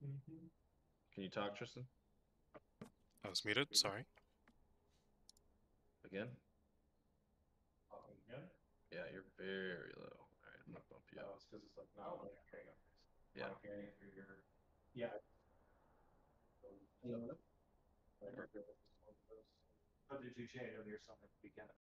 Can you talk, Tristan? I was muted. Sorry. Again? Oh, again? Yeah, you're very low. All right, I'm gonna bump you Yeah, up. it's because it's like, no, like, hang on. Yeah. Like, hearing through your, yeah. What did you change on your song beginning?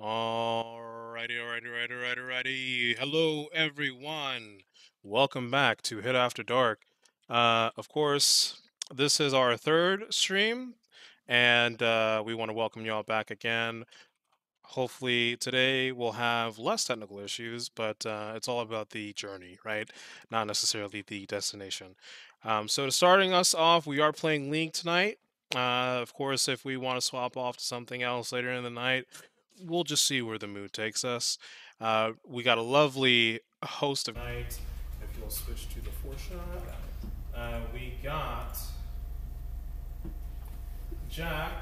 Alrighty, alrighty, alrighty, alrighty, alrighty. Hello, everyone. Welcome back to Hit After Dark. Uh, of course, this is our third stream, and uh, we want to welcome you all back again. Hopefully, today we'll have less technical issues, but uh, it's all about the journey, right? Not necessarily the destination. Um, so, to starting us off, we are playing League tonight. Uh, of course, if we want to swap off to something else later in the night, we'll just see where the mood takes us. Uh, we got a lovely host of night. If you'll switch to the four shot, uh, we got Jack.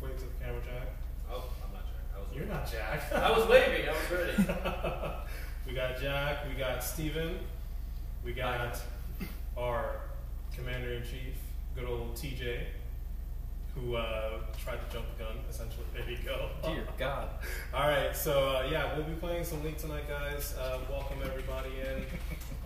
Wait to the camera, Jack. Oh, I'm not Jack. I was You're not Jack. I was waving. I was ready. we got Jack. We got Steven. We got our commander in chief, good old TJ, who uh, tried to jump the gun, essentially. There you go. Dear God. All right, so uh, yeah, we'll be playing some League tonight, guys. Uh, welcome everybody in.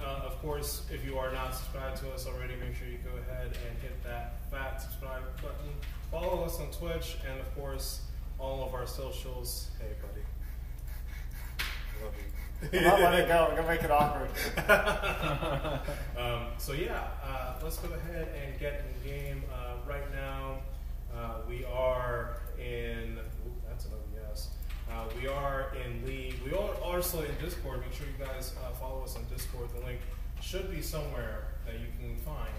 Uh, of course, if you are not subscribed to us already, make sure you go ahead and hit that fat subscribe button. Follow us on Twitch, and of course, all of our socials. Hey, buddy. Love you. I'm not letting it go. I'm gonna make it awkward. um, so yeah, uh, let's go ahead and get in the game. Uh, right now, uh, we are in. That's another yes. Uh, we are in League. We are also in Discord. Make sure you guys uh, follow us on Discord. The link should be somewhere that you can find.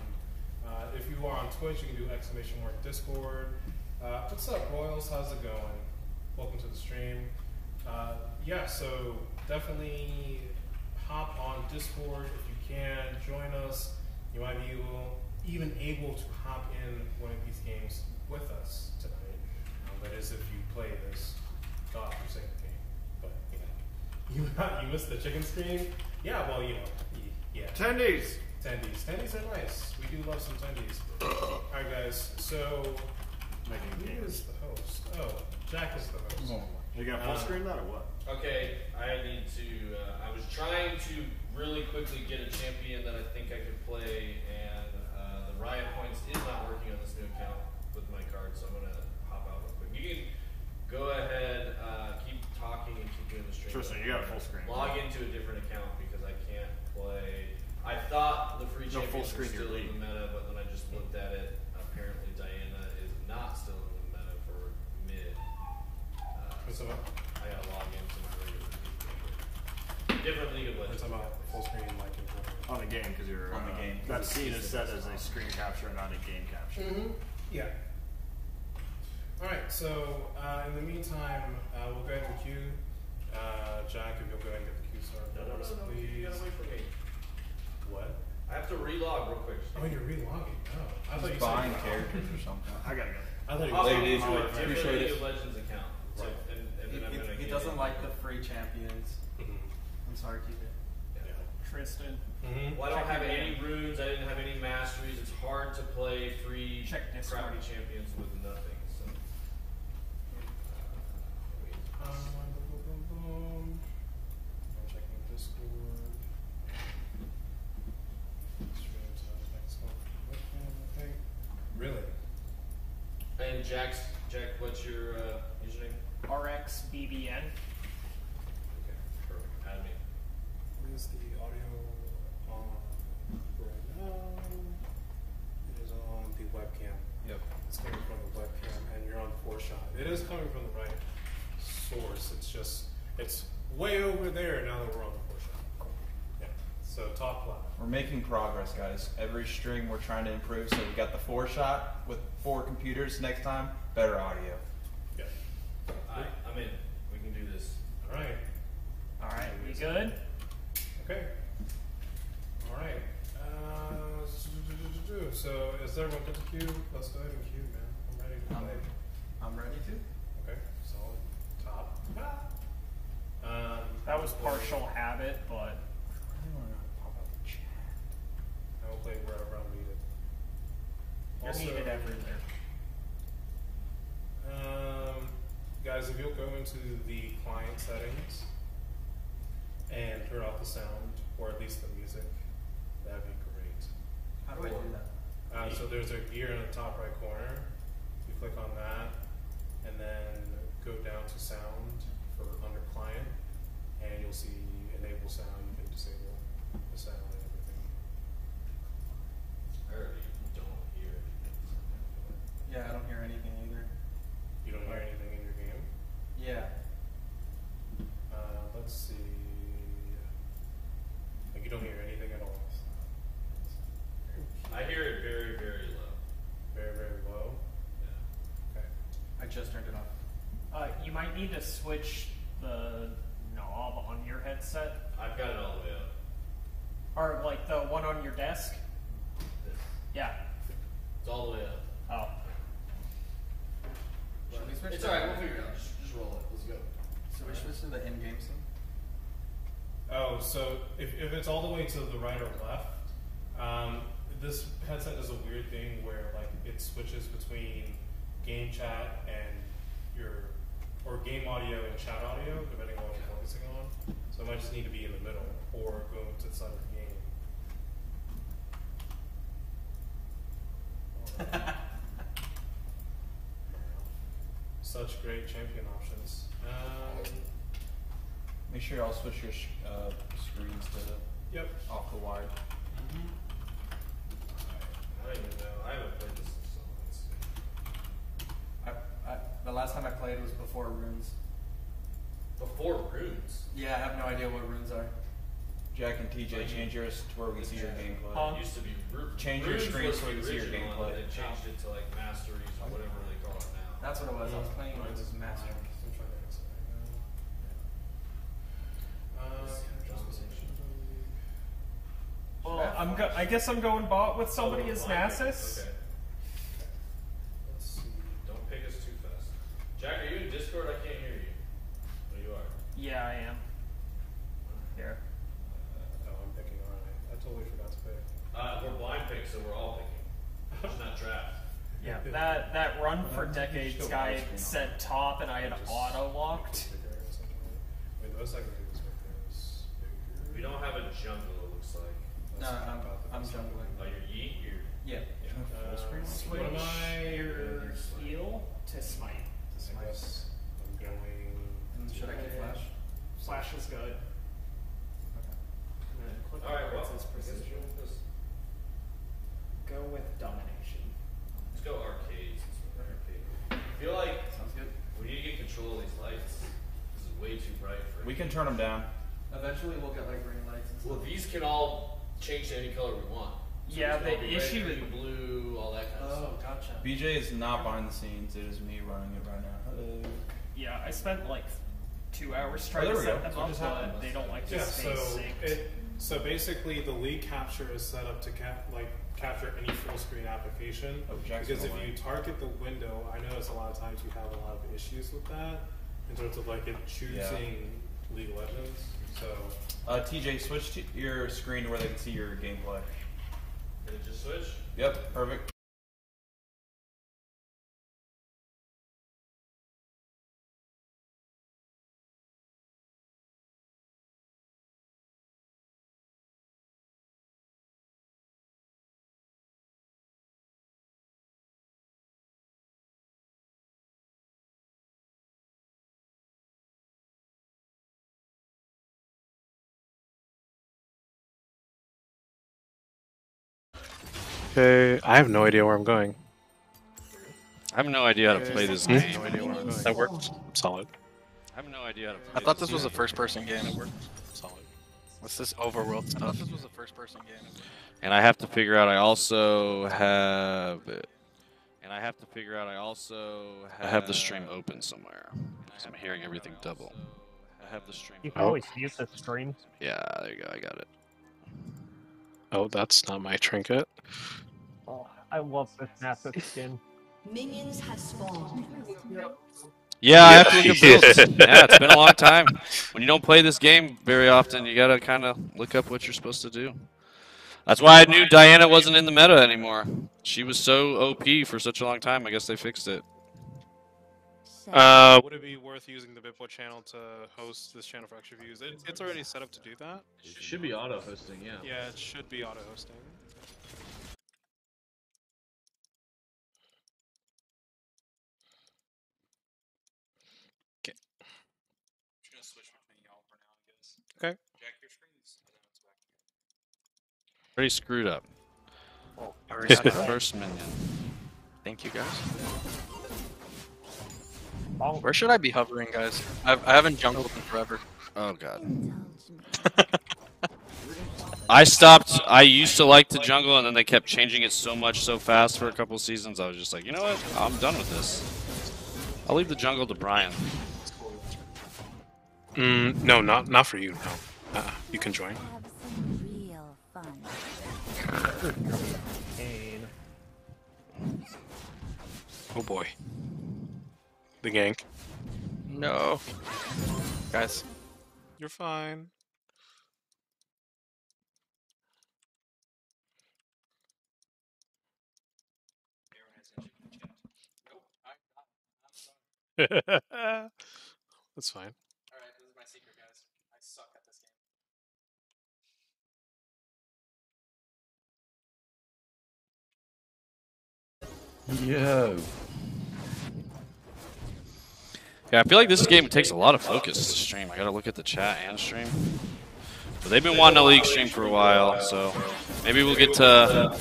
Uh, if you are on Twitch, you can do exclamation mark Discord. Uh, what's up, Royals? How's it going? Welcome to the stream. Uh, yeah, so definitely hop on Discord if you can. Join us. You might be able, even able to hop in one of these games with us tonight. Um, that is, if you play this godforsaken game. But you know, you you missed the chicken screen. Yeah, well, you know, y- yeah. Attendees. Tendies. Tendies are nice. We do love some tendies. All right, guys. So, Making who is the host? Oh, Jack is the host. You got full Um, screen that or what? Okay, I need to. Uh, I was trying to really quickly get a champion that I think I could play, and uh, the riot points is not working on this new account with my card, so I'm gonna hop out real quick. You can go ahead, uh, keep talking and keep doing the stream. Tristan, you got full screen. Log into a different account because I can't play. I thought the free No, full champions were screen your still in league. the meta, but then I just looked at it. Apparently, Diana is not still in the meta for mid. Uh, What's up? I gotta log into my regular league. Different League of We're Legends. talking about full screen like in On the game because you're On the game, 'cause it's scene set as a screen capture, not a game capture. Mm-hmm. Yeah. All right. So uh, in the meantime, uh, we'll go ahead and queue. Uh, Jack, if you'll go ahead and get the queue started, No, no, no, for us, no, you gotta wait for me. What? I have to relog real quick. Oh, you're relogging. No, I thought you buying said characters or something. I gotta go. I thought you Hop were on Ladies, we appreciate League it. of Legends account. So, Right. and, and He, I'm gonna he doesn't in. like the free champions. Mhm. I'm sorry, keep it. Yeah. Tristan. Mhm. Well, I don't Check have any game. runes. I didn't have any masteries. It's hard to play free Check Discord. crappy champions with nothing. So. Uh, Um, boom, boom, boom. I'm checking Discord. Really? and Jack's Jack, what's your uh, username? RXBBN. Okay, perfect. Add me. Is the audio on right now? It is on the webcam. Yep. It's coming from the webcam, and you're on four shot. It is coming from the right source. It's just it's way over there now that we're on the four shot. Yeah. So top left. We're making progress, guys. Every string we're trying to improve. So we got the four shot with four computers. Next time, better audio. Yeah. I, I'm in. We can do this. All right. All right, we good? Okay. All right. Uh, so is everyone good to queue? Let's go ahead and queue, man. I'm ready to play. I'm ready to. Okay. Solid. Top. Um, That was partial habit, but I don't know how to pop up the chat. I will play wherever I'm needed. you're Also- needed everywhere. Um, guys, if you'll go into the client settings and turn off the sound, or at least the music, that'd be great. How do I do that? Uh, so there's a gear in the top right corner. You click on that, and then go down to sound for under client, and you'll see enable sound. You can disable the sound and everything. I already don't hear anything. Yeah, I don't hear anything either. You don't hear anything in your game. Yeah. Uh, let's see. Like you don't hear anything at all. I hear it very, very low. Very, very low. Yeah. Okay. I just turned it off. Uh, you might need to switch the knob on headset, I've got it all the way up. or like the one on your desk. This. Yeah. It's all the way up. Oh. Should we switch It's to- alright, we'll figure it out. Just, just roll it. Let's go. So we switch to the in-game scene. Oh, so if, if it's all the way to the right or left, um, this headset does a weird thing where like it switches between game chat and your or game audio and chat audio depending on what you're focusing on. So I might just need to be in the middle or go to the side of the game. such great champion options. Um, Make sure y'all switch your sh- uh, screens to yep. off the wide. I don't even know. I haven't played this in so long. I, I, the last time I played was before runes. Before runes. Yeah, I have no idea what runes are. Jack and TJ, change yours to where we can see your gameplay. It used to be ru- Change your runes screen was so we the can see your original, gameplay. and They changed it to like masteries or whatever they call it now. That's what it was. I was playing with this master. I'm trying to answer right now. Uh, Well, I'm go- I guess I'm going bot with somebody Oh, as blind. Nasus. Okay. let's see. Don't pick us too fast. Jack, are you in Discord? I can't hear you. Oh, you are. Yeah, I am. Here. Oh, I'm picking Ryan. I totally forgot to pick. Uh, we're blind picks, so we're all picking. It's not draft. Yeah, that that run for decades guy said top, and I had auto locked. pick there or something. Wait, the most I can do is pick those bigger. We don't have a jungle, it looks like. No, That's I'm, about the I'm best. jungling. Oh, you're Yi? You're. Yeah. Yeah. Full Uh, screen? Switch What am I? your heal to smite. I guess I'm going. And should I get flash? Flash is good. Okay. And then click Alright, where well, it says I guess precision. we'll just- Go with domination. let's go arcade since we're in arcade. I feel like Sounds good. we need to get control of these lights. This is way too bright for We can turn them down. Eventually, we'll get like green lights and stuff. Well, these can all change to any color we want. So Yeah, these can all the be issue green, is- blue, all that kind of Oh, stuff. gotcha. BJ is not behind the scenes. It is me running it right now. Hello. Yeah, I spent like two hours Oh, trying there to set them So up, just have them. but they don't like to Yeah, stay so synced. it so basically the lead capture is set up to cap like capture any full screen application. Oh, Jack's because if gonna you target the window, I notice a lot of times you have a lot of issues with that in terms of like it choosing League of Legends. So Uh, TJ, switch to your screen to where they can see your gameplay. Can it just switch? Yep, perfect. Okay, I have no idea where I'm going. I have no idea how to play this Hmm? game. No idea where I'm going. That worked. Solid. I have no idea how to play I thought this was a first person game. It worked solid. What's this overworld stuff? this was a first person game. And I have to figure out I also have. And I have to figure out I also have, I have the stream open somewhere. 'cause I'm hearing everything double. I have the stream. You can always use the stream. Yeah, there you go. I got it. Oh, that's not my trinket. Oh, I love this Nasus skin. Minions have spawned. Yeah, I have to look up builds. yeah, it's been a long time. When you don't play this game very often, you gotta kind of look up what you're supposed to do. That's why I knew Diana wasn't in the meta anymore. She was so OP for such a long time. I guess they fixed it. Uh, would it be worth using the Bitboy channel to host this channel for extra views? It, it's already set up to do that. It should be auto hosting, yeah. Yeah, it should be auto hosting. Okay. just gonna switch between y'all for now, I guess. Okay. Jack, your screen's. Pretty screwed up. Oh, I already got that. First minion. Thank you guys. Where should I be hovering, guys? I've, I haven't jungled in forever. Oh god. I stopped. I used to like to jungle, and then they kept changing it so much so fast for a couple seasons. I was just like, you know what? I'm done with this. I'll leave the jungle to Brian. Mm, no, not not for you. No, uh, you can join. Have some real fun. Pain. Oh boy, the gank. No. Guys, You're fine. That's fine. Yo. Yeah, I feel like this game takes a lot of focus to stream. I gotta look at the chat and stream. But they've been wanting a league stream for a while, so maybe we'll get to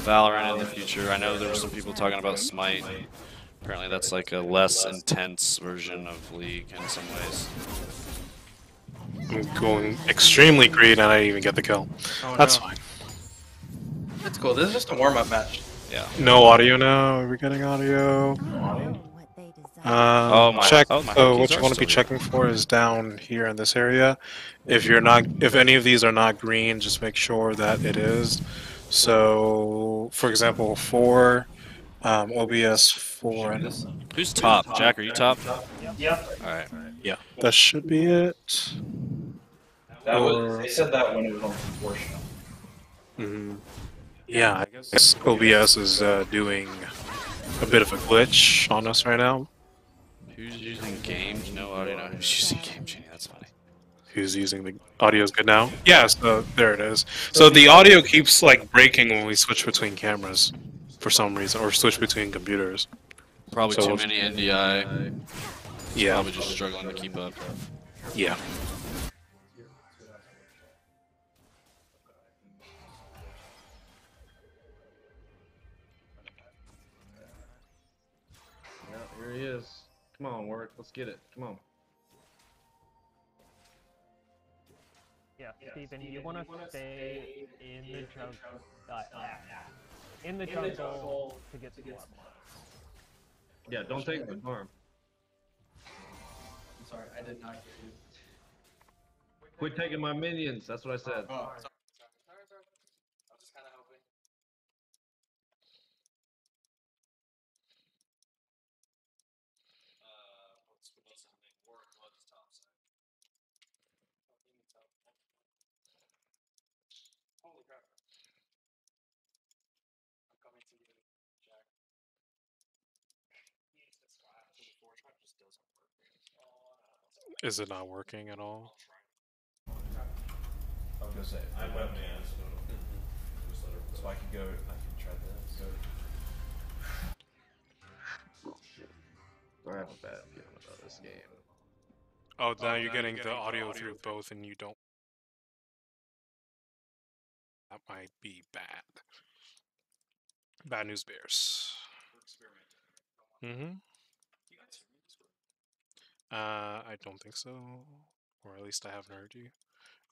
Valorant in the future. I know there were some people talking about Smite. Apparently that's like a less intense version of League in some ways. I'm going extremely green and I didn't even get the kill. Oh, That's no. fine. That's cool. This is just a warm up match. Yeah. No audio now. Are we getting audio? Um, Oh, my- check. oh, my oh, hotkeys what you want to be checking for is down here in this area. If you're not, if any of these are not green, just make sure that it is. So, for example, four, um, OBS four, and Who's top? Jack, are you top? Yep. Alright. yeah, that should be it. That Or- was, they said that when it was on proportional. Mhm. Yeah, I guess OBS is uh, doing a bit of a glitch on us right now. Who's using games? No audio. No, who's using Game Genie? That's funny. Who's using the audio is good now? Yeah, so there it is. So the audio keeps like breaking when we switch between cameras for some reason, or switch between computers. Probably So too many NDI. Yeah. Probably just struggling to keep up. Yeah. He is. Come on, work. Let's get it. Come on. Yeah, Stephen, you want to stay in the jungle. Uh, in the jungle to get the blood. Yeah, don't take my farm. I'm sorry, I did not get you. Quit taking my minions. That's what I said. Oh, sorry. I was just kind of hoping. Holy crap. I'm coming to you, Jack. Is it not working at all? I was gonna say. I'm webman, so just let her So I could go. I could try this. Go. I have a bad feeling about this game. Oh, now you're getting the audio through both, and you don't. That might be bad. Bad news bears. Mm-hmm. Uh, I don't think so, or at least I haven't heard you.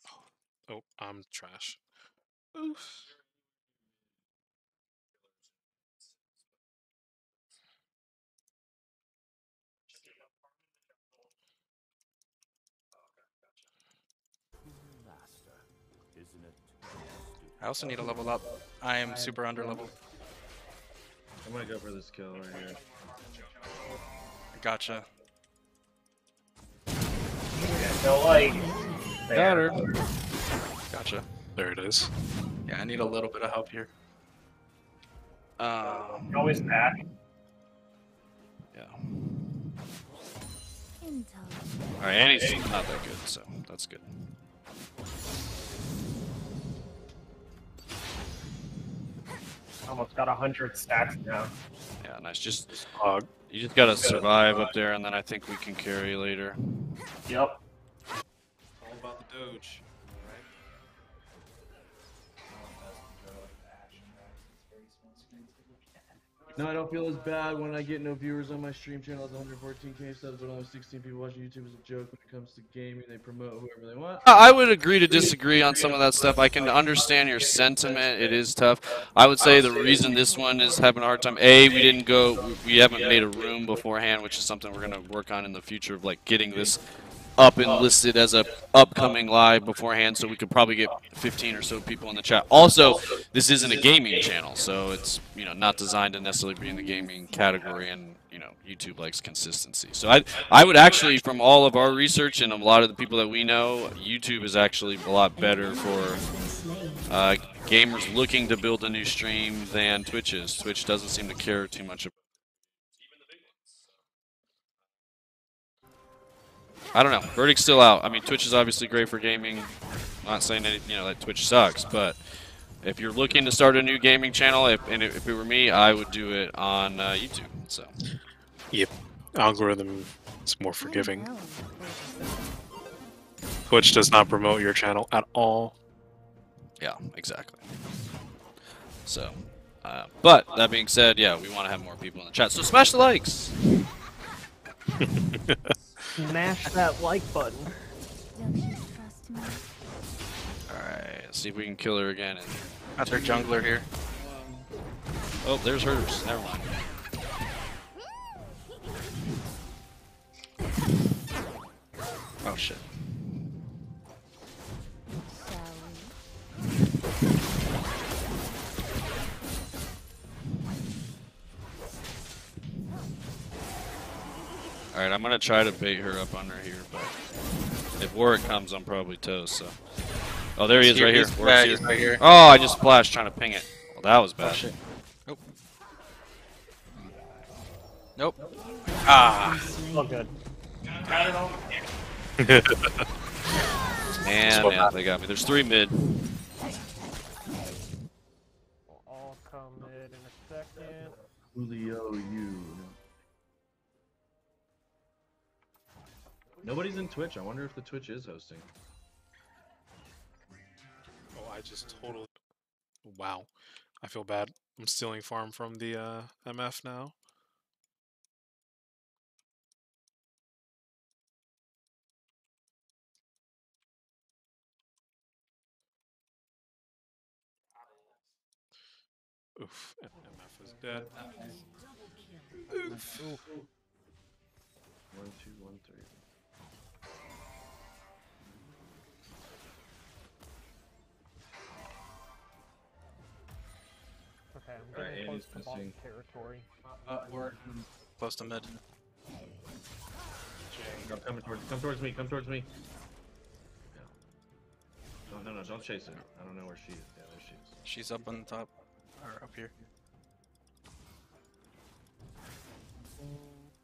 Oh, oh I'm trash. Oof. I also need to level up. I am super under level. I'm gonna go for this kill right here. Gotcha. No light. Got her. Gotcha. There it is. Yeah, I need a little bit of help here. Um, Always back. Yeah. Alright, Annie's not that good, so that's good. Almost got a hundred stacks now. Yeah, nice. Just Uh, you just gotta survive up there, and then I think we can carry later. Yep. All about the Doge. No, I don't feel as bad when I get no viewers on my stream channel. It's 114k subs, but only 16 people watching YouTube is a joke. When it comes to gaming, they promote whoever they want. I I would agree to disagree on some of that stuff. I can understand your sentiment. It is tough. I would say the reason this one is having a hard time. A, we didn't go. we- We haven't made a room beforehand, which is something we're gonna work on in the future of like getting this up and listed as a upcoming live beforehand, so we could probably get 15 or so people in the chat. Also, this isn't a gaming channel, so it's you know not designed to necessarily be in the gaming category, and you know YouTube likes consistency. So I I would actually, from all of our research and a lot of the people that we know, YouTube is actually a lot better for uh, gamers looking to build a new stream than Twitch is. Twitch doesn't seem to care too much. I don't know. Verdict's still out. I mean, Twitch is obviously great for gaming. I'm not saying that you know that Twitch sucks, but if you're looking to start a new gaming channel, if and if it were me, I would do it on uh, YouTube. So Yep. algorithm is more forgiving. Twitch does not promote your channel at all. Yeah, exactly. So, uh, but that being said, yeah, we want to have more people in the chat. So smash the likes. Smash that like button. All right, let's see if we can kill her again. And... Got their jungler here. Oh, there's hers. Never mind. Oh shit. Alright, I'm gonna try to bait her up under here, but if Warwick comes, I'm probably toast, so. Oh, there he He's is right here, here. he's- Warwick's yeah, he's right here. Oh, I just splashed trying to ping it. Well, that was bad. shit. Nope. Nope. Ah. Oh, good. Man, yeah, they got me. There's three mid. I'll come in in a second. Julio, you. Nobody's in Twitch. I wonder if the Twitch is hosting. Oh, I just totally. Wow. I feel bad. I'm stealing farm from the uh, MF now. Oof. MF is dead. Oof. One, Okay, I'm getting Andy's close to boss missing. territory. Uh, we're close to mid. Come, coming towards, come towards me. Come towards me. No, no, no! Don't chase her. I don't know where she is. Yeah, there she is. She's up on the top. Or up here.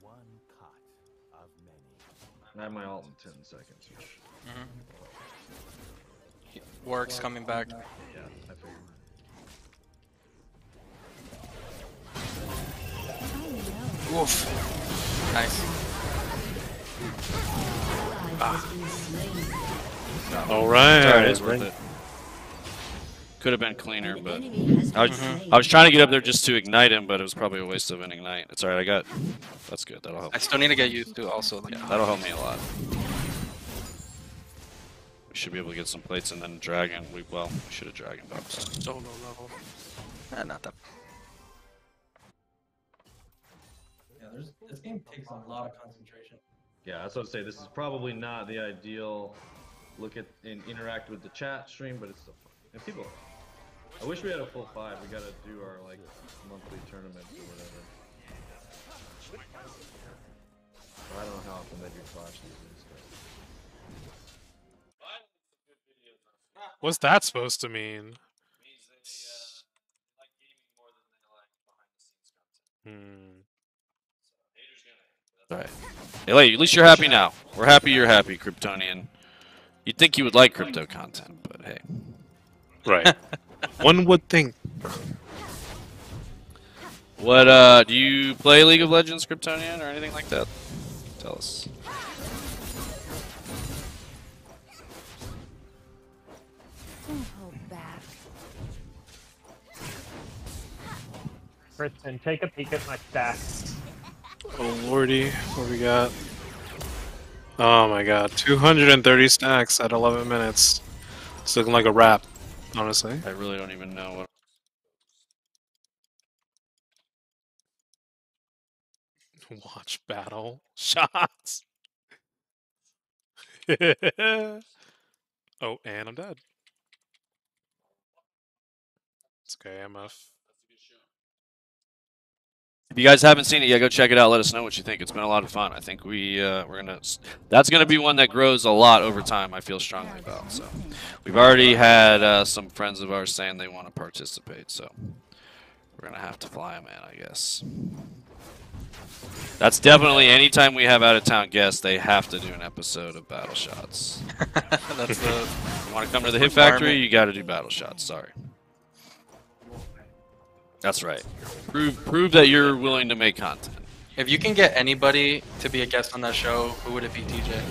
One cot of many. I have my ult in ten seconds. Which, Mm-hmm. Warwick's coming back. yeah, I figured. Oof. Nice. All right. Alright, it's worth it. Could have been cleaner, but I was, I was trying to get up there just to ignite him, but it was probably a waste of an ignite. It's alright, I got. That's good. That'll help. I still need to get used to also. Like, Yeah, that'll help me a lot. We should be able to get some plates and then dragon. We well, we should have dragon boxed. so low level. Eh, not that. This game takes a lot of concentration. Yeah, that's what I say. This is probably not the ideal look at and interact with the chat stream, but it's still fun. And people, I wish we had a full five. We gotta do our like monthly tournaments or whatever. But I don't know how often they do clash these days. but- What's that supposed to mean? Hmm. Alright. Hey, at least you're happy now. We're happy you're happy, Kryptonian. You'd think you would like crypto content, but hey. Right. One would think. What uh do you play League of Legends Kryptonian or anything like that? Tell us. Don't hold back. Kristen, take a peek at my stack. Oh lordy, what we got? Oh my god, 230 stacks at 11 minutes. It's looking like a wrap, honestly. I really don't even know what Watch battle shots. oh, and I'm dead. It's okay, MF. If you guys haven't seen it yet, go check it out. Let us know what you think. It's been a lot of fun. I think we uh, we're gonna. That's gonna be one that grows a lot over time. I feel strongly about. So, we've already had uh, some friends of ours saying they want to participate. So, we're gonna have to fly them in, I guess. That's definitely anytime we have out of town guests, they have to do an episode of Battle Shots. That's the. You want to come to the Hit Factory? You got to do Battle Shots. Sorry. That's right. Prove prove that you're willing to make content. If you can get anybody to be a guest on that show, who would it be, TJ?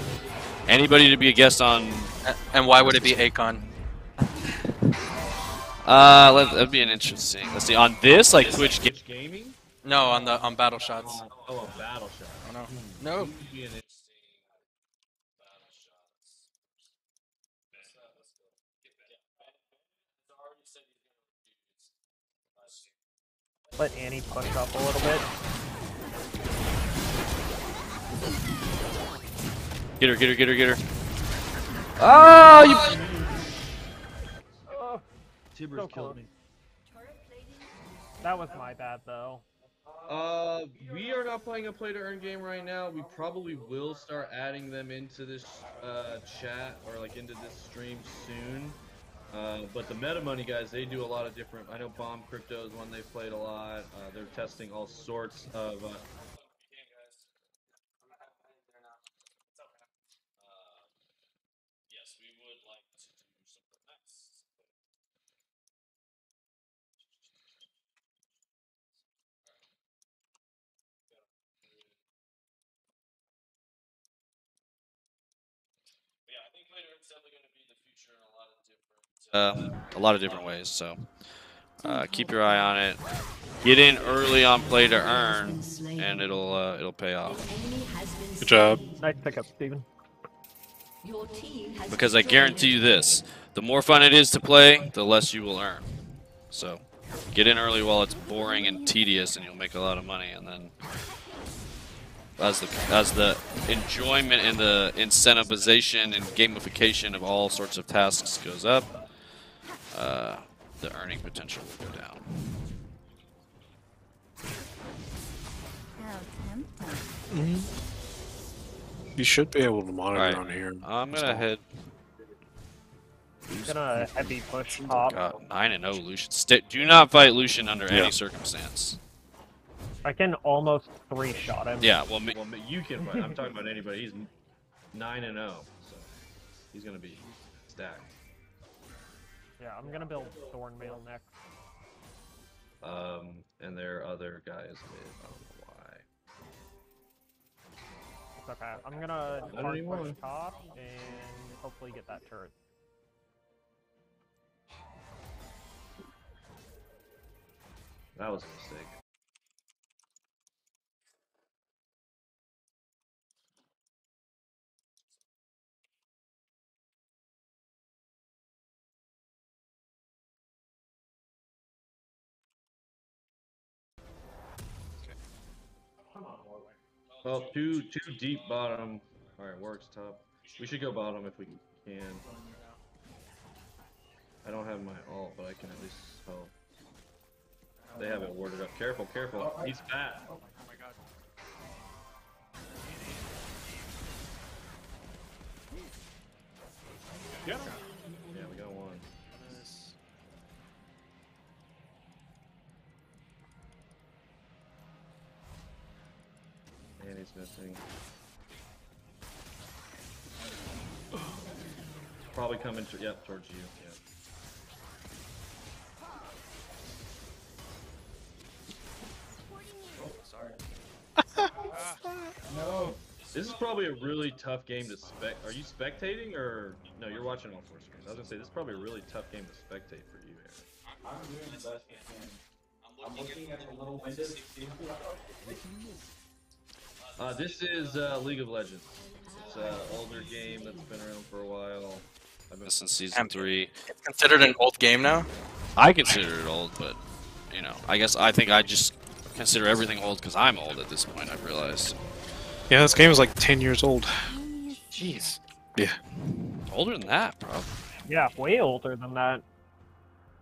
Anybody to be a guest on? And why would it be Akon? Uh, let, that'd be an interesting. Let's see. On this, like Twitch. Ga- Twitch gaming? No, on the on Battle Shots. Oh, a battle shot. Oh, no. No. Who would be an Let Annie push up a little bit. Get her, get her, get her, get her. Oh, you. Oh, Tibbers so killed me. That was my bad though. Uh, we are not playing a play to earn game right now. We probably will start adding them into this uh, chat or like into this stream soon. Uh, but the meta money guys, they do a lot of different. I know Bomb Crypto is one they've played a lot. Uh, they're testing all sorts of. Uh, Yes, we would like to do something nice. Yeah, I think later it's definitely going to be the future in a lot of. Uh, a lot of different ways. So uh, keep your eye on it. Get in early on play to earn, and it'll uh, it'll pay off. Good job. Nice pickup, Steven. Because I guarantee you this: the more fun it is to play, the less you will earn. So get in early while it's boring and tedious, and you'll make a lot of money. And then as the as the enjoyment and the incentivization and gamification of all sorts of tasks goes up, uh, the earning potential will go down. Mm-hmm. You should be able to monitor Alright, on here. I'm gonna all. head. Gonna heavy push top. God, nine and zero, Lucian. Sta do not fight Lucian under Yeah. any circumstance. I can almost three shot him. Yeah, well, me, well, you can. Fight. I'm talking about anybody. He's nine and zero, so he's gonna be stacked. Yeah, I'm gonna build Thornmail next. Um, and there are other guys mid. I don't know why. It's okay. I'm gonna hard push top and hopefully get that turret. That was a mistake. Well, two two deep bottom. All right, works top. We should go bottom if we can. I don't have my alt, but I can at least help. They have it warded up. Careful, careful. He's fat. Oh my god. Yeah. And he's missing. Probably coming to, yep, towards you. Yep. Oh, sorry. no. This is probably a really tough game to spec. Are you spectating or no? You're watching all four screens. I was gonna say this is probably a really tough game to spectate for you, Aaron. I'm doing the best I can. I'm looking at the little windows. Uh, this is uh, League of Legends. It's an older game that's been around for a while. I've been since season three. It's considered an old game now. I consider it old, but you know, I guess I think I just consider everything old because I'm old at this point. I've realized. Yeah, this game is like 10 years old. Jeez. Yeah. Older than that, bro. Yeah, way older than that.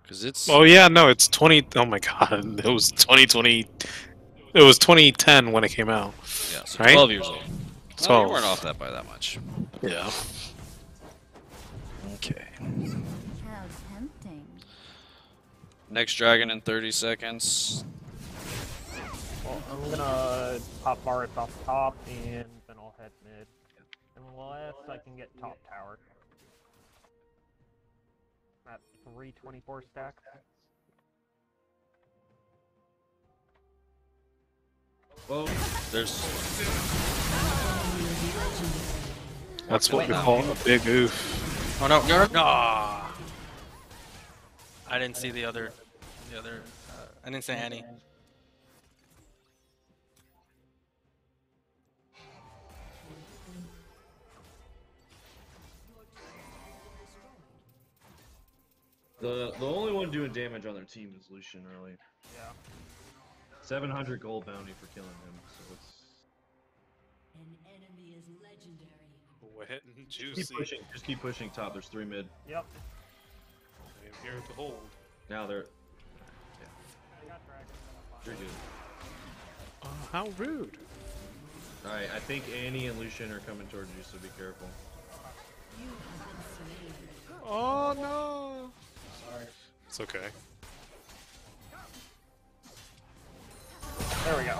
Because it's. Oh yeah, no, it's 20. Oh my god, it was 2020. It was 2010 when it came out. Yeah, so right? 12 years old. No, 12. you weren't off that by that much. Yeah. Okay. How tempting. Next dragon in 30 seconds. Well, I'm gonna pop Varus off top and then I'll head mid. Unless I can get top tower. At 324 stacks. Well, There's. That's what we call a big oof. Oh no, no, no! I didn't see the other, the other. Uh, I didn't see any. the the only one doing damage on their team is Lucian really. Yeah. 700 gold bounty for killing him, so it's An enemy is legendary. Wet and just keep pushing. Just keep pushing top. There's three mid. Yep. I am here to hold. Now they're. I got dragons. You're good. Oh, how rude. All right, I think Annie and Lucian are coming towards you, so be careful. You have been. Oh no. Sorry. It's okay. There we go.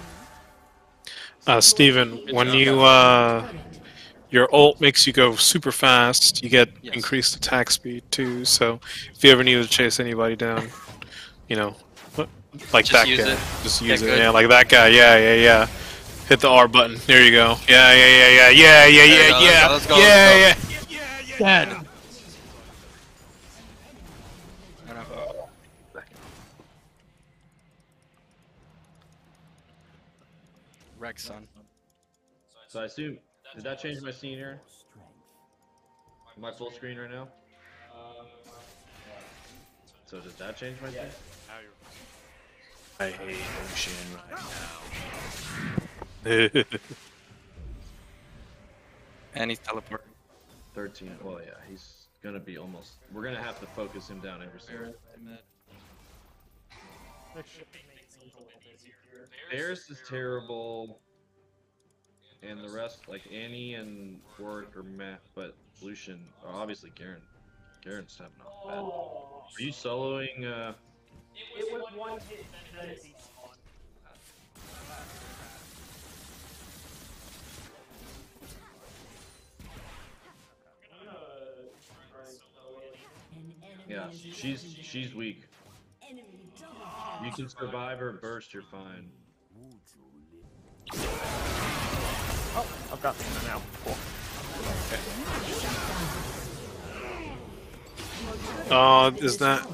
Uh, Steven, when you uh, your ult makes you go super fast, you get Yes. increased attack speed too. So if you ever need to chase anybody down, you know, like Just that guy, it. just Get use it. good. Yeah, like that guy. Yeah, yeah, yeah. Hit the R button. There you go. Yeah, yeah, yeah, yeah, yeah, yeah, There you yeah, go, yeah, let's go, yeah, let's yeah. Dead. Rex, son. So I assume did that change my scene here? Am I full screen right now? So did that change my scene? I hate Lucian right now. And he's teleporting. 13. Well, yeah, he's gonna be almost. We're gonna have to focus him down every single. This should make things a little easier. Varus is terrible, and the rest, like Annie and Warwick are meh, but Lucian, oh, obviously Garen. Garen's having a bad. Are you soloing? Uh, It was one hit and then it despawned. An enemy yeah, she's she's weak. You can survive her burst, you're fine. Oh, I've got the now. Cool. Oh, is that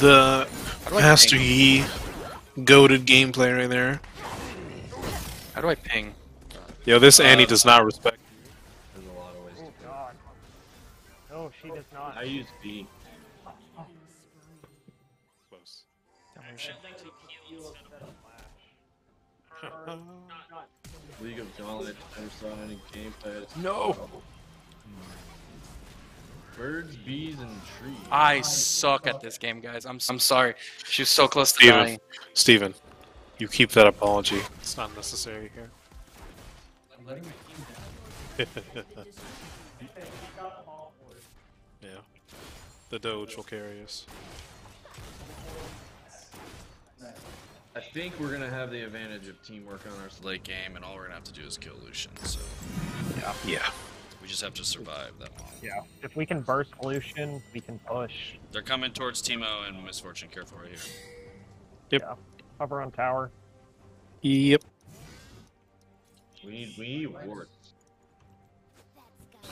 the How do I Master ping? Yi goaded gameplay right there? How do I ping? Yo, this Annie Uh, does not respect. There's a lot of ways Oh to god. No, she does not. I use B. Close. League of Gauntlet, never saw any gameplay. It's No. Birds, bees, and trees. I suck at this game, guys. I'm I'm sorry. She was so close to Steven, dying. Steven, you keep that apology. It's not necessary here. I'm letting my team down. yeah. The Doge will carry us. I think we're gonna have the advantage of teamwork on our. Late game, and all we're gonna have to do is kill Lucian. So Yeah. we just have to survive that long. Yeah. If we can burst Lucian, we can push. They're coming towards Teemo and Miss Fortune. Careful right here. Yep. Yeah. Hover on tower. Yep. We need we need wards. I'm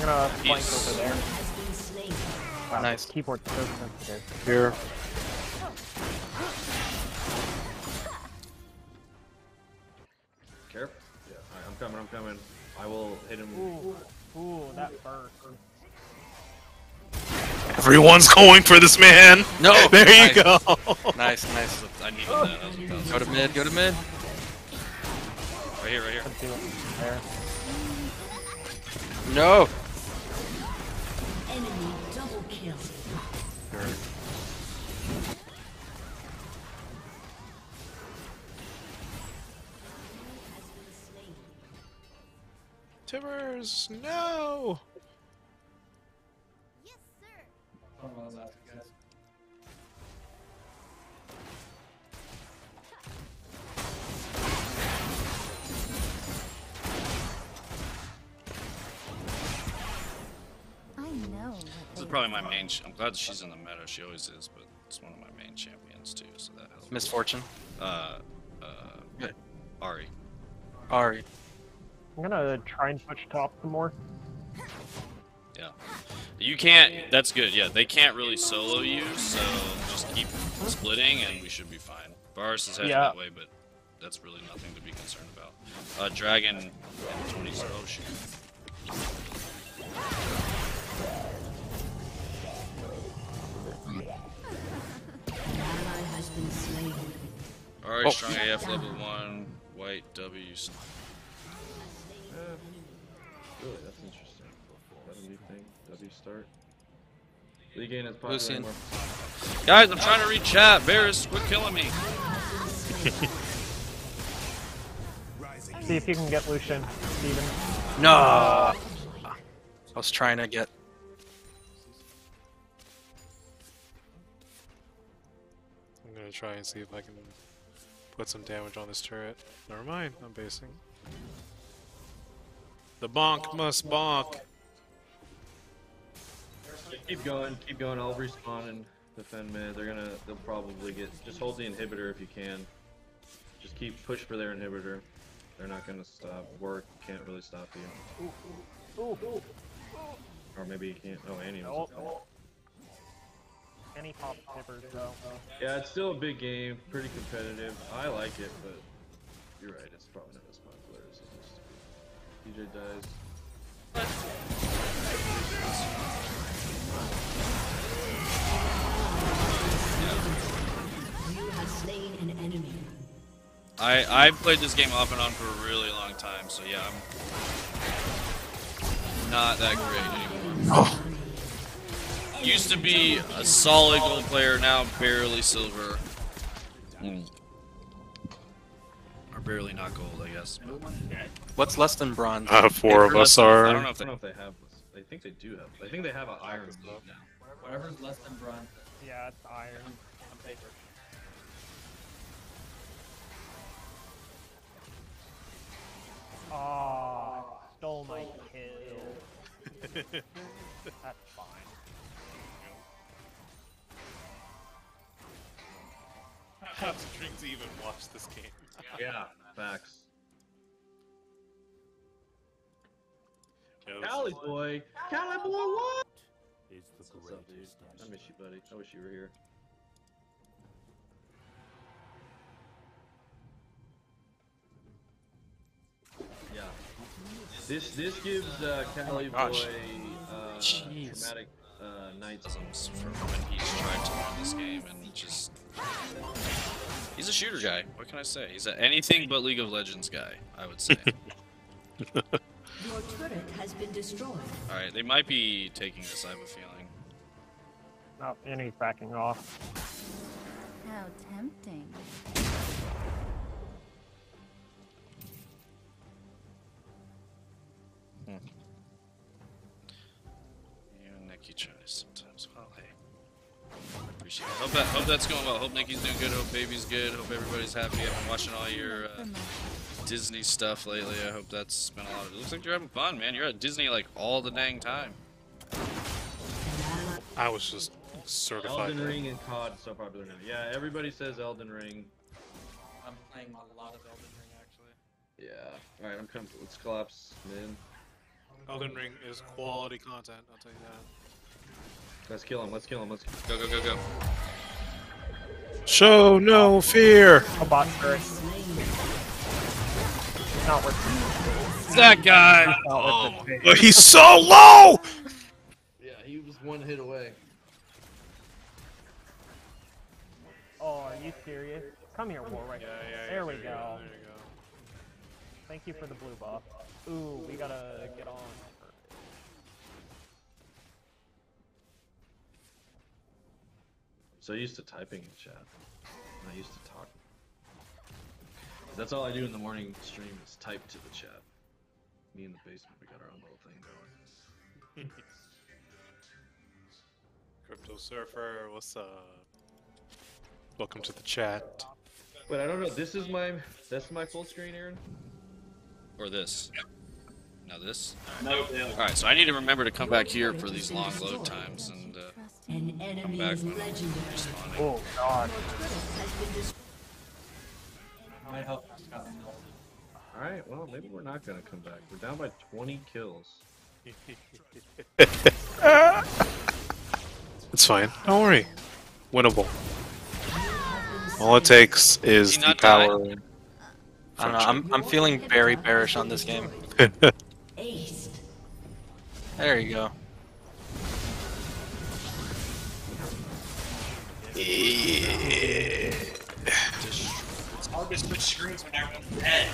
gonna flank over there. has been slain. Wow, Nice. this keyboard's so sensitive. Here. Coming. I'm coming. I will hit him. Ooh, ooh, that burst. Everyone's going for this man. No. There nice. you go. Nice, nice. I needed that. That was that. Go to mid. Go to mid. Right here, right here. Let's do it there. No. Enemy double kill. Has Timbers, no. Hold on, last guys. I know. This is probably my main. Ch- I'm glad she's in the meta. She always is, but it's one of my main champions too, so that helps. Miss Fortune. Uh, uh, Ahri. Ahri. I'm gonna try and push top some more. Yeah. You can't. That's good. Yeah, they can't really solo you, so just keep splitting, and we should be fine. Varus is heading Yeah. that way, but that's really nothing to be concerned about. Uh, Dragon and 20. Oh shoot. An ally has been slain. Alright, Oh. strong AF level one, white W. s- Really, that's interesting. That a new thing? W start. League gain is popular Lucian. more. Guys, I'm trying to read chat. Varus, quit killing me. See if you can get Lucian, Steven. No. I was trying to get. I'm gonna try and see if I can put some damage on this turret. Never mind, I'm basing. The bonk must bonk. Keep going, keep going. I'll respawn and defend mid. They're gonna, they'll probably get. Just hold the inhibitor if you can. Just keep push for their inhibitor. They're not gonna stop. Work can't really stop you. Ooh, ooh. Or maybe you can't. Oh, Annie was. oh. Any pop tippers though. Yeah, it's still a big game. Pretty competitive. I like it, but you're right. DJ dies. You have slain an enemy. I I've played this game off and on for a really long time, so yeah, I'm not that great anymore. Used to be a solid gold player, now barely silver. Hmm. Or barely not gold, I guess. What's less than bronze? Uh, four of us I are. don't know I if they don't know if they have. I think they do have. I think they have an iron league now. Whatever's less than bronze. Yeah, it's iron. On paper. Aw, stole my kill. That's fine. How strings even watch this game? Yeah, facts. Yeah, this Cali boy, Cali boy, what? Is the What's up, dude? I miss you, buddy. I wish you were here. Yeah. This this gives uh, Cali boy uh, traumatic uh, nights. for when he's tried to win this game and just he's a shooter guy. What can I say? He's a anything but League of Legends guy. I would say. Your turret has been destroyed. All right, they might be taking this. I have a feeling. Oh, and he's backing off. How tempting. You Nikki try sometimes. Well, hey. Appreciate it. Hope, that, hope that's going well. Hope Nikki's doing good. Hope baby's good. Hope everybody's happy. I've been watching all your uh, Disney stuff lately. I hope that's been a lot of. It looks like you're having fun, man. You're at Disney like all the dang time. I was just certified. Elden Ring and COD so popular now. Yeah, everybody says Elden Ring. I'm playing a lot of Elden Ring actually. Yeah. All right, I'm coming. Let's collapse mid. Elden Ring is quality content. I'll tell you that. Let's kill him. Let's kill him. Let's. Go go go go. Show no fear. A bot turret. Slain. Not worth it. That guy. Not Oh, it. He's so low. Yeah, he was one hit away. Oh, are you serious? Come here, Warwick. Yeah, yeah, yeah. there we you go. There you go. Thank you for the blue buff. Ooh, we gotta get on. So I used to typing in chat. I used to talk. That's all I do in the morning stream is type to the chat. Me in the basement, we got our own little thing going. Crypto Surfer, what's up? Welcome to the chat. But I don't know. This is my that's my full screen, Aaron. Or this. Now this. No. All right, so I need to remember to come back here for these long load times and uh, An enemy back is legendary. Oh God. Your turret has been destroyed. Might help All right, well maybe we're not gonna come back. We're down by 20 kills. It's fine. Don't worry. Winnable. All it takes is the not die? power. I don't know. I'm I'm feeling very bearish on this game. Aced. There you go. It's hard to switch screens when everyone's dead.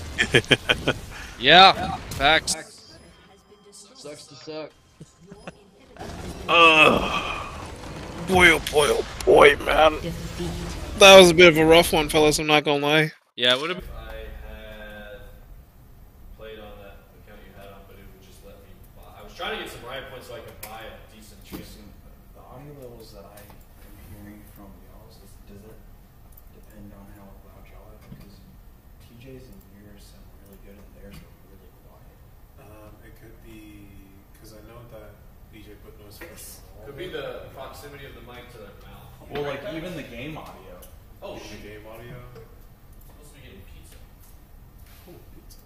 Yeah, facts. Sucks to suck. Ugh. Boy, oh boy, oh boy, man. That was a bit of a rough one, fellas. I'm not gonna lie. Yeah, it would have. If I had played on that account you had on, but it would just let me. I was trying to get some riot points so I could buy a decent chase. The audio levels that I am hearing from y'all, is, does it depend on how loud y'all are? Because TJ's and yours sound really good and theirs are really quiet. Um, it could be because I know that BJ put no suppression on all Could of be it. the proximity of the mic to their mouth. Well, like even the game audio. Oh The shit! game audio. Supposed to be getting pizza. Oh, pizza.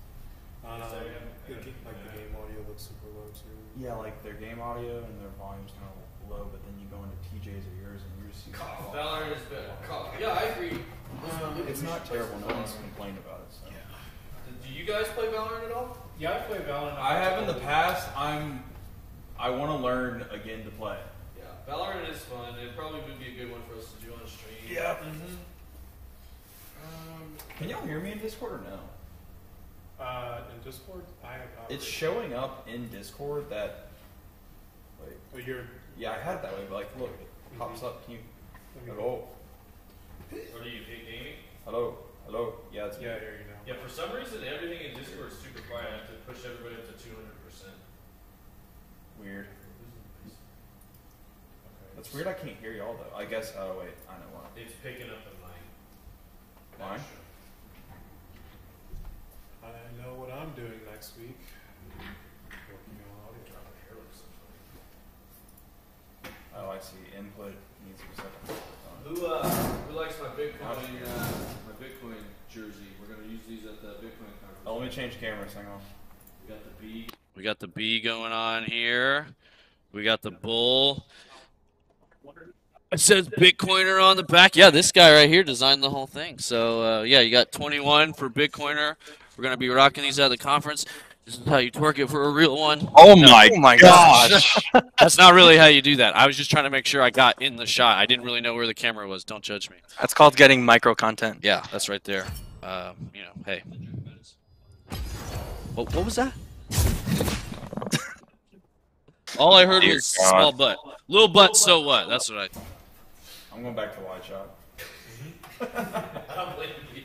Um, Is there- the ga- like the game audio looks super low too. Yeah, like their game audio and their volume's kind of low, but then you go into TJ's or yours and you're yours seem Valorant is better. Yeah, I agree. Um, it's not terrible. No one's complained about it. So. Do you guys play Valorant at all? Yeah, I play Valorant. I have in the past. I'm. I want to learn again to play. Yeah, Valorant is fun. It probably would be a good one for us to do on stream. Yeah. Mm-hmm. Um, Can y'all hear me in Discord or no? Uh, in Discord, I have not. It's showing up in Discord that. Like, Oh, you're. yeah, I had it that way, but like, look, it pops up. Can you? Hello, Or do you hate gaming? hello, hello. Yeah, it's me. Yeah, I hear you now. Yeah, for some reason everything in Discord is super quiet. I have to push everybody up to two hundred percent. Weird. That's weird. I can't hear y'all though. I guess. Oh wait, I know why. It's picking up the mic. Why? I know what I'm doing next week. Working on audio. Oh, I see. Input needs to be set. Who uh who likes my Bitcoin uh, my Bitcoin jersey? We're gonna use these at the Bitcoin conference. Oh, let me change cameras. Hang on. We got the B. We got the B going on here. We got the bull. It says Bitcoiner on the back. Yeah, this guy right here designed the whole thing. So uh, yeah, you got 21 for Bitcoiner. We're gonna be rocking these at the conference. This is how you twerk it for a real one. Oh No. my, my gosh. That's not really how you do that. I was just trying to make sure I got in the shot. I didn't really know where the camera was. Don't judge me. That's called getting micro content. Yeah, that's right there. Um, you know, hey. What, what was that? All I heard Dear was God. small butt. Little butt, so what? That's what I. I'm going back to wide shot. Mm-hmm. I don't blame you.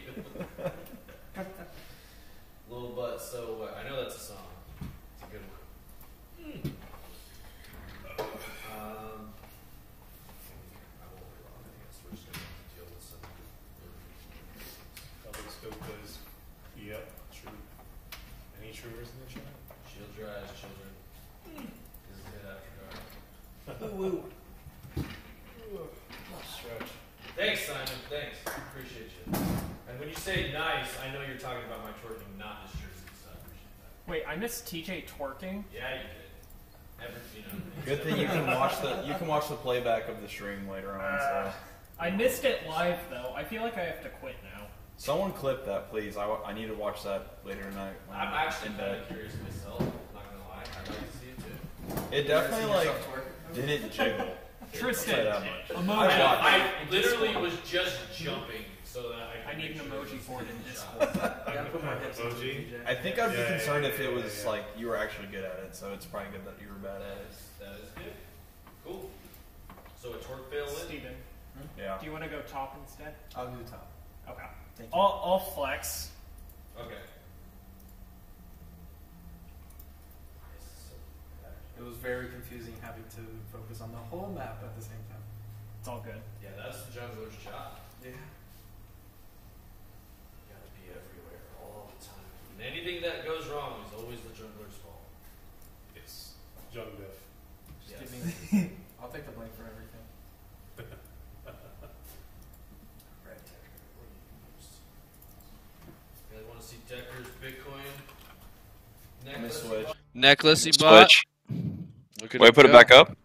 Little butt, so what? I know that's a song. It's a good one. Um, I won't be wrong. I guess we're just gonna have to deal with some. Public scope is. Yep, true. Any truers in the chat? Shield your eyes, children. This is Hit After Dark. Ooh, Stretch. Thanks, Simon. Thanks. Appreciate you. And when you say nice, I know you're talking about my twerking, not this jersey. So I appreciate that. Wait, I missed TJ twerking. Yeah, you did. Every, you know. Good thing you can watch the you can watch the playback of the stream later on. So. Uh, I missed it live though. I feel like I have to quit now. Someone clip that, please. I, I need to watch that later tonight. when I'm actually in kind bed. of curious myself. Not gonna lie, I'd like to see it too. It definitely like didn't jiggle. Tristan, I'll say that much. I watched. I literally was just jumping so that I. I need an sure emoji for it in a Discord. I gotta put my hips in Emoji. I think I'd be Yeah, yeah, concerned yeah, if it yeah, was yeah. like you were actually good at it. So it's probably good that you were bad at it. That is good. Cool. So a twerk fail win. Steven, hmm? Yeah. do you want to go top instead? I'll do top. Okay. Thank you. I'll, I'll flex. Okay. It was very confusing having to focus on the whole map at the same time. It's all good. Yeah, that's the jungler's job. Yeah. You gotta be everywhere all the time. And anything that goes wrong is always the jungler's fault. Yes. Jung Biff. Just Yes. give me. I'll take the blame for everything. Red tech. What do you use? You guys want to to see Decker's Bitcoin Let me necklace? switch. Necklace he bought. Switch. Look at Wait, him put it go. back up.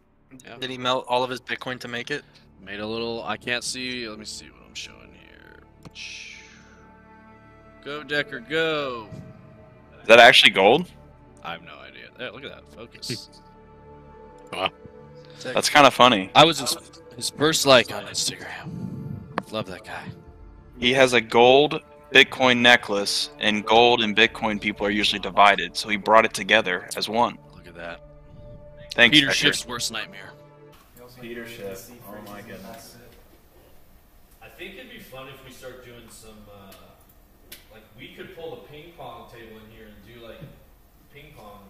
Yeah. Did he melt all of his Bitcoin to make it? Made a little. I can't see. Let me see what I'm showing here. Go Decker, go. Is that actually gold? I have no idea. There, look at that focus. Wow. That's kind of funny. I was his, his first like on Instagram. Love that guy. He has a gold Bitcoin necklace, and gold and Bitcoin people are usually divided, so he brought it together as one. Look at that. Thanks, Peter Decker. Schiff's worst nightmare. Peter Schiff. Oh my goodness. I think it'd be fun if we start doing some, uh, like we could pull the ping pong table in here and do like ping pong.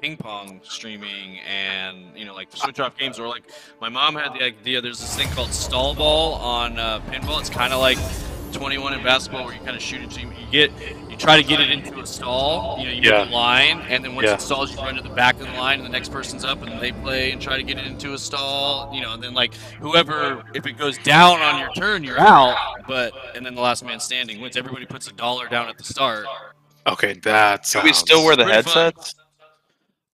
Ping pong streaming and you know like switch off games or like my mom had the idea. There's this thing called stall ball on uh, pinball. It's kind of like 21 in basketball where you kind of shoot it. to- You get try to get it into a stall. You know you Yeah. make a line and then once Yeah. it stalls, you run to the back of the line and the next person's up and they play and try to get it into a stall. You know and then like whoever if it goes down on your turn, you're out. But and then the last man standing wins. Everybody puts a dollar down at the start. Okay, that's. Do we still wear the Pretty fun. headsets?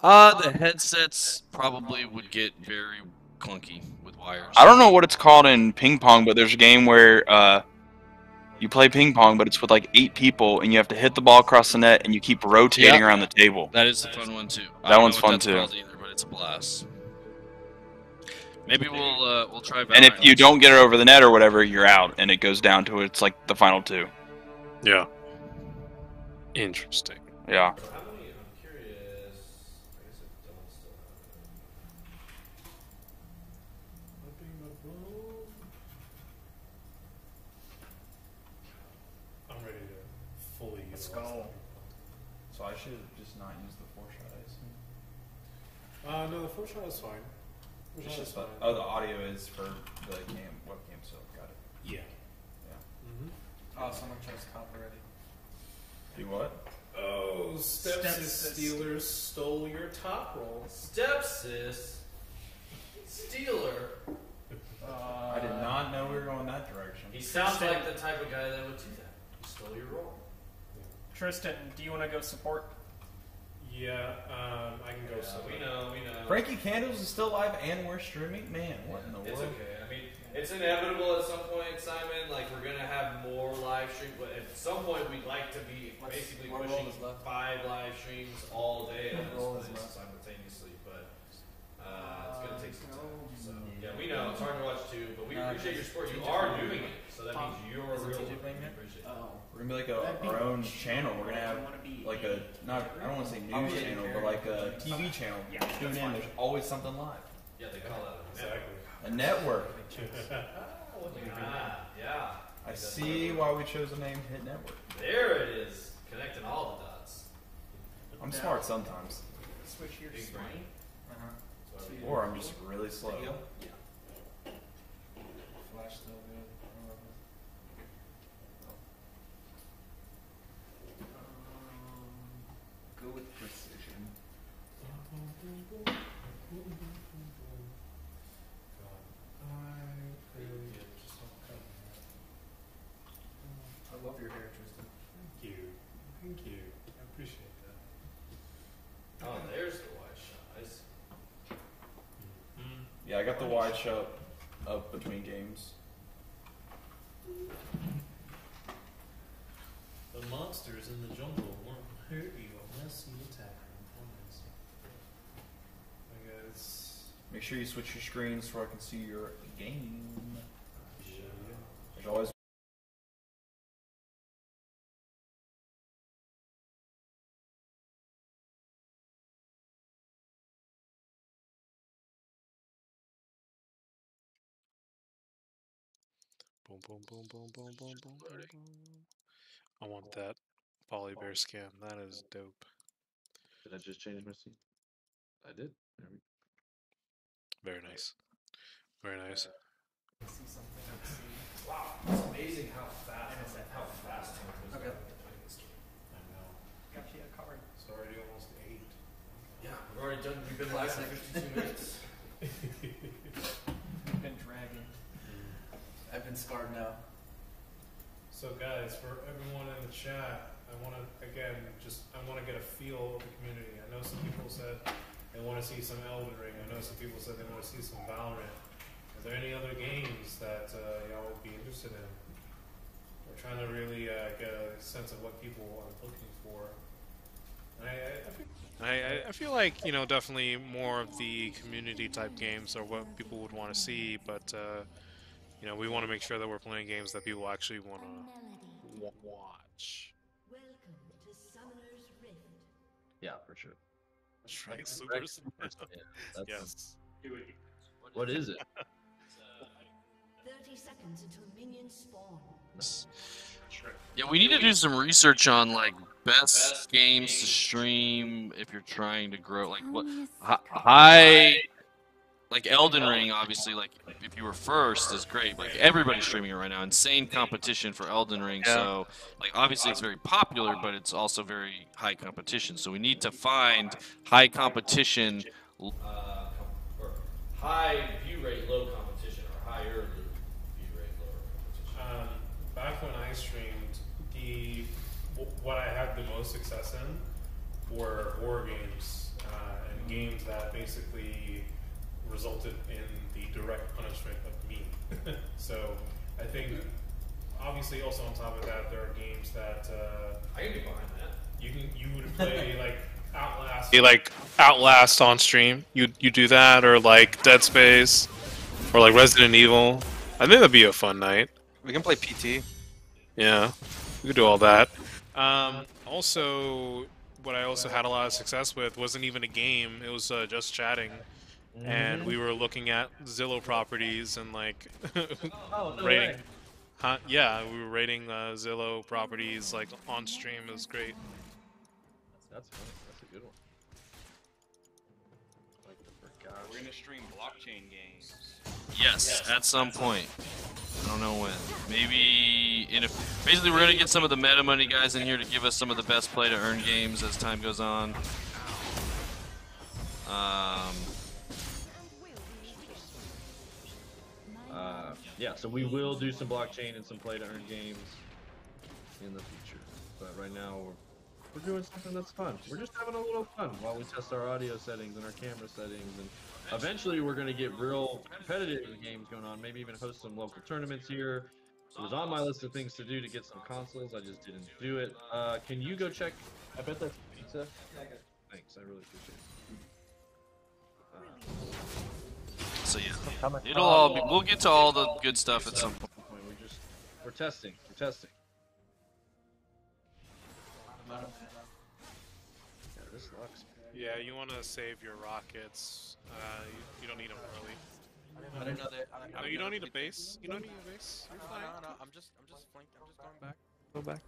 Uh, the headsets probably would get very clunky with wires. I don't know what it's called in ping pong, but there's a game where uh, you play ping pong, but it's with like eight people, and you have to hit the ball across the net, and you keep rotating Yep. around the table. That is a fun one too. I That don't one's know what fun that's too. called Either, but it's a blast. Maybe we'll uh, we'll try. And if you next. don't get it over the net or whatever, you're out, and it goes down to it's like the final two. Yeah. Interesting. Yeah. How many? I'm curious. I guess I don't still have I'm ready to fully. Let's utilize go. that. So I should have just not use the four shot, I assume. Uh, no, the four shot is fine. First It's shot just is the, fine. oh, the audio is for the cam webcam, so got it. Yeah. Yeah. Mm-hmm. Oh, someone chose cop already. Do what? Oh, Steps' Stepsis. Steelers stole your top roll. Stepsis. Stealer. I did not know we were going that direction. He sounds like the type of guy that would do that. He stole your role. Tristan, do you want to go support? Yeah, um, I can go. Yeah, somewhere. we know, we know. Frankie Candles is still live and we're streaming? Man, what in the It's world? okay. I mean, it's inevitable at some point, Simon. Like we're gonna have more live stream, but at some point we'd like to be What's- basically pushing left? five live streams all day on What role this place simultaneously. But uh, it's gonna take some time. So yeah, we know it's hard to watch too, but we Uh, appreciate your support. You are doing it? it, so that means you're a real. TJ We appreciate it. Oh. We're gonna be like a, our own channel. We're gonna have like a not I don't want to say news channel, but like a TV channel. Yeah, Tune in. fine. There's always something live. Yeah, they call that a Exactly. A network. Ah, yeah. I see why we chose the name Hit Network. There it is, connecting all the dots. I'm smart sometimes, Switch your screen. brain. Uh-huh. That's why we- or I'm just really slow. Yeah. Flash still good. I love it. Um, go with precision. I love your hair, Tristan. Thank you. Thank you. I appreciate that. Oh, there's the wide shot. I mm-hmm. see. Yeah, I got the wide shot up between games. The monsters in the jungle won't hurt you unless you attack them once. I guess. Make sure you switch your screens so I can see your game. Yeah. There's always Boom, boom, boom, boom, boom, boom, boom, boom, boom. I want that Polly Bear skin. That is dope. Did I just change my scene? I did. There we Very nice. Very nice. See something. Let's see. Wow, it's amazing how fast how fast time goes Okay. by when you're playing this game. I know. Got you a card. It's already almost eight. Yeah, we've already done. We've been live for 52 minutes. I've been dragging. Mm. I've been scarred now. So, guys, for everyone in the chat, I want to again just I want to get a feel of the community. I know some people said they want to see some Elden Ring. I know some people said they want to see some Valorant. Are there any other games that uh, y'all would be interested in? We're trying to really uh, get a sense of what people are looking for. I, I, I I, I- I feel like you know definitely more of the community type games are what people would want to see, but uh, you know we want to make sure that we're playing games that people actually want to w- watch. Welcome to Summoner's Rift. Yeah, for sure. That's right, Right, Super right. Smash. Yeah, that's- yes. What is it? 30 seconds until minions spawn. Yeah, we need to do some research on like best games to stream if you're trying to grow. Like what hi- high, like Elden Ring. Obviously, like if you were first is great. Like everybody's streaming it right now. Insane competition for Elden Ring. Yeah. So like obviously it's very popular, but it's also very high competition. So we need to find high competition. Uh, or high view rate, low competition, or higher view rate, lower competition. Um, back when I streamed, the what I had the most success in were horror games uh, and games that basically resulted in the direct punishment of me. so I think, obviously, also on top of that, there are games that uh, I can get behind that. you can you would play like Outlast. Be like Outlast on stream. You you do that, or like Dead Space, or like Resident Evil. I think that'd be a fun night. We can play PT. Yeah, we could do all that. Um, also, what I also had a lot of success with wasn't even a game. It was uh, just chatting, and we were looking at Zillow properties and like Oh, no rating. way. Huh? Yeah, we were rating uh, Zillow properties like on stream. It was great. That's fun. That's a good one. Like the Uh, we're gonna stream blockchain games. Yes, at some point. I don't know when. Maybe in a. Basically, we're gonna get some of the meta money guys in here to give us some of the best play to earn games as time goes on. Um, yeah, so we will do some blockchain and some play to earn games in the future. But right now we're we're doing something that's fun. We're just having a little fun while we test our audio settings and our camera settings and eventually we're gonna get real competitive games going on, maybe even host some local tournaments here. It was on my list of things to do to get some consoles, I just didn't do it. Uh, can you go check I bet that's pizza. Thanks, I really appreciate it. Uh, so yeah, it'll all be. We'll get to all the good stuff at some point. point. We just we're testing. We're testing. Yeah, this sucks. Yeah, you want to save your rockets. Uh, you, you don't need them early. I didn't know that. I didn't know No, you don't need a base. You don't need a base. You're No, fine. no, no. I'm just, I'm just flanked. I'm just going back. Go back.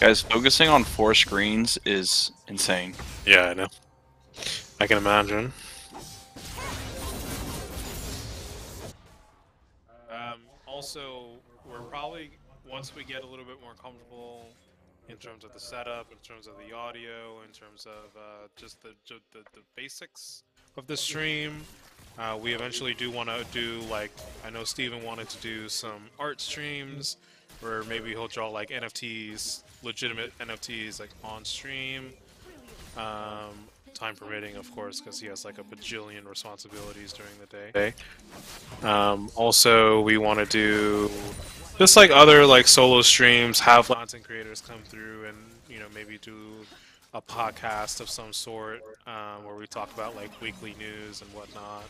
Guys, focusing on four screens is insane. Yeah, I know. I can imagine. Um, also, we're probably once we get a little bit more comfortable in terms of the setup, in terms of the audio, in terms of uh, just the, the the basics of the stream. Uh, we eventually do want to do like I know Steven wanted to do some art streams where maybe he'll draw like NFTs, legitimate NFTs like on stream. Um, time permitting, of course, because he has like a bajillion responsibilities during the day. Um, also, we want to do just like other like solo streams, have content creators come through and you know maybe do a podcast of some sort um, where we talk about like weekly news and whatnot.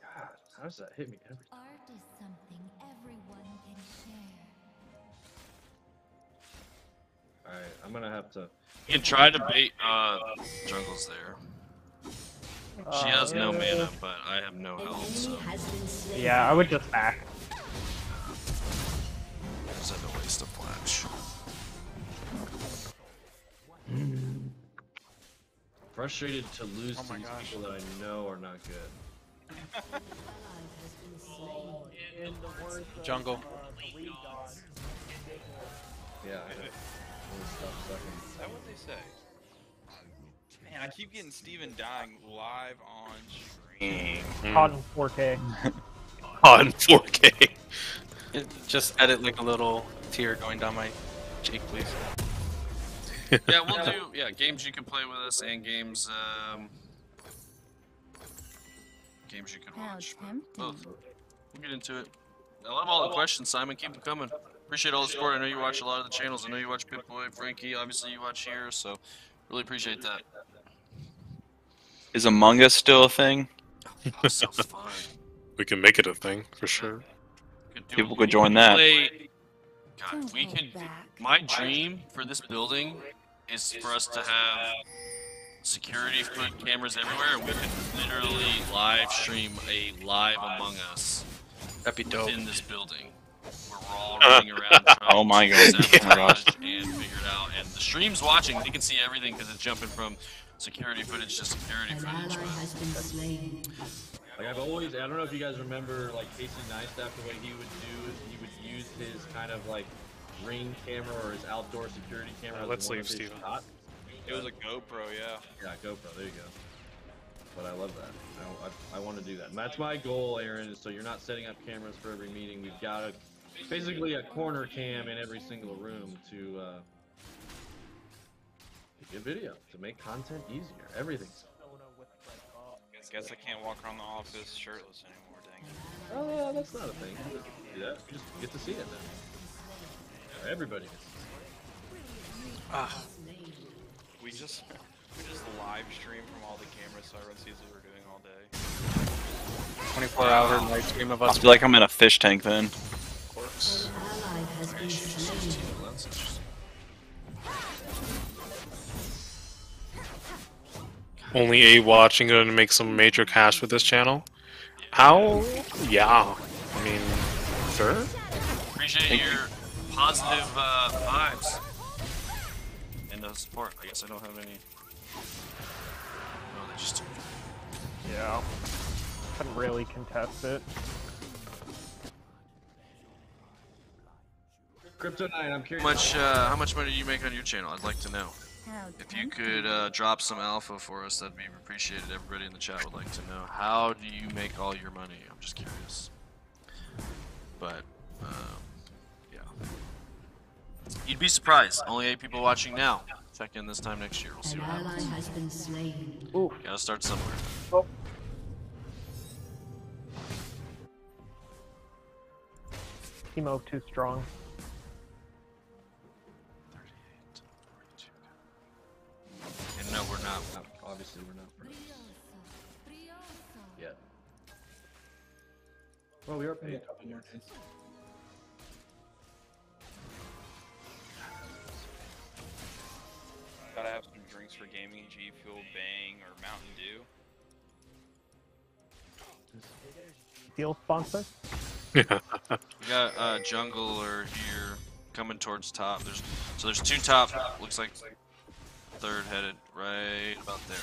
God, how does that hit me every Art is something everyone can share. Alright, I'm gonna have to You can try to bait. Uh, jungle's there. She Uh, has no mana, but I have no health, so Yeah, I would just back. it's a waste of flash. frustrated to lose Oh to these gosh. people that I know are not good. In the words of, Jungle. uh, the league Yeah, I know. Really stuff sucking. Is that what they say? Man, I keep getting Steven dying live on stream. caught in 4K. On 4K. It- Just edit like a little tear going down my cheek, please. yeah, we'll do. Yeah, games you can play with us and games. Um, games you can How watch. Both. We'll get into it. I love all the questions, Simon. Keep them coming. Appreciate all the support. I know you watch a lot of the channels. I know you watch BitBoy, Frankie. Obviously, you watch here, so really appreciate that. Is Among Us still a thing? Oh, so fun. We can make it a thing for sure. People could join that. Play, God, we could. My dream for this building is for us to have security foot cameras everywhere, and we could literally live stream a live Among Us. That'd be dope. In this building, where we're all running around Oh my to God. sabotage Oh my gosh. and figure it out. And the stream's watching; they can see everything because it's jumping from security footage to security footage. Like I've always, I don't know if you guys remember, like Casey Neistat, the way he would do is he would use his kind of like ring camera or his outdoor security camera. Uh, let's one leave of his Steven. shots. It was a GoPro, yeah. Yeah, GoPro. There you go. But I love that. I, I, I want to do that. And that's my goal, Aaron. Is so you're not setting up cameras for every meeting. We've got a basically a corner cam in every single room to uh, to get video to make content easier. Everything's. I guess I can't walk around the office shirtless anymore, dang it. Oh, that's not a thing. You just do. You just get to see it then. Everybody gets to see it. Ah, We just we just live stream from all the cameras so everyone sees what we're doing all day. 24 hour live stream of us. I us. feel like I'm in a fish tank then. Only a watching going to make some major cash with this channel. How? Yeah. I mean, sure. Appreciate your positive uh, vibes and uh, support. I guess I don't have any. No, they just. Yeah. Couldn't really contest it. Crypto Nine, I'm How curious. much? Uh, how much money do you make on your channel? I'd like to know. If you could uh, drop some alpha for us, that'd be appreciated. Everybody in the chat would like to know. How do you make all your money? I'm just curious. But, um, yeah. You'd be surprised. Only eight people watching now. Check in this time next year. We'll see An what ally happens. has been slain. Gotta start somewhere. Oh. Teemo too strong. And no, we're not. Obviously, we're not friends. Yet. Well, we are paying a couple more days. Gotta have some drinks for gaming, G Fuel, Bang, or Mountain Dew. Deal sponsor? We got uh, jungler here coming towards top. There's so there's two top. Looks like third headed right about there.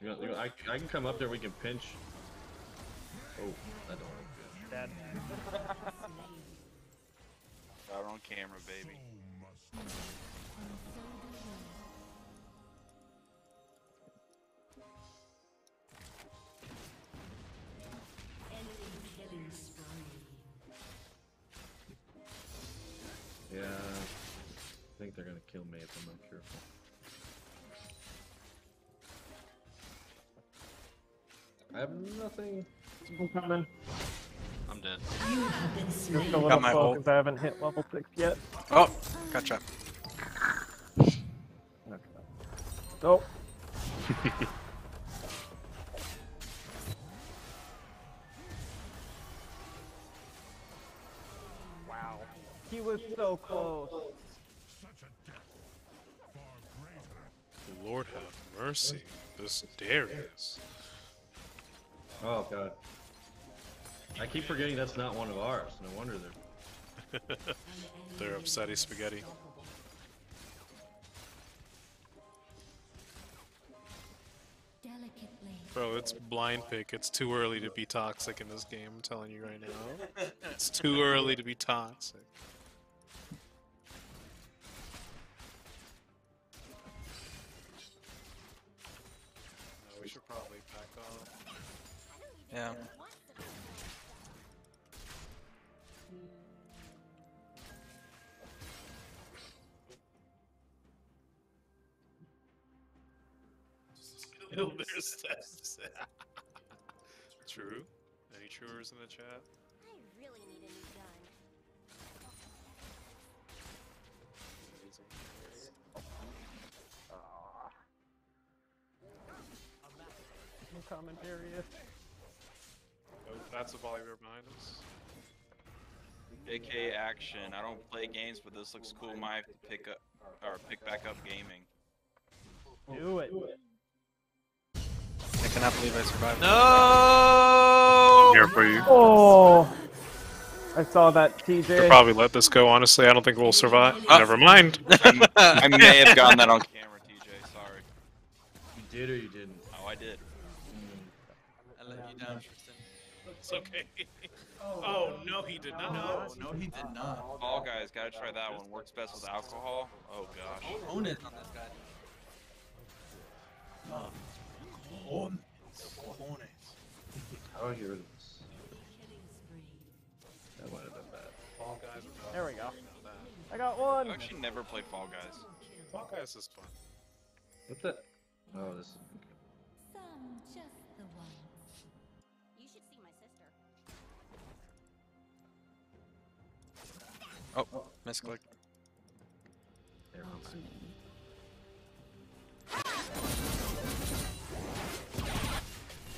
You know, you know, I, I can come up there. We can pinch. Oh, that don't look good. Dead. Got it on camera, baby. Kill me if I'm not careful. I have nothing. I'm coming. I'm dead. You have been Just a little my slow ult. because I haven't hit level 6 yet. Oh, gotcha. Oh. wow. He was so close. Lord have mercy. This Darius. Oh god. I keep forgetting that's not one of ours. No wonder they're. They're upsetty spaghetti. Bro, it's blind pick. It's too early to be toxic in this game. I'm telling you right now. It's too early to be toxic. Yeah. Ill their steps. True. Any truers in the chat? I really need a new gun. No commentary. That's a volleyball behind us. AK action. I don't play games, but this looks cool. Might have to pick up or pick back up gaming. Do it. I cannot believe I survived. No. Here for you. Oh, I saw that TJ. Could probably let this go. Honestly, I don't think we'll survive. Oh. Never mind. I'm- may have gotten that on camera, TJ. Sorry. You did or you didn't? Oh, I did. Mm. I let you down, Tristan. It's okay. Oh, oh no, he did not. No, no, he did not. Fall guys, gotta try that one. Works best with alcohol. Oh gosh. Own it on this guy. Own How do I get rid of this? That might have been bad. Fall guys. are There we go. You know that. I got one. I've actually never played Fall Guys. Fall guys is fun. What the? Oh, this is. Some just Oh, misclick. Watch me.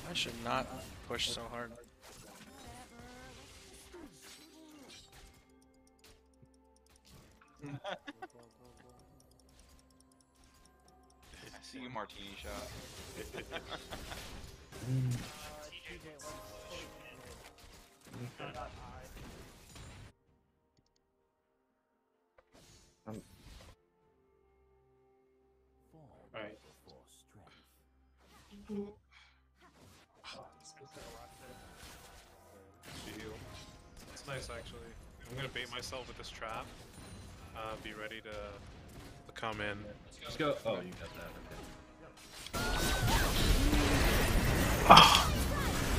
I should not push so hard. I see you, martini shot. I'm, Right. Shield. It's nice actually. I'm gonna bait myself with this trap. Uh, be ready to, to come in. Let's go. Oh, you got that. Okay. Oh,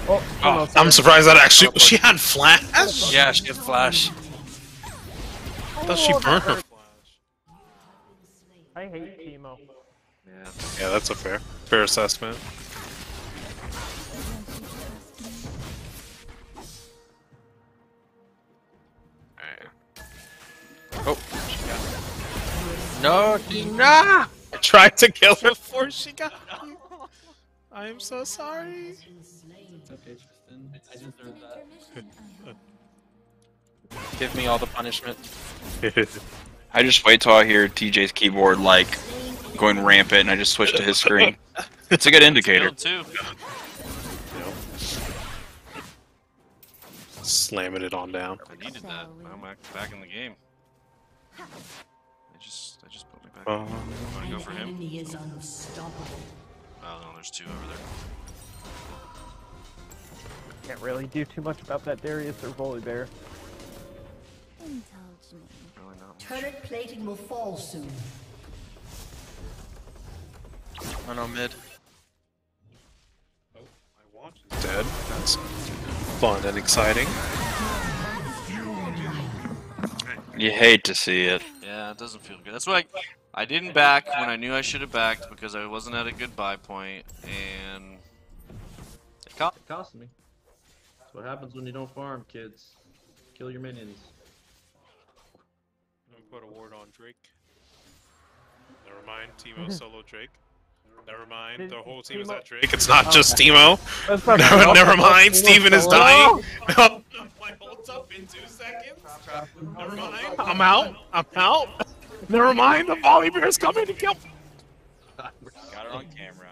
Oh, almost I'm surprised that actually she had flash. Yeah, she had flash. I thought she Oh, burned her flash. I hate Teemo. Yeah. Yeah, that's a fair fair assessment. Oh, she got No, she nah! I tried to kill her before she got you. I am so sorry. It's okay, Tristan. I deserve that. Intermission, I hope. Give me all the punishment. I just wait till I hear TJ's keyboard like going rampant, and I just switch to his screen. It's a good indicator. Killed too. Slamming it on down. I needed that. I'm back, back in the game. I just, I just put me back. Uh, Want to go for him? enemy is unstoppable. Oh no, there's two over there. Can't really do too much about that Darius or Volibear. Indulge me. Really not. much. Turret plating will fall soon. Oh no, mid. Dead. That's fun and exciting. You hate to see it. Yeah, it doesn't feel good. That's why I, I didn't back when I knew I should have backed because I wasn't at a good buy point, and it cost. It cost me. That's what happens when you don't farm, kids. Kill your minions. I'm gonna put a ward on Drake. Never mind, Teemo mm-hmm. solo Drake. Never mind, Did the whole team is Teemo- at Drake. It's not oh, just Teemo. That's not Never, never mind, Teemo Steven is solo. dying. My ult's up in two seconds. Never mind. I'm out. I'm out. Never mind, the Volibear is coming to kill. Got it on camera.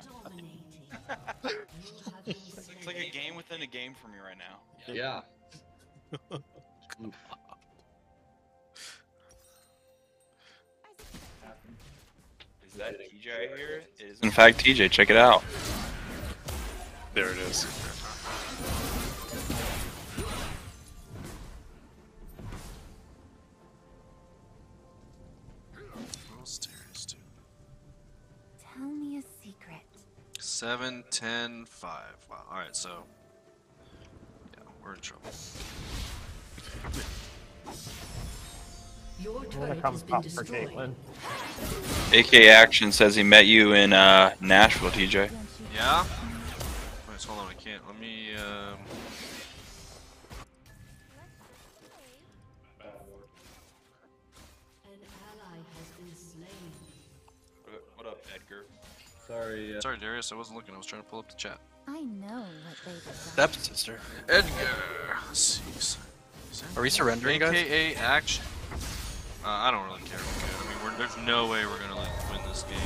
It's like a game within a game for me right now. Yeah. Is that TJ I hear? It is in fact TJ. Check it out. There it is. What's Darius do? Tell me a secret. 7, 10, 5. Wow. Alright, so yeah, we're in trouble. Your I'm gonna turret come has been for destroyed. AK Action says he met you in uh, Nashville, TJ. Yeah? Wait, hold on, I can't. Let me, um... An ally has been slain. What up, Edgar? Sorry. Uh, Sorry, Darius, I wasn't looking. I was trying to pull up the chat. I know what they desire. Stepsister. Edgar! Let's see. is- is that Are we surrendering, guys? AKA action. Uh, I don't really care. We're. I mean, we're, there's no way we're gonna like, win this game.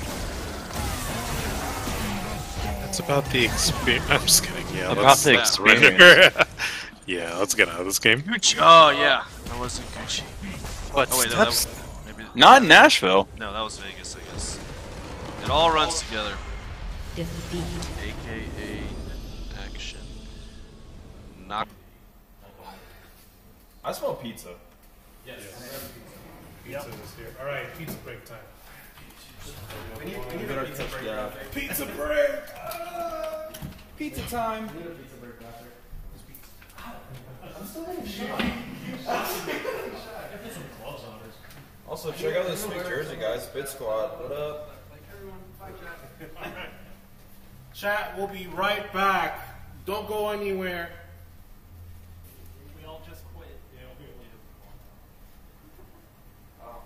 It's about the experience. I'm just kidding. Yeah, About let's the experience. yeah, let's get out of this game. Gucci. Oh yeah, that wasn't Gucci. What? Oh wait, no, that was, maybe. Not in Nashville. No, that was Vegas, I guess. It all runs together. Defeat. AKA action. Knock. I smell pizza. Yes. Pizza is here. All right, pizza break time. We need, we need better a pizza break. that. after. Pizza break! Ah, pizza time. We need a pizza break after. I'm still getting shot. Also, check out this sweet jersey, guys. Spit Squad. What up? Chat, we'll be right back. Don't go anywhere. We all just quit. Our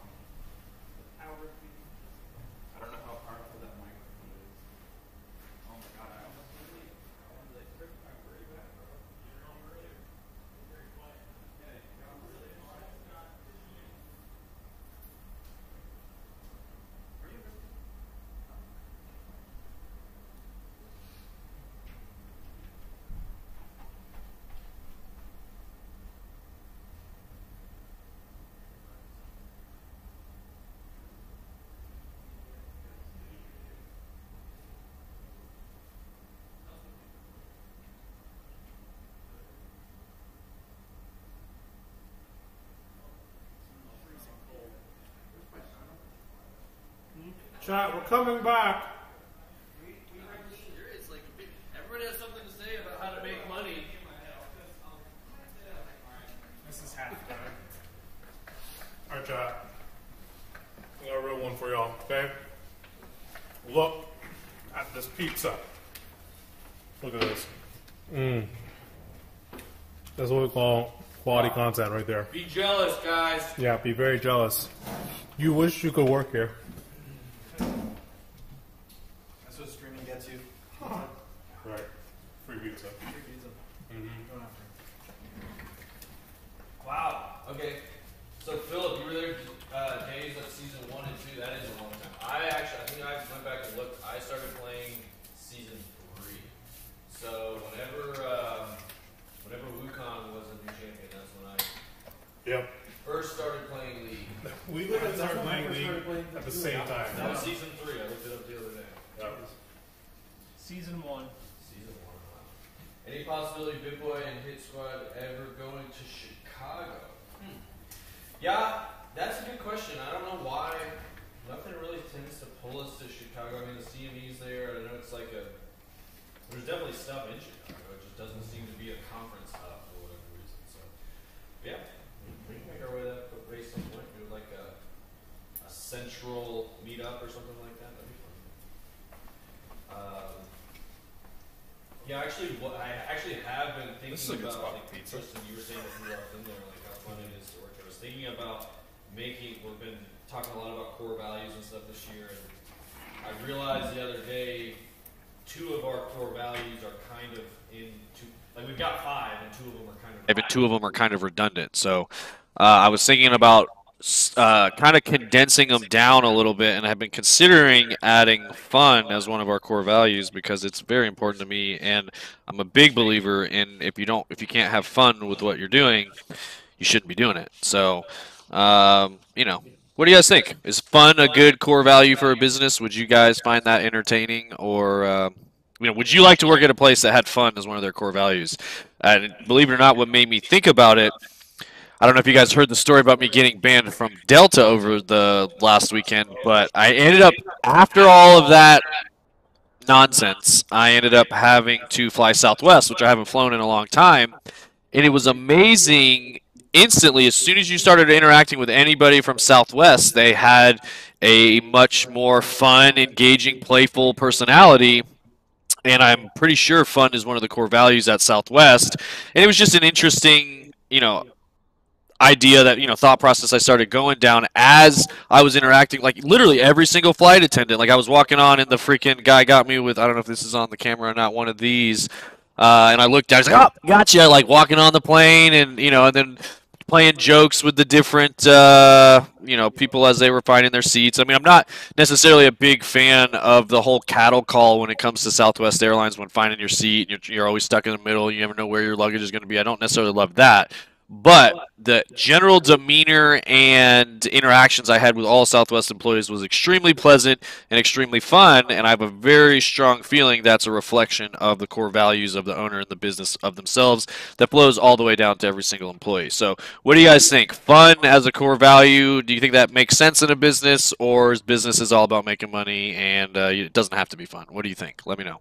I don't know how powerful that microphone is. Oh my god, I almost really. Chat, we're coming back. Everybody has something to say about how to make money. This is half time. All right, chat. I got a real one for y'all, okay? Look at this pizza. Look at this. Mmm. That's what we call quality content right there. Be jealous, guys. Yeah, be very jealous. You wish you could work here. That's what streaming gets you. Right. Free pizza. Free pizza. Mhm. Don't have to. Wow. Okay. So Philip, you were there uh, days of season one and two. That is a long time. I actually, I think I went back and looked. I started playing season three. So whenever, um, whenever Wukong was a new champion, that's when I Yep. first started playing League. We literally That's started when I playing first League started playing at the too. same time. That was season three. I looked it up the other day. Yeah. Season one. Season one. Wow. Any possibility BitBoy and Hit Squad ever going to Chicago? Hmm. Yeah, that's a good question. I don't know why. Nothing really tends to pull us to Chicago. I mean, the CME's there. I know it's like a. There's definitely stuff in Chicago. It just doesn't seem to be a conference hub for whatever reason. So, yeah, we can make our way that race some point. Do like a, a central meetup or something like that. That'd be fun. Um, yeah, actually, what I actually have been thinking This is a good about. spot like, for pizza. Tristan, you were saying that you were in there, like how fun it is to work. I was thinking about making. We've been talking a lot about core values and stuff this year, and I realized the other day two of our core values are kind of in two. Like we've got five, and two of them are kind of. Maybe two of them are kind of redundant. So uh, I was thinking about s- uh, kind of condensing them down a little bit, and I've been considering adding fun as one of our core values because it's very important to me, and I'm a big believer in if you don't, if you can't have fun with what you're doing, you shouldn't be doing it. So, um, you know. What do you guys think? Is fun a good core value for a business? Would you guys find that entertaining, or uh, you know, would you like to work at a place that had fun as one of their core values? And believe it or not, what made me think about it, I don't know if you guys heard the story about me getting banned from Delta over the last weekend, but I ended up after all of that nonsense, I ended up having to fly Southwest, which I haven't flown in a long time. and it was amazing. Instantly as soon as you started interacting with anybody from southwest they had a much more fun engaging playful personality. And i'm pretty sure fun is one of the core values at southwest. And it was just an interesting you know idea that you know thought process I started going down as I was interacting like literally every single flight attendant. Like I was walking on and the freaking guy got me with I don't know if this is on the camera or not one of these. Uh, and I looked down he's like oh gotcha like walking on the plane and you know and then playing jokes with the different uh, you know people as they were finding their seats. I mean I'm not necessarily a big fan of the whole cattle call when it comes to Southwest Airlines when finding your seat you're, you're always stuck in the middle you never know where your luggage is going to be. I don't necessarily love that but the general demeanor and interactions I had with all Southwest employees was extremely pleasant and extremely fun, and I have a very strong feeling that's a reflection of the core values of the owner and the business of themselves that flows all the way down to every single employee. So, what do you guys think? Fun as a core value? Do you think that makes sense in a business, or is business is all about making money and uh, it doesn't have to be fun? What do you think? Let me know.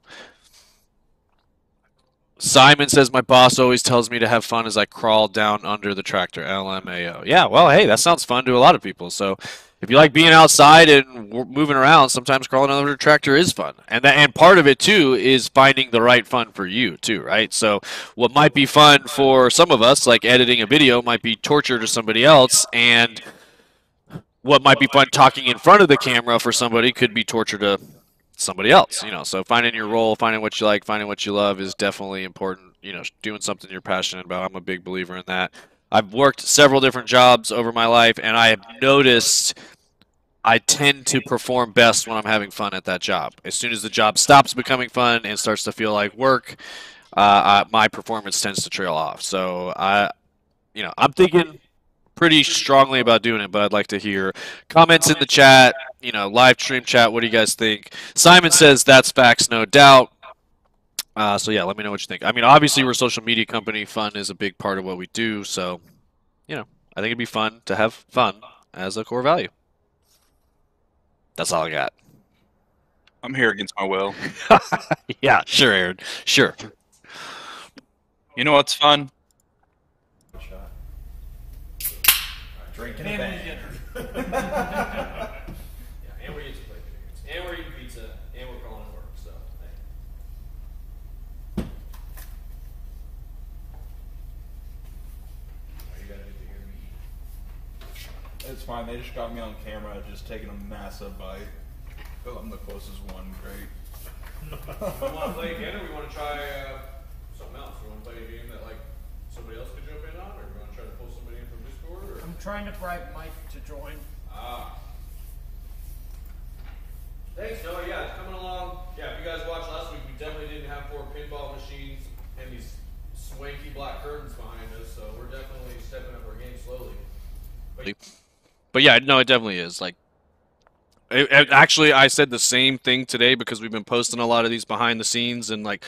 Simon says my boss always tells me to have fun as I crawl down under the tractor. LMAO. Yeah, well, hey, that sounds fun to a lot of people. So if you like being outside and moving around, sometimes crawling under a tractor is fun. And that, and part of it too is finding the right fun for you too, right? So what might be fun for some of us, like editing a video, might be torture to somebody else, and what might be fun talking in front of the camera for somebody could be torture to somebody else you know so finding your role finding what you like finding what you love is definitely important you know doing something you're passionate about. I'm a big believer in that. I've worked several different jobs over my life and i have noticed i tend to perform best when i'm having fun at that job. As soon as the job stops becoming fun and starts to feel like work uh, I, my performance tends to trail off. So i you know i'm thinking pretty strongly about doing it, but I'd like to hear comments in the chat, you know, live stream chat. What do you guys think? Simon says that's facts, no doubt. Uh, so yeah, let me know what you think. I mean, obviously we're a social media company. Fun is a big part of what we do. So, you know, I think it'd be fun to have fun as a core value. That's all I got. I'm here against my will. yeah, sure, Aaron. Sure. You know what's fun? Drinking And a we bang. get yeah, and we're eating play video games, and we're eating pizza, and we're calling it work. So, hey. All you gotta do to hear me. It's fine. They just got me on camera, just taking a massive bite. Oh, I'm the closest one. Great. we want to play again, or we want to try uh, something else? We want to play a game that like somebody else could jump in on, or we want to try to pull somebody in from Discord, or I'm trying to bribe Mike to join. ah. Thanks, Noah. Yeah, it's coming along. Yeah, if you guys watched last week, we definitely didn't have four pinball machines and these swanky black curtains behind us, so we're definitely stepping up our game slowly. But But yeah, no, it definitely is. Like, it, it- actually, I said the same thing today because we've been posting a lot of these behind the scenes and like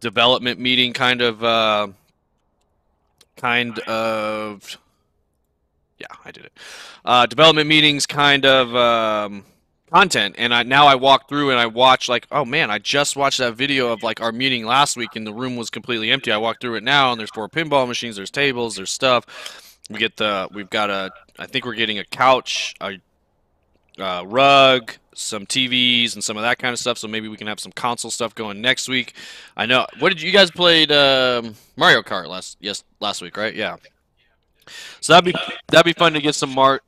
development meeting kind of, uh, kind of, yeah, I did it. Uh, development meetings kind of um, content, and I now I walk through and I watch like, oh man, I just watched that video of like our meeting last week and the room was completely empty. I walk through it now and there's four pinball machines, there's tables, there's stuff. We get the we've got a I think we're getting a couch, a uh, rug, some TVs, and some of that kind of stuff. So maybe we can have some console stuff going next week. I know. What did you, you guys played um, Mario Kart last yes last week, right? Yeah. So that'd be that'd be fun to get some Mar,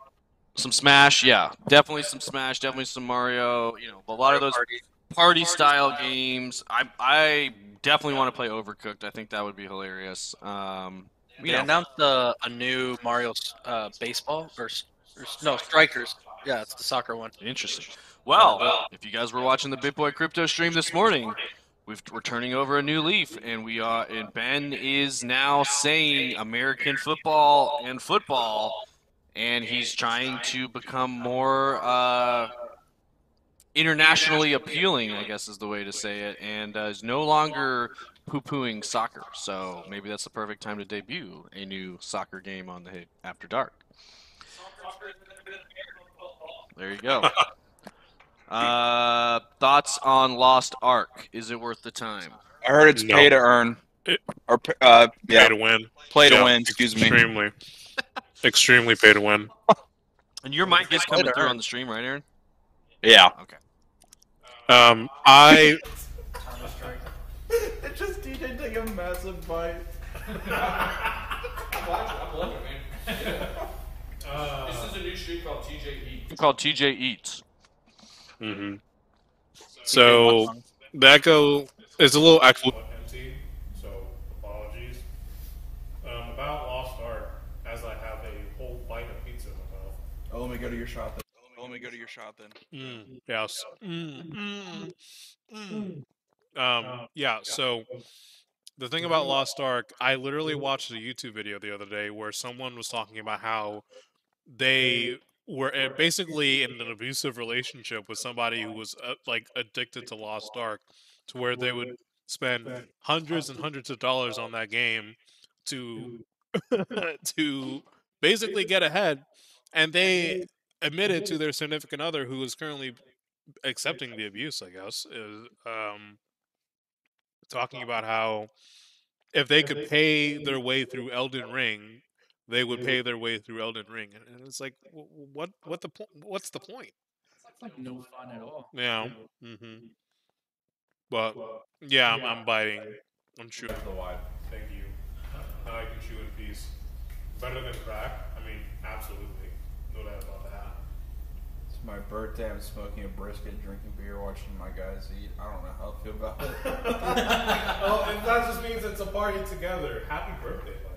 some Smash. Yeah, definitely some Smash. Definitely some Mario. You know, a lot of those party style games. I I definitely want to play Overcooked. I think that would be hilarious. Um, you They know, announced a, a new Mario uh, baseball or, or no strikers. Yeah, it's the soccer one. Interesting. Well, if you guys were watching the BitBoy Crypto stream this morning, we've, we're turning over a new leaf, and we are. And Ben is now saying American football and football, and he's trying to become more uh, internationally appealing. I guess is the way to say it, and uh, is no longer poo-pooing soccer. So maybe that's the perfect time to debut a new soccer game on the After Dark. There you go. Uh, thoughts on Lost Ark? Is it worth the time? I heard it's No. pay to earn. Or uh, yeah. Pay to win. Play to Yeah, win. Excuse me. Extremely, extremely pay to win. And your mic is coming through on the stream, right, Aaron? Yeah. Okay. Um, I it's just TJ taking a massive bite. I'm loving it, man. Uh, this is a new stream called TJ Eat. Called TJ Eats. Hmm So the echo is a little echo. empty, so apologies. Um, about Lost Ark, as I have a whole bite of pizza in my mouth. Oh, let me go to your shop then. Let me go to your shot then. Mm, yes. Mm, mm, mm. Um, yeah. So the thing about Lost Ark, I literally watched a YouTube video the other day where someone was talking about how they were uh, basically in an abusive relationship with somebody who was uh, like addicted to Lost Ark, to where they would spend hundreds and hundreds of dollars on that game to to basically get ahead, and they admitted to their significant other who is currently accepting the abuse. I guess is um talking about how if they could pay their way through Elden Ring, they would pay their way through Elden Ring, and and it's like, wh- wh- what? What the point? What's the point? It's like no fun at all. Yeah. Mm-hmm. But yeah, I'm, I'm biting. I'm chewing. Thank you. Now I can chew in peace. Better than crack? I mean, absolutely. No doubt about that. It's my birthday. I'm smoking a brisket, drinking beer, watching my guys eat. I don't know how I feel about it. well, and that just means it's a party together. Happy birthday, by the way.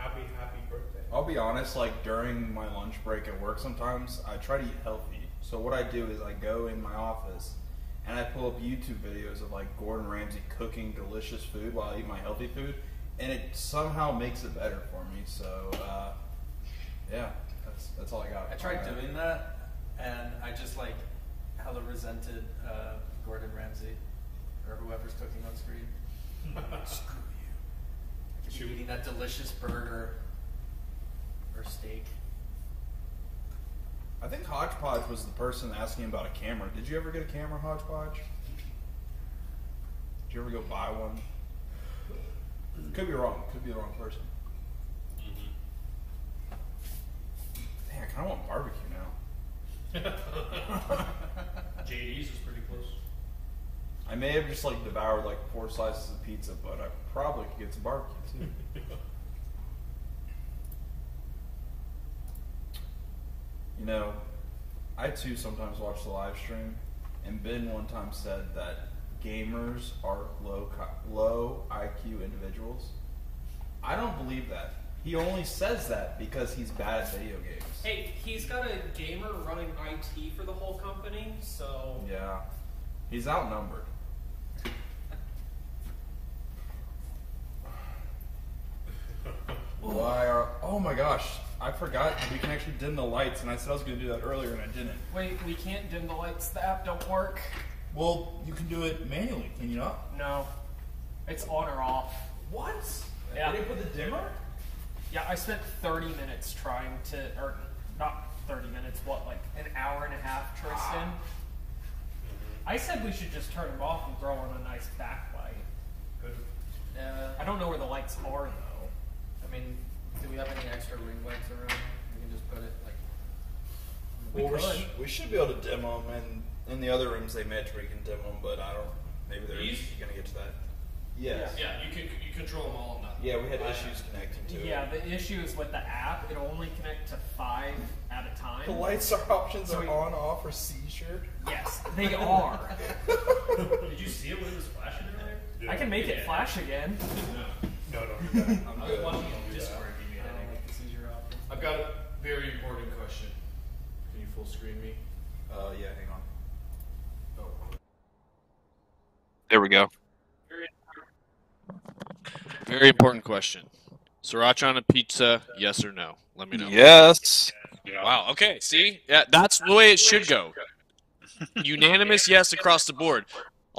Happy, happy birthday. I'll be honest, like during my lunch break at work sometimes, I try to eat healthy. So what I do is I go in my office and I pull up YouTube videos of like Gordon Ramsay cooking delicious food while I eat my healthy food, and it somehow makes it better for me. So uh, yeah, that's that's all I got. I tried on that. doing that, and I just like hella resented uh, Gordon Ramsay or whoever's cooking on screen. Screw you! I eating that delicious burger or steak. I think Hodgepodge was the person asking about a camera. Did you ever get a camera, Hodgepodge? Did you ever go buy one? Could be wrong. Could be the wrong person. Mm-hmm. Dang, I kind of want barbecue now. JD's is pretty close. I may have just like devoured like four slices of pizza, but I probably could get some barbecue too. you know, I too sometimes watch the live stream, and Ben one time said that gamers are low co- low IQ individuals. I don't believe that. He only says that because he's bad at video games. Hey, he's got a gamer running IT for the whole company, so Yeah, he's outnumbered. Why are? Oh my gosh! I forgot we can actually dim the lights, and I said I was going to do that earlier, and I didn't. wait, we can't dim the lights. The app don't work. Well, you can do it manually, can you not? No, it's on or off. What? Yeah. They didn't put the dimmer? Yeah, I spent 30 minutes trying to, or not 30 minutes, what, like an hour and a half, Tristan? Mm-hmm. I said we should just turn them off and throw on a nice backlight. Yeah. I don't know where the lights are, though. I mean, do we have any extra ring lights around? We can just put it like. We well, we, could. sh- we should be able to dim them, and in the other rooms they match where you can dim them, but I don't. Maybe they're These? going to get to that. Yes. Yeah, you can you control them all. Not Yeah, we had issues connecting to Yeah, it. the issue is with the app, it'll only connect to five at a time. The lights are options So are we- on, off, or seizure. Yes, they are. Did you see it when it was flashing earlier? I can make it flash again. No, don't do that. I was watching it on Discord. It gave me a headache. I've got a very important question. Can you full screen me? Uh, yeah, hang on. Oh. There we go. Very important question. Sriracha on a pizza, yes or no? Let me know. Yes. Wow. Okay. See, yeah, that's the way it should go. Unanimous yes across the board.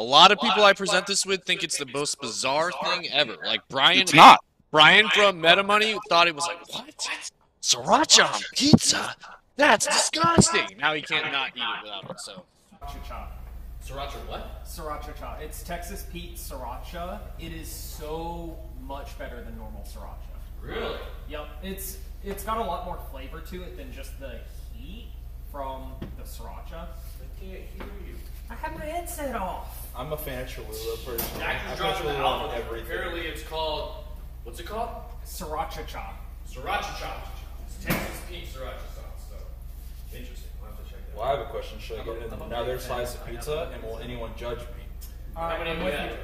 A lot of people I present this with think it's the most bizarre thing ever. Like Brian, It's not. Brian from Meta Money thought it was like what? Sriracha on pizza? That's disgusting. Now he can't not eat it without it. So Sriracha what? Sriracha cha. It's Texas Pete sriracha. It is so much better than normal sriracha. Really? Yep. It's it's got a lot more flavor to it than just the heat from the sriracha. I can't hear you. I had my headset off. I'm a fan of Cholula personally. Jack I just put dropped the Cholula on everything. Apparently, it's called. What's it called? Sriracha cha. Sriracha chop. It's Texas Pete sriracha sauce. So interesting. I'll have to check that. Well, I have a question. Should I get I'm another big slice of of pizza, and will anyone judge me? All right, How many I'm with you.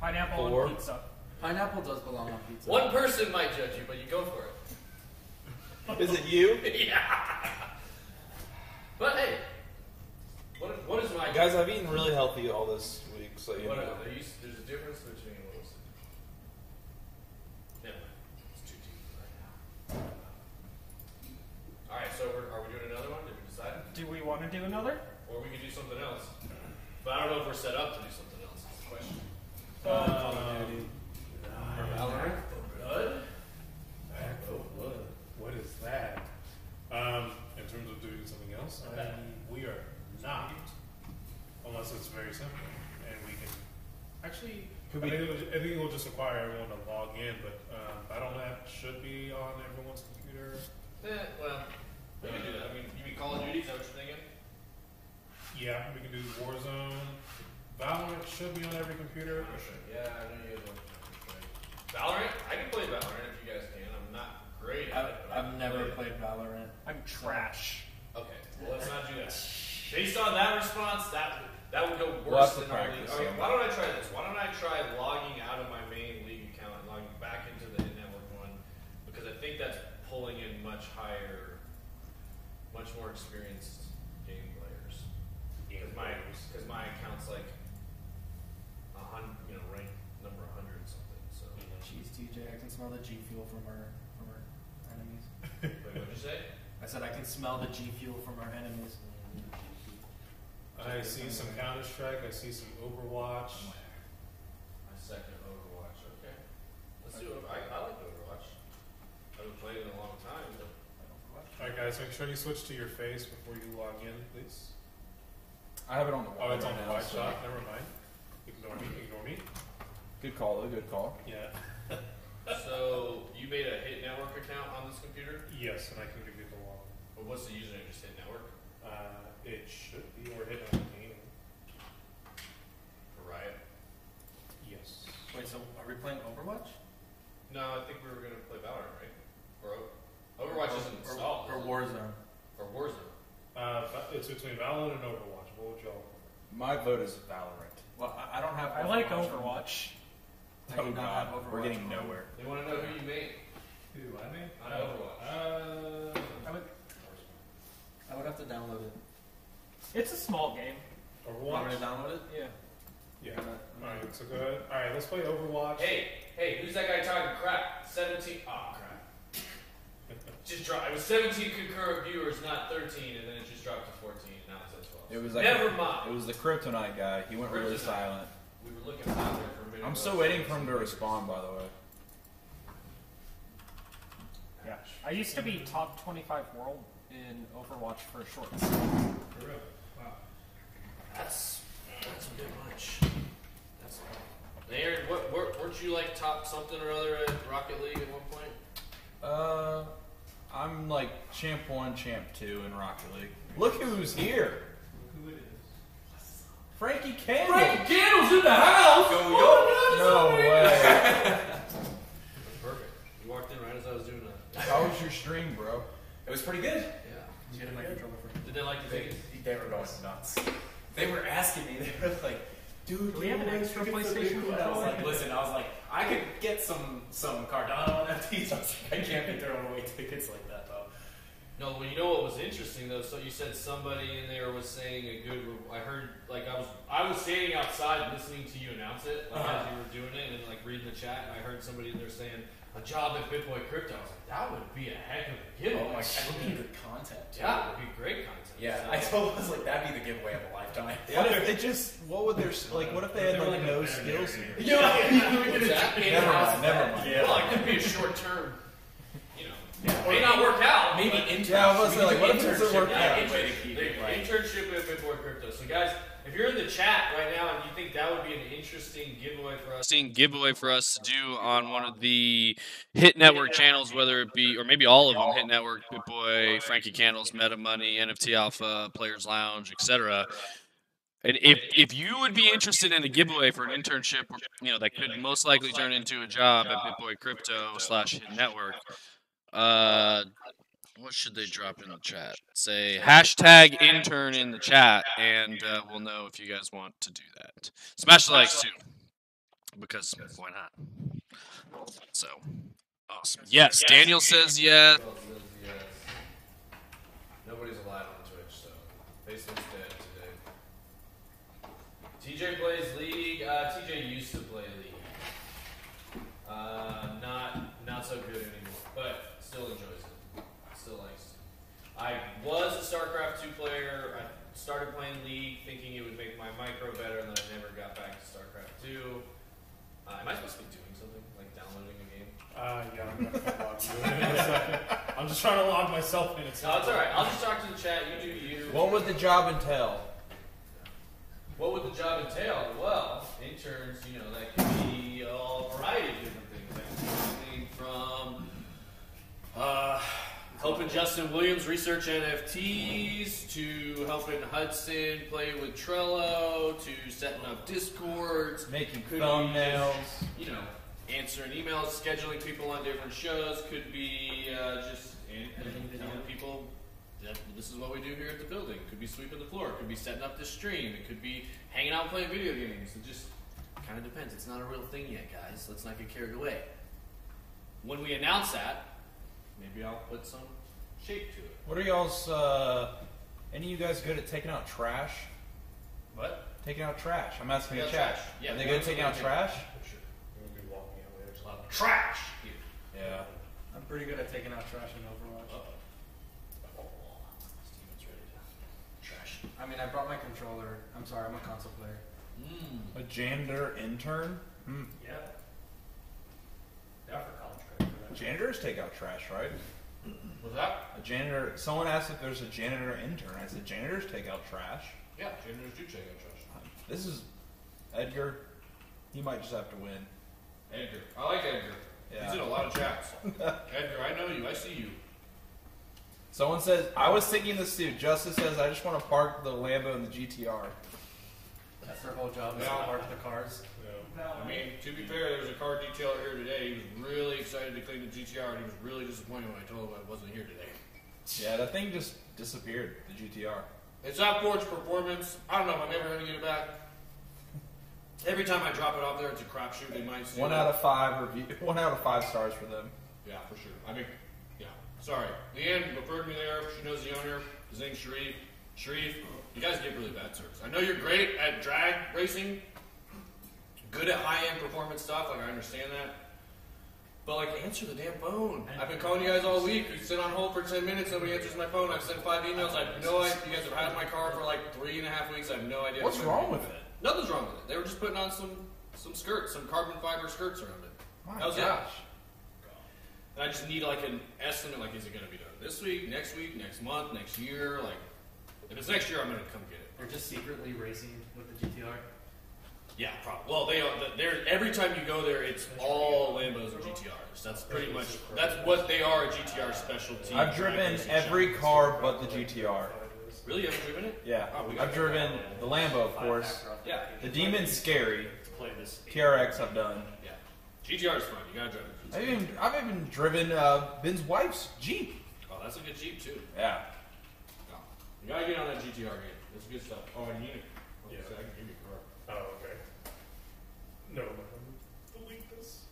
Pineapple Four. on pizza. Pineapple does belong on pizza. One person might judge you, but you go for it. Is it you? yeah. But hey, what, what is my Guys, I've eaten really healthy all this week, so you What, know. uh, there used- there's a difference between what was Never mind. It's too deep right now. All right, so we're, are we doing another one? Did we decide? Do we want to do another? Or we could do something else. But I don't know if we're set up to do something else. Is the question. Um, Or Valorant? Blood? Back for blood. What is that? Um, in terms of doing something else, I Okay. we are not, unless it's very simple, and we can actually. Could I, we- think it would- I think it will just require everyone to log in, but um, BattleNet should be on everyone's computer. Eh, well, we can do that. I mean, you mean Call of Duty? Is that what you're thinking? Yeah, we can do Warzone. Valorant should be on every computer. Yeah, I know you guys want to play. Valorant? I can play Valorant if you guys can. I'm not great at I've, it. but I I've can never play it. played Valorant. I'm trash. Okay, well, let's not do that. Based on that response, that that would go We'll worse than our league. practice Okay, why don't I try this? Why don't I try logging out of my main league account and logging back into the network one? Because I think that's pulling in much higher, much more experienced game players. Because my because my account's like a hundred, you know, ranked number hundred something. So. Jeez, TJ, I can smell the G fuel from our from our enemies. Wait, what'd you say? I said I can smell the G fuel from our enemies. I see some Counter Strike. I see some Overwatch. My second Overwatch. Okay, let's do it. I, I like Overwatch. I haven't played in a long time, but All right, guys, make sure you switch to your face before you log in, please. I have it on the Oh, it's on right the now, wide so- shot. Never mind. Ignore me. Ignore me. Good call, though. Good call. Yeah. So you made a Hit Network account on this computer? Yes, and I can give you the log. But what's the username? Just Hit Network Uh, it should be or hit on gaming. for Riot? Yes. Wait, so are we playing Overwatch? No, I think we were gonna play Valorant, right? Or O- Overwatch Or- isn't or- installed. or is it? Warzone. Or Warzone. Uh, but it's between Valorant and Overwatch. What would y'all? My vote is Valorant. Well, I, I don't have. I like Overwatch. Overwatch. I do Oh not god, have we're getting on. nowhere. They want to know who you made Who I mean? on Overwatch. Uh, I would, I would have to download it. It's a small game. Want me Overwatch. to download it? Yeah. Yeah. All right. So go ahead. All right. Let's play Overwatch. Hey, hey, who's that guy talking crap? 17. Oh, crap. Just dropped. It was 17 concurrent viewers, not 13, and then it just dropped to 14. and Now it's at 12. It was like Never mind. It was the Kryptonite guy. He went really Kryptonite. silent. We were looking out there for a minute. I'm still waiting for him to respond. By the way. Yeah. I used to be top 25 world in Overwatch for a short For real. Wow. That's that's a bit much. That's Aaron, what, weren't weren't you like top something or other at Rocket League at one point? Uh, I'm like champ one, champ two in Rocket League. Look who's here. Who it is? Frankie Candle. Frankie Candle's in the house. Go, yo. No way. Perfect. You walked in right as I was doing that. How was your stream, bro? It was pretty good. Yeah. Did you get my controller for Did they like the They, tickets? they were going nuts. They were asking me. They were like, "Dude, Do we have an you extra get some PlayStation big one?" I was like, "Listen, I was like, I could get some some Cardano NFTs. I was like, I can't be throwing away tickets like that, though." No, well, you know what was interesting though. So you said somebody in there was saying a good. Re- I heard like I was I was standing outside listening to you announce it like Uh-huh. as you were doing it and like reading the chat, and I heard somebody in there saying a job at BitBoy Crypto. I was like, that would be a heck of a giveaway. Oh my god, it would be the content. Too. Yeah, it would be great content. Yeah, So- I told I was like, that'd be the giveaway of a lifetime. What if they just? What would their like? What if they had like no skills here? Yeah, What's? Never mind. Never mind. Yeah. Well, it could be a short term. You know, may not work out. Maybe internship. Yeah, I was like, what if it internship doesn't work would be a out? good way to Internship, keep there it, you go. like- internship at BitBoy Crypto. So, guys, If you're in the chat right now and you think that would be an interesting giveaway for us, Interesting giveaway for us to do on one of the Hit Network channels, whether it be, or maybe all of them, Hit Network, BitBoy, Frankie Candles, Meta Money, NFT Alpha, Players Lounge, etc. And if if you would be interested in a giveaway for an internship, you know that could most likely turn into a job at BitBoy Crypto slash Hit Network, uh, what should they drop in the chat? Say hashtag intern in the chat, and uh, we'll know if you guys want to do that. Smash the likes too, because why not? So awesome. Yes, Daniel says yes. Nobody's alive on Twitch, so Facebook's dead today. TJ plays League. Uh, TJ used to play League. Uh, not not so good anymore, but still enjoys it. Still likes it. I was a StarCraft 2 player. I started playing League thinking it would make my micro better, and then I never got back to StarCraft 2. Uh, am I supposed to be doing something? Like downloading a game? Uh, yeah, I'm gonna log you in in a second. I'm just trying to log myself in. It's No, it's alright. I'll just talk to the chat. You do you. What would the job entail? What would the job entail? Well, interns, you know, that could be a variety of different things. That could be anything from uh, helping Justin Williams research NFTs to helping Hudson play with Trello to setting up discords, Making could be thumbnails. just, you know, answering emails, scheduling people on different shows. Could be uh, just and, and telling people that this is what we do here at the building. Could be sweeping the floor. Could be setting up the stream. It could be hanging out and playing video games. It just kind of depends. It's not a real thing yet, guys. Let's not get carried away. When we announce that, maybe I'll put some shape to it. What are y'all's? Uh, any of you guys good at taking out trash? What? Taking out trash. I'm asking Yeah, the chat. trash. Yeah, are they we good want at taking out take- trash? We'll be walking out later. There's a lot of trash here. Yeah. I'm pretty good at taking out trash in Overwatch. Steven's ready to trash. I mean, I brought my controller. I'm sorry, I'm a console player. Mm. A janitor intern? Hmm. Yeah. Yeah, for college credit for that. Janitors take out trash, right? What's that? A janitor. Someone asked if there's a janitor intern. I said janitors take out trash. Yeah, janitors do check out trash. This is Edgar. He might just have to win. Edgar. I like Edgar. Yeah. He's in a lot of chats. Edgar, I know you. I see you. Someone says I was thinking this too. Justice says I just want to park the Lambo and the GTR. That's their whole job is Yeah. to park the cars. I mean, to be fair, there was a car detailer here today. He was really excited to clean the GTR, and he was really disappointed when I told him I wasn't here today. Yeah, that thing just disappeared. The GTR. It's at Forge Performance. I don't know if I'm ever going to get it back. Every time I drop it off there, it's a crapshoot. They might see One it. out of five review. One out of five stars for them. Yeah, for sure. I mean, yeah. Sorry. Leanne referred me there. She knows the owner. His name's Sharif. Sharif, you guys give really bad service. I know you're great at drag racing, good at high end performance stuff. Like, I understand that. But, like, answer the damn phone. I've been calling you guys all week. You sit on hold for 10 minutes, nobody answers my phone. I've sent five emails. I have no idea. You guys have had my car for like three and a half weeks. I have no idea. What's wrong with it? Nothing's wrong with it. They were just putting on some some skirts, some carbon fiber skirts around it. My that was gosh. it. And I just need like an estimate. Like, is it going to be done this week, next week, next month, next year? Like, if it's next year, I'm going to come get it. They're just secretly racing with the GTR. Yeah, probably. Well, they are. They're every time you go there, it's all Lambos or GTRs. That's pretty much that's what they are. A GTR specialty. I've driven every car but the GTR. Really, you haven't driven it? Yeah, Oh, we I've driven the Lambo, of course. Yeah. The Demon's scary. TRX I've done. Yeah. GTR is fun. You gotta drive it. I've even I've even driven uh, Ben's wife's Jeep. Oh, that's a good Jeep too. Yeah. You gotta get on that GTR game. It's good stuff. Oh, and you need it. Yeah. I can give you a car. Oh, okay. No, um, delete this.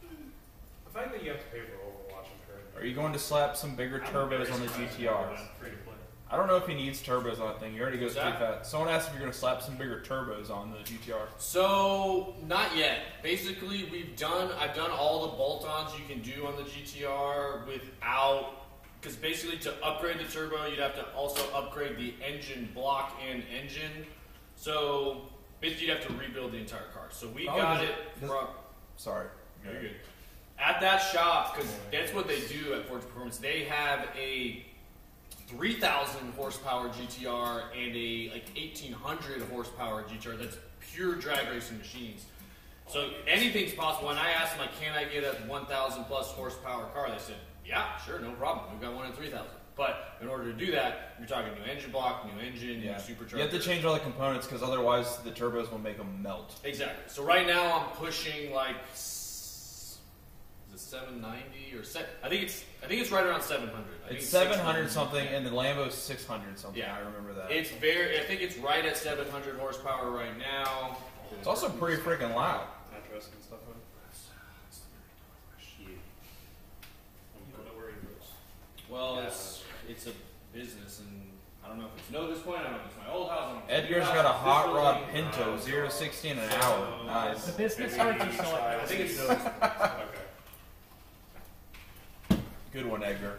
The fact that you have to pay for Overwatch and current. Are you going to slap some bigger I'm turbos on the surprised GTR? about that free to play. I don't know if he needs turbos on that thing. He already goes What's pretty that? fast. Someone asked if you're going to slap some bigger turbos on the GTR. So not yet. Basically, we've done. I've done all the bolt-ons you can do on the GTR without. Because basically, to upgrade the turbo, you'd have to also upgrade the engine block and engine. So basically, you'd have to rebuild the entire car. So we Oh, got does- it does- from. Sorry. You're good. At that shop, because that's what they do at Forge Performance. They have a 3000 horsepower GTR and a like 1800 horsepower GTR. That's pure drag racing machines. So anything's possible. And I asked them, like, can I get a 1000 plus horsepower car? They said, yeah, sure, no problem. We've got one at 3000. But in order to do that, you're talking new engine block, new engine, Yeah. new supercharger. You have to change all the components because otherwise the turbos will make them melt. Exactly. So right now I'm pushing like s- is it 790 or se- I think it's I think it's right around 700. I think It's 700 something, and the Lambo's 600 something. Yeah. I remember that. It's very. I think it's right at 700 horsepower right now. It's also pretty freaking loud. Address and stuff on it. I'm gonna worry about Well, it's it's a business, and I don't know if it's no this point. I don't know if it's my old house. I don't know if it's Edgar's your got a house, hot this rod building. Pinto, uh, 0 to 60 in an hour. Nice. The business cards are still I think it's no. Okay. Good one, Edgar.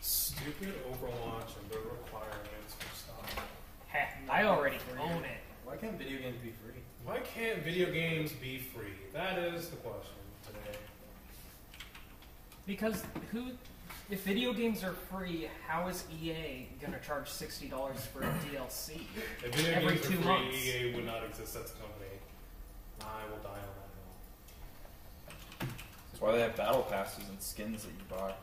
Stupid Overwatch and the requirements for stuff. Heck, I already own it. Why can't video games be free? Why can't video games be free? That is the question today. Because who, if video games are free, how is EA gonna charge sixty dollars for a DLC If video every games two were free, months? EA would not exist as a company. I will die on that That's why they have battle passes and skins that you buy.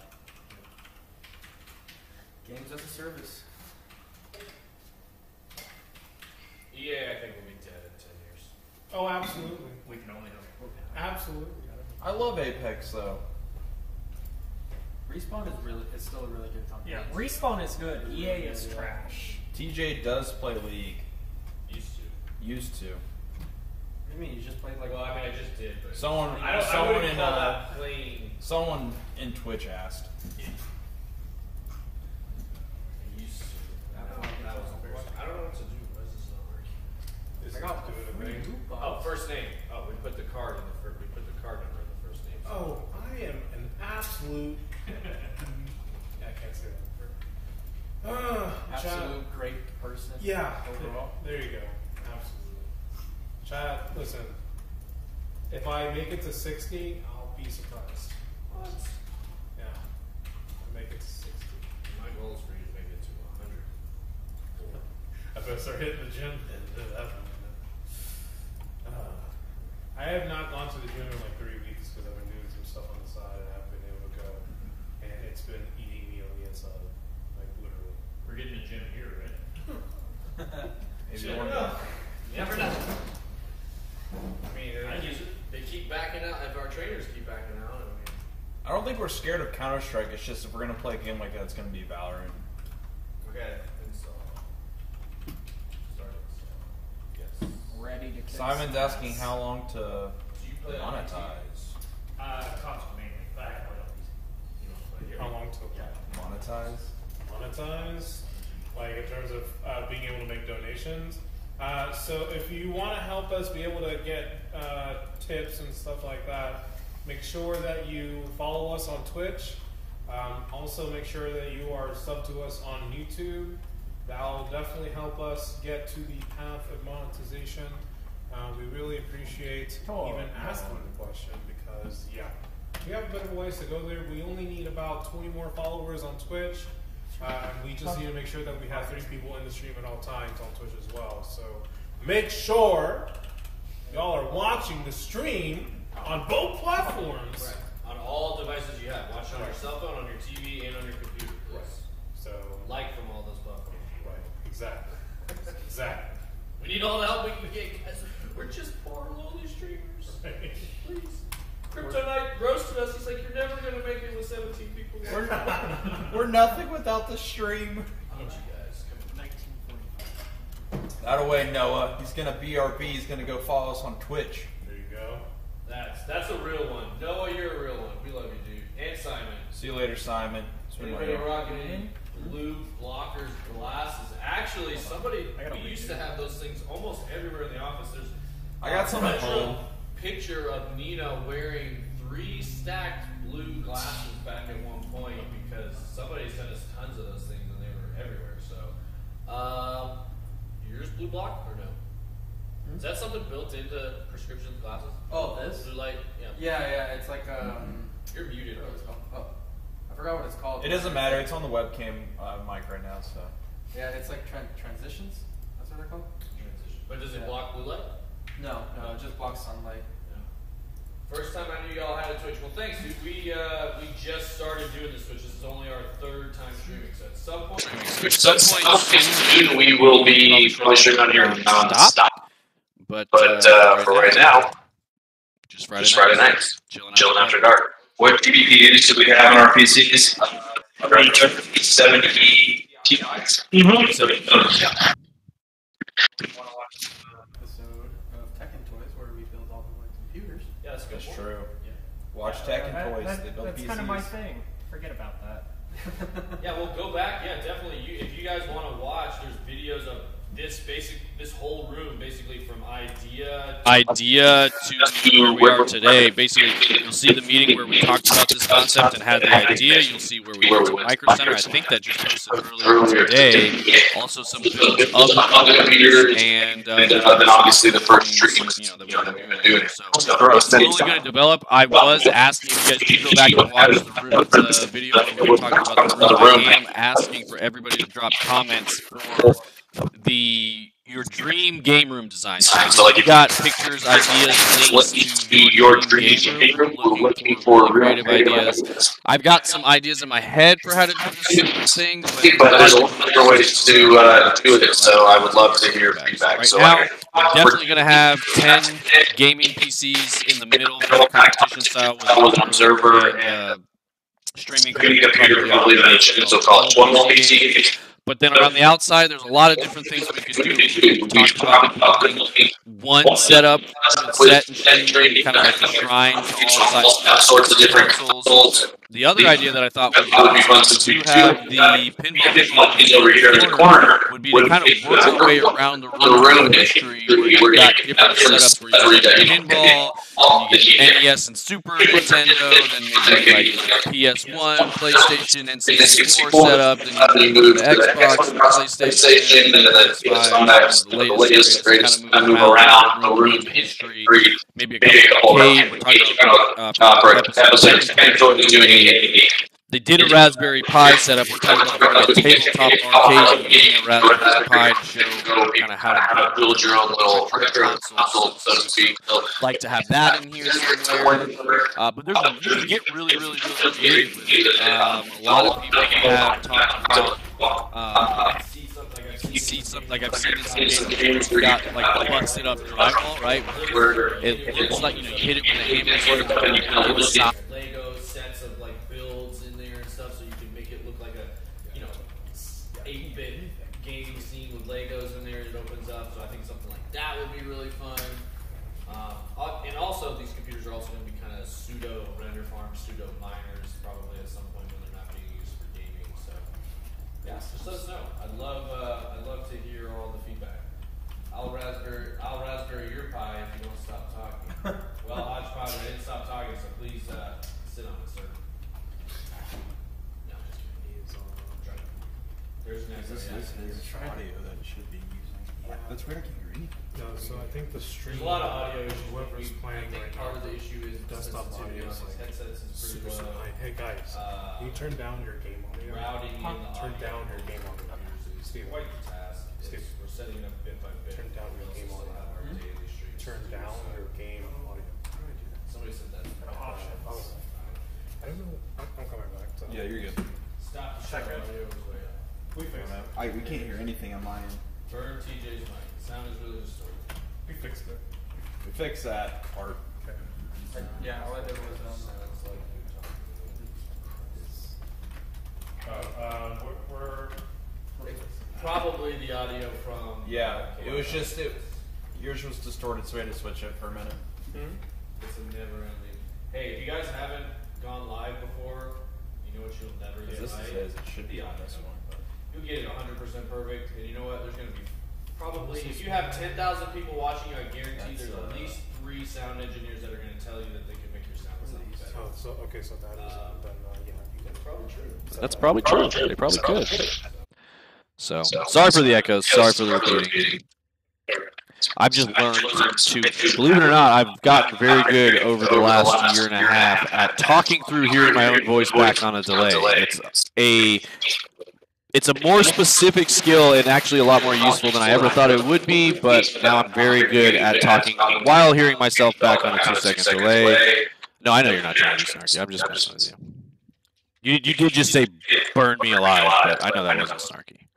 Games as a service. EA, I think will be dead in 10 years. Oh, absolutely. We can only hope. Absolutely. I love Apex though. Respawn is really it's still a really good company. Yeah, respawn is good. EA is trash. TJ does play League. Used to. Used to. What do you mean? You just played like Well, I mean, I just did, but Someone, I don't. I someone wouldn't in uh, playing. someone in Twitch asked. I used to. That, that was embarrassing. I don't know what to do. Why is this not working? Is I got doing a free Oh, first name. Oh, we put the card in the first. We put the card number in the first name. Oh, I am an absolute. I can't say that. Uh, Absolute great person. Yeah. Overall. There you go. Absolutely. Chat, listen. If I make it to 60, I'll be surprised. What? Yeah. I make it to 60. My goal is for you to make it to 100. I better start hitting the gym. Uh, I have not gone to the gym in like three weeks because I've been doing some stuff on the side and I haven't been able to go. And it's been eating me on the inside. Like literally. We're getting a gym here, right? Maybe Never one know. Never know. I mean, I use it. They keep backing out. If our trainers keep backing out, I mean, I don't think we're scared of Counter Strike. It's just if we're gonna play a game like that, it's gonna be Valorant. okay, install. Start install. Yes. Ready to kick Simon's some asking how long to Do you play monetize. Uh, console mainly, but I have one on PC. You play here. How long till Monetize. monetize, like in terms of uh, being able to make donations. Uh, so if you want to help us be able to get uh, tips and stuff like that, make sure that you follow us on Twitch. Um, also, make sure that you are sub to us on YouTube. That'll definitely help us get to the path of monetization. Uh, we really appreciate Oh, even asking the question because, yeah, we have a bit of a ways to go there. We only need about 20 more followers on Twitch. Uh, and we just need to make sure that we have three people in the stream at all times on Twitch as well. So make sure y'all are watching the stream on both platforms. Right. On all devices you have. Watch it on your cell phone, on your TV, and on your computer. Yes. So, Like from all those platforms. right, exactly. Exactly. We need all the help we can get, guys. We're just poor, lowly streamers. Please. Kryptonite roasted us. He's like, you're never going to make it with 17 people. We're, we're nothing without the stream. I need you guys. Come on. That away, Noah. He's gonna BRB. He's gonna go follow us on Twitch. There you go. That's that's a real one. Noah, you're a real one. We love you, dude. And Simon. See you later, Simon. Swing Anybody later. rocking in? Blue blockers, glasses. Actually, somebody I we used to have those things almost everywhere in the office. There's I got a some at retro home. Picture of Nina wearing three stacked blue glasses back at one point because somebody sent us tons of those things and they were everywhere. So, um, yours blue block or no? Is that something built into prescription glasses? Oh, this? Blue light. Yeah. Yeah, yeah. It's like um. You're muted. I forgot what it's called. Oh, I forgot what it's called, called? It doesn't matter. It's on the webcam uh, mic right now, so. Yeah, it's like tran- transitions. That's what they're called. Transition. But does it Yeah. block blue light? No, no, it just blocks sunlight. First time I knew y'all had a Twitch. Well, thanks, dude. We uh, we just started doing this Twitch. This is only our third time streaming. So at some point, At some point soon, we will be probably streaming on here non-stop. But, But uh, uh, for right now, just Friday, just Friday nights. nights, Chilling chilling after after dark. What PvPs do we have on our PCs? Uh, around 70 Ti's. Mm-hmm. So, uh, yeah. Episode of Tekken Toys where we build all the like, computers. Yeah, that's That's true. Watch Tekken That- Toys. that- they build that's PCs. kind of my thing. Forget about that. yeah, we'll go back. Yeah, definitely. You, if you guys want to watch, there's videos of this basic, this whole room, basically from idea. to- idea to where we are today. Basically, you'll see the meeting where we talked about this concept and had the idea. You'll see where we went to Micro Center. I think that just posted earlier today. Also, some builds of the computers and uh, And uh, then obviously the first stream, you know, that we're going to do. So, for us, slowly going to develop. I was asking you guys to go back and watch the, room, the video where we talked about the room. I am asking for everybody to drop comments for the your dream game room design. So, like, you got pictures, ideas, links Looking to to your dream game room, we're looking for creative ideas. I've got some ideas in my head for how to do this thing, But there's a lot of other ways to uh, do it, so I would love to hear feedback. Right So now, I- we're definitely going to have 10 gaming PCs in the middle, of competition style with an observer and uh, streaming computer probably so call it one more PC. But then around the outside, there's a lot of different things we could do. We talked about one setup, set and stream, kind of like a shrine to all sorts of different consoles. The other idea that I thought would be fun to to have the pinball monkeys over here in the corner. would be to kind of work our way around the room history where you've got different setups where you got pinball, and you get NES and Super Nintendo, then maybe like PS1, PlayStation, N64 setup, then you move to Xbox, PlayStation, and then PS5, the latest grades kind of move around the room history, maybe a couple arcade, we're talking about uh, for episode 10, they did a Raspberry Pi setup. We're talking about a tabletop arcade using a Raspberry Pi to show kind of how to build your own little console, so to speak. like to have that in here somewhere. Uh, but there's a, you can get really, really, really creative with it. Um, a lot of people have talked about. Uh, you see something like I've seen in some games where you got like busted up drywall, right? Where it looks like you know you hit it with a hammer, sort of kind of the side. Lego sets of like builds in there and stuff, so you can make it look like a, you know, eight-bit gaming scene with Legos in there. It opens up, so I think something like that would be really fun. Al- and also, these computers are also going to be kind of pseudo render farms, pseudo miners, probably at some point when they're not being used for gaming. So, yeah, just let us know. I'd love, uh, I'd love to hear all the feedback. I'll raspberry, I'll raspberry your pie if you don't stop talking. well, Hodgepodge, I didn't stop talking, so please uh, sit on it, sir. No, I'm just kidding. I'm trying to- There's an This extra. is audio that it should be using. That's weird. I can't hear anything. No, so I think the stream. There's a lot of audio issues. Whoever's We- playing I think right part now, of the issue is the desktop sensitivity audio on is these like headsets is pretty super low. high. Hey guys, Uh, can you turn down your game audio? routing in Huh? the Turn audio down your game audio. is Steve, quite the task. It's- Steve. We're setting it up bit by bit. Turn down your We game also audio. have our daily streams Turn down so- your game audio. Somebody said that. Options. I don't know. I'm, I'm coming back. So. Yeah, you're good. Stop the show. Audio was way up. We fixed it. I, we can't hear anything on my end. Burn TJ's mic. The sound is really distorted. We fixed it. We fixed that part. Yeah, all I did was um, Sounds like you're talking. Oh, um, we're, we're, Probably the audio from. Yeah, it was just it. Yours was distorted, so we had to switch it for a minute. Hmm. It's a never ending. Hey, if you guys haven't gone live before, you know what you'll never get This is right? his. It should be on this one. But. You'll get it 100% perfect, and you know what? There's going to be probably, if you have 10,000 people watching, you, I guarantee That's, there's uh, at least three sound engineers that are going to tell you that they can make your sound sound better. oh, so okay, so that is uh, then uh, yeah, you can Probably true. That's probably true. They probably could. So sorry for the echoes. Sorry for the repeating. I've just learned to, believe it or not, I've gotten very good over the last year and a half at talking through hearing my own voice back on a delay. It's a it's a more specific skill and actually a lot more useful than I ever thought it would be, but now I'm very good at talking while hearing myself back on a two second delay. No, I know you're not trying to be snarky. I'm just messing with you. You you did just say burn me alive, but I know that wasn't snarky.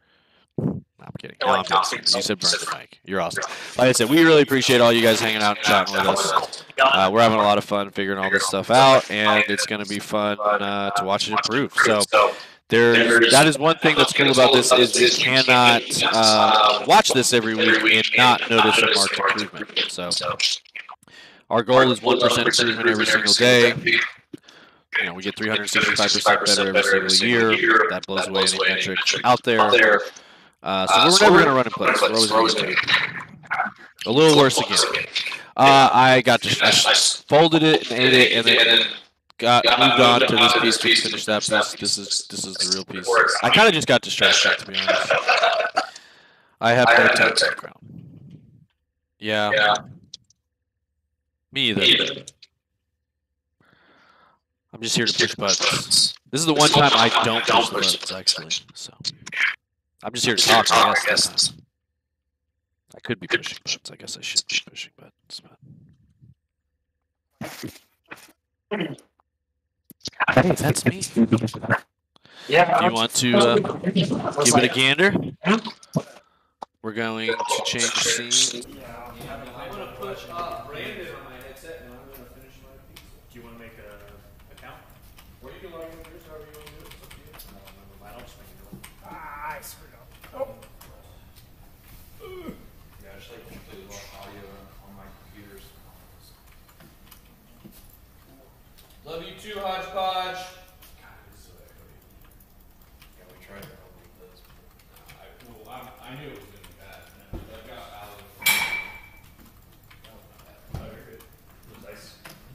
No, I'm kidding. No, I'm. You said burn the mic. You're awesome. Like I said, we really appreciate all you guys hanging out and chatting with us. Uh, we're having a lot of fun figuring all this stuff out, and it's going to be fun uh, to watch it improve. So there, that is one thing that's cool about this is we cannot uh, watch this every week and not notice a marked improvement. So our goal is one percent improvement every single day. You know, we get 365% better every single year. That blows away any metric out there. Uh, so we're never going to run in place. We're always going to a little worse again. Uh, I got to, I folded it and ate it, and then got moved on to this piece to finish that piece. This is this is the real piece. I kind of just got distracted, to be honest. I have no tech background. Yeah. Me either. I'm just here to push buttons. This is the one time I don't push buttons, actually. So I'm just here to talk. I guess. I could be pushing buttons. I guess I should be pushing buttons. But... Hey, that's me. Yeah. Do you want to uh, give it a gander? We're going to change scene. I'm gonna push up Brandon on my headset and I'm gonna finish my piece. Do you want to make a account? Or you can log in yours however you want to do it. It's up to you. I don't just make it. Ah, I screwed up. Oh. Yeah, I just like completely lost audio on my computers. Love you too, Hodgepodge. Yeah, we tried to help with this. I, well, I'm, I knew it was gonna be bad, man. I got out of. Oh, you're good. It was nice.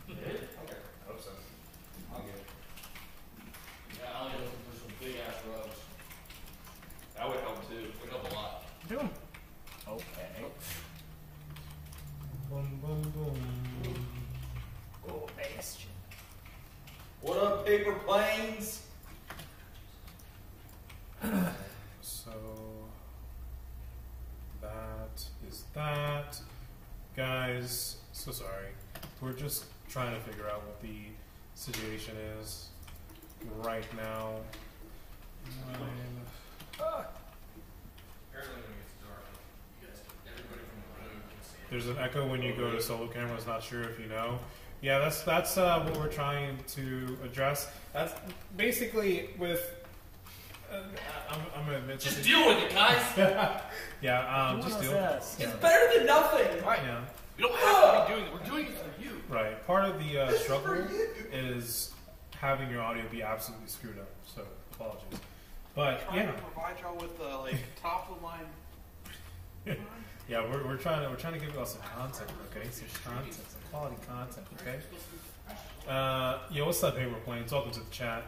Really? Okay. I hope so. I'll get it. Yeah, I'll get looking for some big ass rubs. That would help too. Would help a lot. Do 'em. Okay. Boom, boom, boom. Oh, bastion. What up, paper planes? So that is that. Guys, so sorry. We're just trying to figure out what the situation is right now. There's an echo when you go to solo cameras. Not sure if you know. Yeah, that's that's uh, what we're trying to address. That's basically with. Uh, I'm, I'm gonna admit Just something. deal with it, guys. yeah, um, What just was deal. this? Yeah. It's better than nothing. Right. Yeah. We don't have to be doing it. We're doing it for you. Right. Part of the uh, struggle is having your audio be absolutely screwed up. So apologies. But Trying yeah, to provide y'all with uh, like top of the line. yeah, we're, we're trying to we're trying to give y'all some content. Okay, some content, some quality content. Okay. Uh, yeah, what's up, paper planes? Welcome to the chat.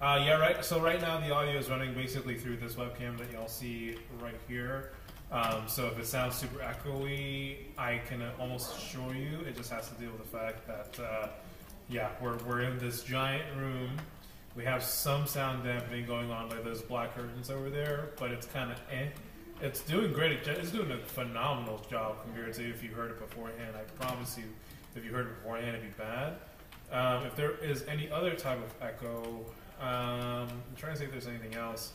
Uh, yeah, right. So right now the audio is running basically through this webcam that y'all see right here. Um, so if it sounds super echoey, I can almost assure you it just has to deal with the fact that uh, yeah, we're we're in this giant room. We have some sound dampening going on by those black curtains over there, but it's kind of eh. It's doing great. It's doing a phenomenal job compared to if you heard it beforehand. I promise you, if you heard it beforehand, it'd be bad. Um, if there is any other type of echo, um, I'm trying to see if there's anything else.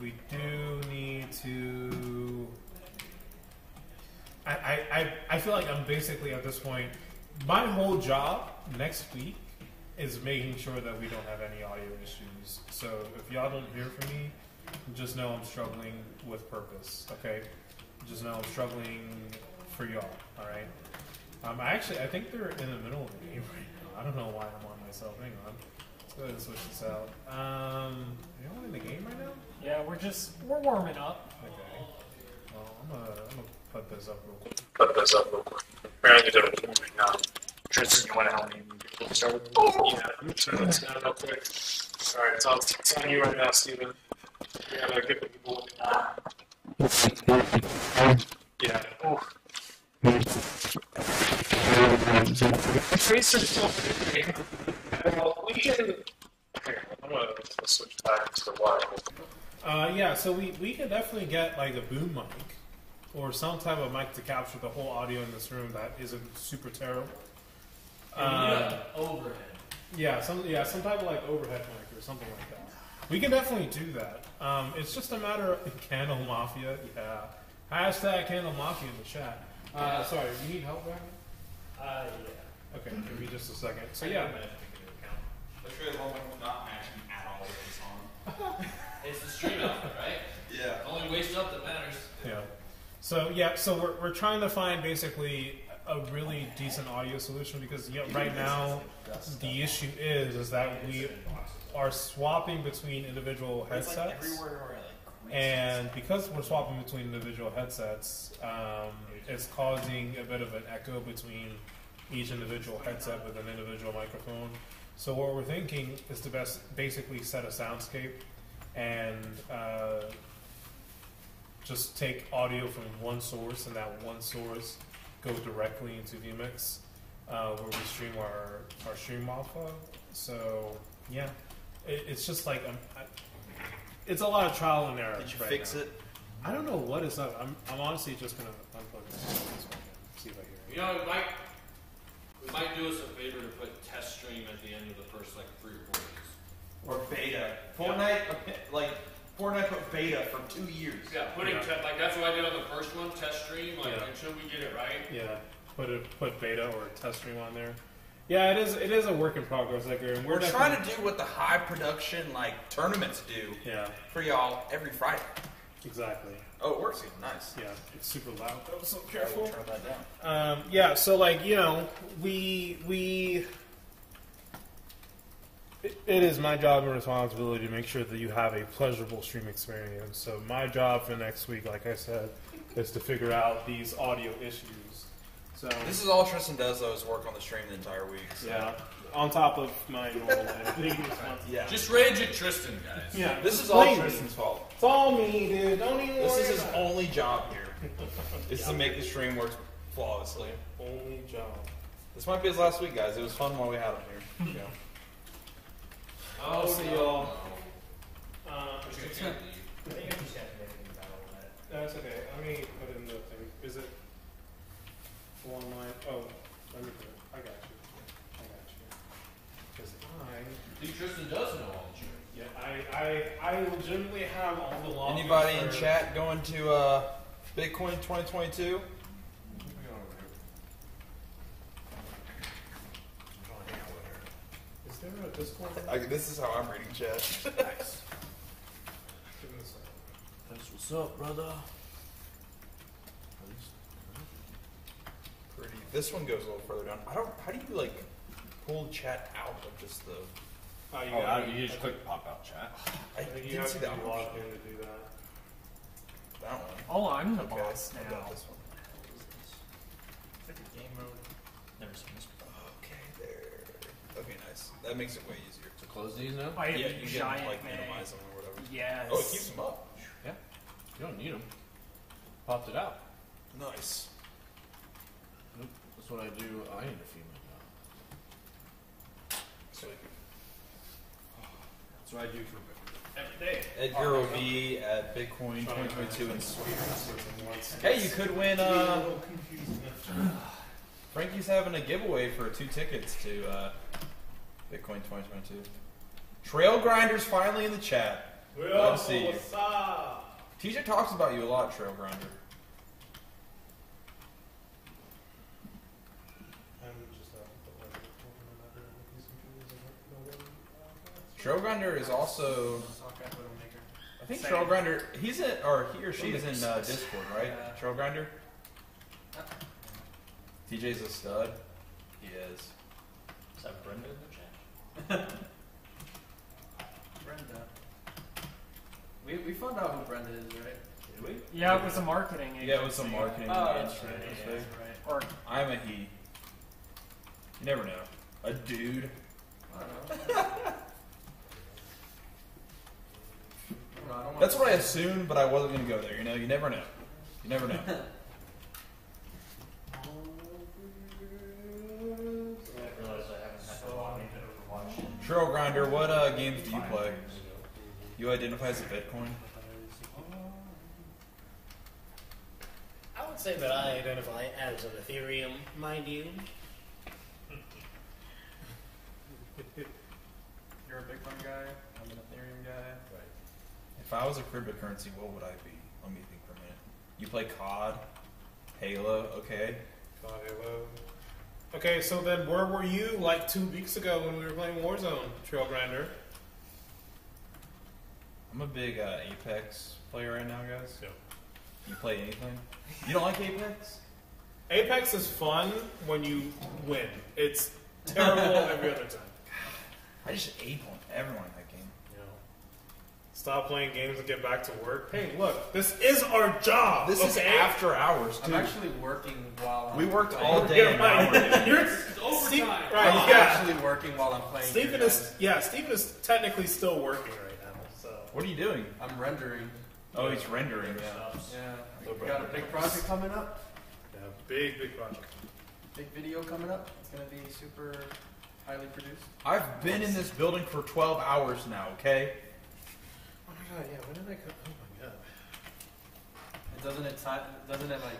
We do need to. I, I, I, feel like I'm basically at this point. My whole job next week is making sure that we don't have any audio issues. So if y'all don't hear from me, just know I'm struggling with purpose. Okay, just know I'm struggling for y'all. All right. Um, I actually I think they're in the middle of the game right now. I don't know why I'm on myself. Hang on. Let's go ahead and switch this out. Um, are y'all in the game right now? Yeah, we're just we're warming up. Okay. Well, I'm gonna I'm gonna put this up real quick. Put this up real quick. Apparently they're moving um, Tristan, you want to help me get this started? Yeah, I'm just gonna turn it real quick. Alright, it's on, it's on you right now, Steven. You gotta get the people. Yeah. Well, we can. Here, I'm gonna switch back to the wireless. Uh, yeah, so we, we can definitely get like a boom mic or some type of mic to capture the whole audio in this room that isn't super terrible. Yeah, Uh, overhead. yeah, some yeah, some type of like overhead mic or something like that. We can definitely do that. Um, it's just a matter of Candle Mafia. Yeah, hashtag Candle Mafia in the chat. Uh, sorry, you need help, Ryan? Uh, yeah. Okay, give me just a second. So yeah, Let's try the one with not matching at all with this song. It's the stream outfit, right? Yeah. The Only waist up that matters. Yeah. So yeah, so we're, we're trying to find basically a really decent audio solution because you know, right now the issue is is that we are swapping between individual headsets, and because we're swapping between individual headsets, um, it's causing a bit of an echo between each individual headset with an individual microphone. So what we're thinking is to best basically set a soundscape and uh, just take audio from one source and that one source go directly into vMix uh, where we stream our, our stream off of. So yeah, it, it's just like um, I, it's a lot of trial and error. Did you right fix now. it? I don't know what is up. I'm, I'm honestly just gonna unplug this, this one and see if I hear it. You know, it might it might do us a favor to put test stream at the end of the first like three or four weeks. Or beta. Fortnite, like Fortnite put beta for two years. Yeah, putting te- like that's what I did on the first one, test stream. Like Yeah. until we get it right. Yeah, put a put beta or a test stream on there. Yeah, it is. It is a work in progress, like and We're, we're, trying to do what the high production like tournaments do. Yeah. For y'all every Friday. Exactly. Oh, it works. even. Nice. Yeah, it's super loud. Oh, so I careful. will turn that down. Um, yeah, so like you know, we we. It, it is my job and responsibility to make sure that you have a pleasurable stream experience. So my job for next week, like I said, is to figure out these audio issues. So This is all Tristan does though is work on the stream the entire week. so- yeah, on top of my normal editing responsibilities. Yeah. Just rage at Tristan, guys. Yeah, This is all blame me. Tristan's fault. It's all me, dude. Don't even This worry is his about it. only job here. is to make the stream work flawlessly. only job. This might be his last week, guys. It was fun while we had him here. Yeah. I'll see y'all. Uh, But you can't leave. That's okay. Let me put it in the thing. Is it one line? Oh, let me put it. I got you. I got you. Because I. See, Tristan does know all the shit. Yeah, I, I, I legitimately have all the logins. Anybody in chat going to uh, Bitcoin 2022? Is there a Discord? I, this is how I'm reading chat. Give me. That's what's up, brother. Pretty. This one goes a little further down. I don't. How do you like pull chat out of just the? Oh, you, Oh, gotta- you just click pop out chat. I, I think you didn't have see to that be one. logged in to do that. That one. Oh, I'm the Okay, boss I now. got this one. Game mode. Never seen this Okay, there. Okay, nice. That makes it way easier. To close these now. I yeah, you giant can like man. minimize them or whatever. Yes. Oh, it keeps them up. Yeah. You don't need them. Popped it out. Nice. Nope. That's what I do. I need a female now. Sweet. That's what I do for Every day. Edgar will be at Bitcoin 2022 in Sweden. certain. Hey, you could win. Uh, Frankie's having a giveaway for two tickets to uh, Bitcoin 2022. Trail Grinders finally in the chat. Love to see you. What's up? TJ talks about you a lot, Trail Grinder. I'm just, uh, open another piece of computers and let- no, Trail Grinder is also. I think Same. Trail Grinder. He's in, or he or she is in uh, Discord, right? Yeah. Trail Grinder. TJ's a stud. He is. Is that Brenda in the chat? Brenda. We, we found out who Brenda is, right? Did we? Yeah, it was a marketing agency. Yeah, it was a marketing. Oh, agency. that's right. That's Yeah, right. that's right. Or I'm a he. You never know. A dude. I don't know. That's what I assumed, but I wasn't going to go there. You know, you never know. You never know. Trail Grinder, what uh, games do you play? You identify as a Bitcoin? I would say that I identify as an Ethereum, mind you. You're a Bitcoin guy. I'm an Ethereum guy. Right. If I was a cryptocurrency, what would I be? Let me think for a minute. You play COD, Halo, okay. God, Halo. Okay, so then where were you like two weeks ago when we were playing Warzone, Trail Grinder? I'm a big uh, Apex player right now, guys. Yeah. You play anything? You don't like Apex? Apex is fun when you win. It's terrible every other time. I just ape on everyone in that game. Stop playing games and get back to work. Hey, look, this is our job. This is okay? after hours, I'm dude. actually working while I'm We worked playing. all day. and now we're- You're Steve- Right, I'm yeah. actually working while I'm playing. Stephen is yeah. Stephen is technically still working right now. So What are you doing? I'm rendering. Oh, he's rendering. Yeah. Yeah. We got a big project coming up. yeah, big big project. Big video coming up. It's gonna be super highly produced. I've been in this building for 12 hours now. Okay. Oh my god, yeah. When did I come? Oh my god. And doesn't it time? Doesn't it like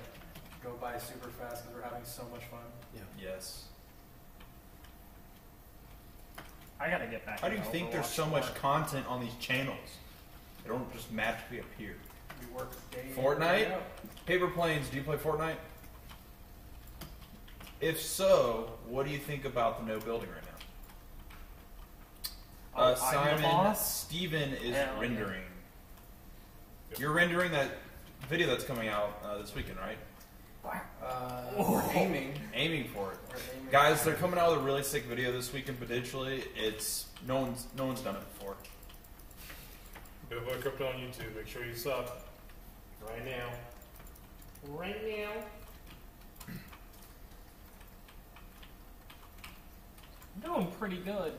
go by super fast because we're having so much fun? Yeah. Yes. I gotta get back. How do you think there's so more. much content on these channels? They don't just magically appear. We work day in, Fortnite? day out. Paper Planes, do you play Fortnite? If so, what do you think about the no building right now? Uh, Simon, boss? Steven is Hell yeah. rendering. You're rendering that video that's coming out uh, this weekend, right? Uh, we're aiming. Aiming for it. We're aiming Guys, they're coming out with a really sick video this weekend potentially. It's no one's no one's done it before. BitBoy Crypto on YouTube. Make sure you sub right now. Right now. Doing pretty good.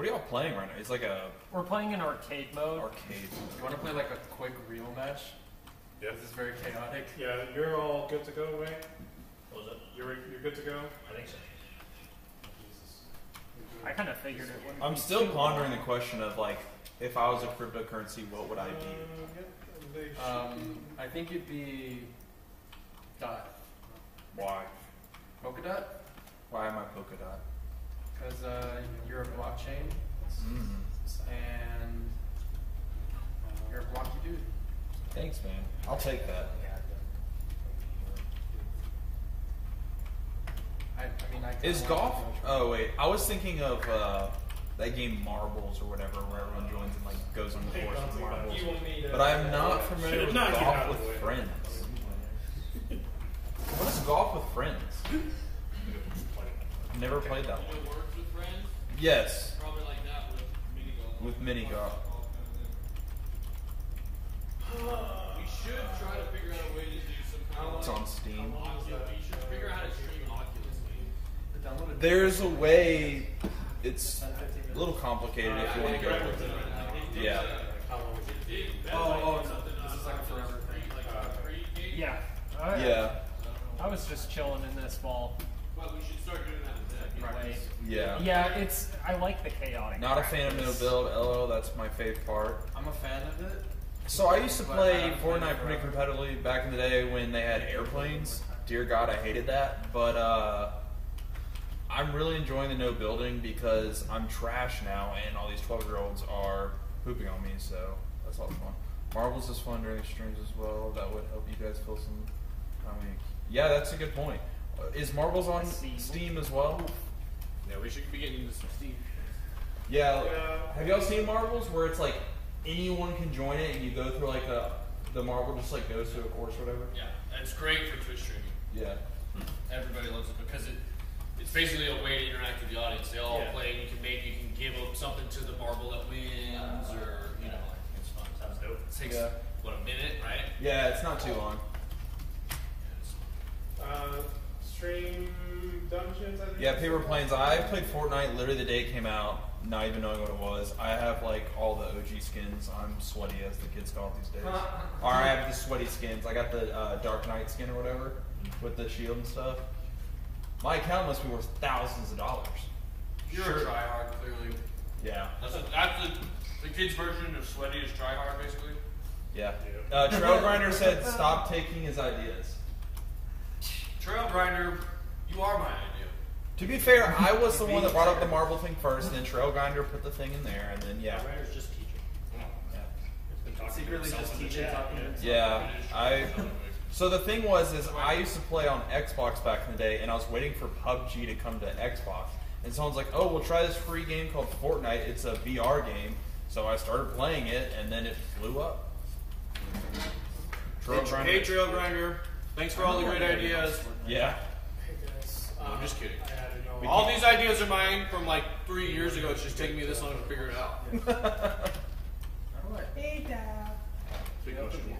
What are y'all playing right now? It's like a We're playing in arcade mode. arcade. You want to play like a quick real match? Yeah. This is very chaotic. Yeah, you're all good to go, right? What was it? You're you're good to go. I think so. I kind of figured it wouldn't. I'm be still too pondering the long. question of like, if I was a cryptocurrency, what would I be? Um, I think it'd be dot. Why? Polkadot? Why am I polka dot? Because uh, you're a blockchain Mm. and you're a blocky dude. Thanks, man. I'll take that. I, I mean, I Is golf? Oh wait, I was thinking of uh, that game Marbles or whatever, where everyone joins and like goes on the course with marbles. You want me to- But I'm not familiar with knock you out golf with way. friends. What is golf with friends? Never played that one. Works with friends? Yes, Probably like that with mini golf. with mini golf. We should try to figure out a way to do some kind of It's like on Steam. We should figure out how to stream Oculus. maybe. There's a way. It's a little complicated if you want to go with it. Yeah. Oh, oh, this is uh, like a forever thing. Uh, yeah. I- Yeah. I was just chilling in this ball. But we should start doing that with that. Anyway. Yeah. Yeah, it's. I like the chaotic. Not a fan of no build. LO, that's my favorite part. I'm a fan of it. So I used to play haven't played it Fortnite pretty competitively back in the day when they had airplanes. Dear God, I hated that. But uh, I'm really enjoying the no building because I'm trash now, and all these 12 year olds are pooping on me. So that's a lot of fun. Marbles is fun during the streams as well. That would help you guys feel some. I mean, yeah, that's a good point. Uh, Is Marbles on Steam as well? Yeah, we should be getting into some Steve. Yeah. Have y'all seen Marbles where it's like anyone can join it and you go through like a the marble just like goes through a course or whatever? Yeah, it's great for Twitch streaming. Yeah. Everybody loves it because it it's basically a way to interact with the audience. They all Yeah. play. and You can maybe you can give up something to the marble that wins, or you know, like it's fun. Sounds dope. It takes Yeah. what a minute, right? Yeah, it's not too long. Uh, stream dungeons. I think. Yeah, Paper Planes. I played Fortnite literally the day it came out, not even knowing what it was. I have like all the OG skins. I'm sweaty as the kids call it these days. or I have the sweaty skins. I got the uh, Dark Knight skin or whatever with the shield and stuff. My account must be worth thousands of dollars. You're Sure. a tryhard, clearly. Yeah. That's a, that's the the kid's version of sweaty is tryhard, basically. Yeah. Uh, Trail Grinder said stop taking his ideas. Trail grinder, you are my idea. To be fair, I was the one that brought up the marble thing first, and then Trail Grinder put the thing in there, and then yeah. Grinder's just teaching. Secretly just teaching, talking to himself. Yeah, I. So the thing was, is I used to play on Xbox back in the day, and I was waiting for PUBG to come to Xbox, and someone's like, "Oh, we'll try this free game called Fortnite. It's a VR game." So I started playing it, and then it blew up. Trail Hey, Grinder. hey, Trail Grinder. Thanks for all the great ideas. Yeah. Hey guys. No, I'm just kidding. I had to know. All these ideas are mine from like three years ago. It's just taking me this long to figure it out. Hey, Dad. Big question.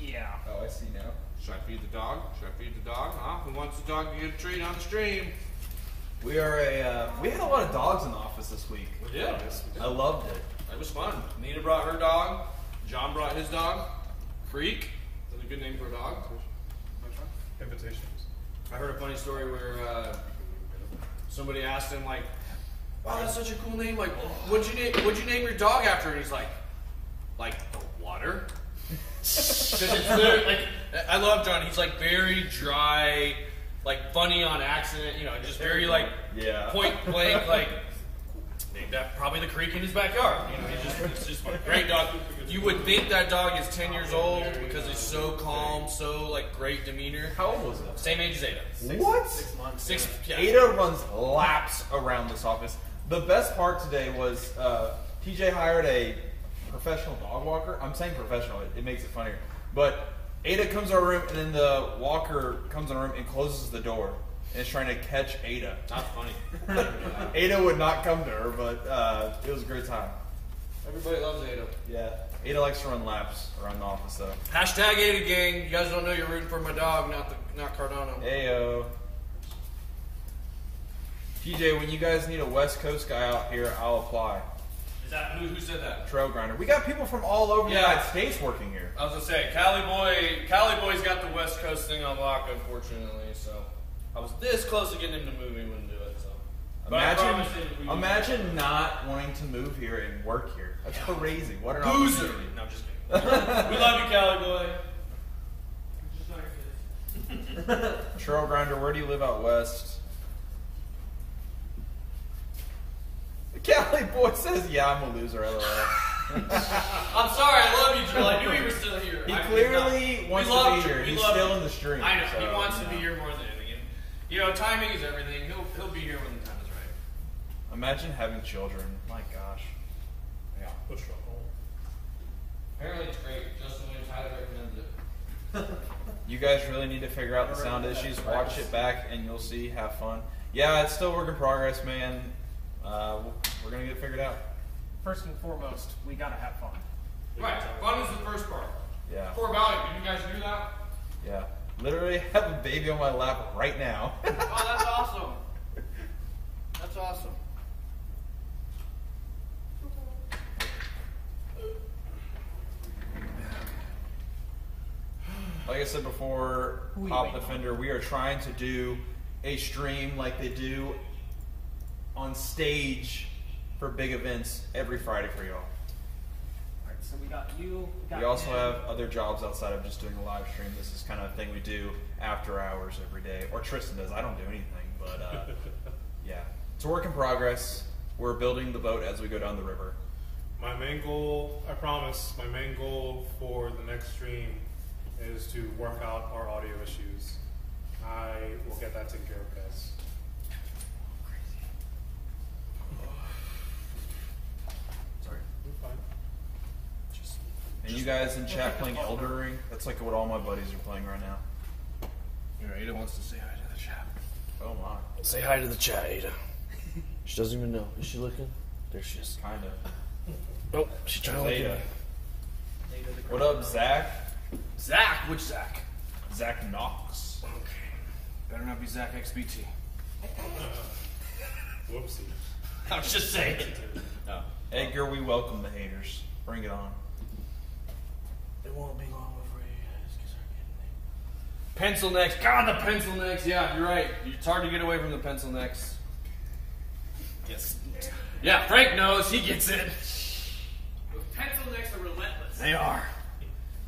Yeah. Oh, I see now. Should I feed the dog? Should I feed the dog? Huh? Who wants the dog to get a treat on the stream? We are a. Uh, we had a lot of dogs in the office this week. We did. I loved it. It was fun. Nina brought her dog. John brought his dog. Freak. That's a good name for a dog. Invitations. I heard a funny story where uh, somebody asked him like, "Wow, that's such a cool name. Like, what'd you name? What'd you name your dog after?" And he's like, "Like the water." 'Cause it's literally, like, I love John. He's like very dry, like funny on accident. You know, just very like Yeah. point blank like. Named after probably the creek in his backyard. You know, he's just, it's just a great dog. You would think that dog is 10 years old because he's so calm, so like great demeanor. How old was it? Same age as Ada. what? Six months. Six. Yeah. Ada runs laps around this office. The best part today was uh, TJ hired a professional dog walker. I'm saying professional; it, it makes it funnier. But Ada comes to our room, and then the walker comes in our room and closes the door and is trying to catch Ada. Not funny. Ada would not come to her, but uh, it was a great time. Everybody loves Ada. Yeah, Ada likes to run laps around the office, though. Hashtag Ada gang. You guys don't know you're rooting for my dog, not the not Cardano. Ayo. TJ, when you guys need a West Coast guy out here, I'll apply. Is that who, who said that? Trail grinder. We got people from all over the Yeah. United States working here. I was gonna say, Cali boy, Cali boy's got the West Coast thing on lock, unfortunately. So I was this close to getting him to move, he wouldn't do it. So But I Imagine, him we- imagine not wanting to move here and work here. That's crazy. What an Loser. opportunity. No, just kidding. we love you, Cali boy. Trail grinder, where do you live out west? The Cali boy says, "Yeah, I'm a loser." LOL. I'm sorry, I love you, Jill. I knew you were still here. He I- clearly we wants to love be Jill. here. We He's love still him. in the stream, I know. he wants you to be here more than anything. And, you know, timing is everything. He'll he'll be here when the time is right. Imagine having children. My gosh. Yeah. Push a hole. Apparently it's great. Justin Williams highly recommends it. You guys really need to figure out the sound issues. Watch it back, and you'll see. Have fun. Yeah, it's still work in progress, man. Uh, we're gonna get it figured out. First and foremost, we gotta have fun. Right. Fun is the first part. Yeah. Core value. Did you guys do that? Yeah. Literally have a baby on my lap right now. oh, that's awesome. That's awesome. like I said before, Who you Pop waiting on? Defender, we are trying to do a stream like they do on stage for big events every Friday for y'all. Alright, so we got you. got We also him. have other jobs outside of just doing a live stream. This is kind of a thing we do after hours every day. Or Tristan does. I don't do anything, but uh, yeah. It's a work in progress. We're building the boat as we go down the river. My main goal, I promise, my main goal for the next stream is to work out our audio issues. I will get that taken care of, guys. Sorry. You're fine. And you guys in chat playing Elden Ring? That's like what all my buddies are playing right now. Here, Ada wants to say hi to the chat. Oh my. Say hi to the chat, Ada. She doesn't even know. Is she looking? There she is. Kind of. Oh, nope, she's trying to look Zeta. at. What up, Zach? Zach, which Zach? Zach Knox. Okay. Better not be ZachXBT. Whoopsie. I was just saying. No. Edgar, we welcome the haters. Bring it on. It won't be long before you guys can start getting Pencil necks. God, the pencil necks. Yeah, you're right. It's hard to get away from the pencil necks. Yes. Yeah, Frank knows. He gets it. Those pencil necks are relentless. They are.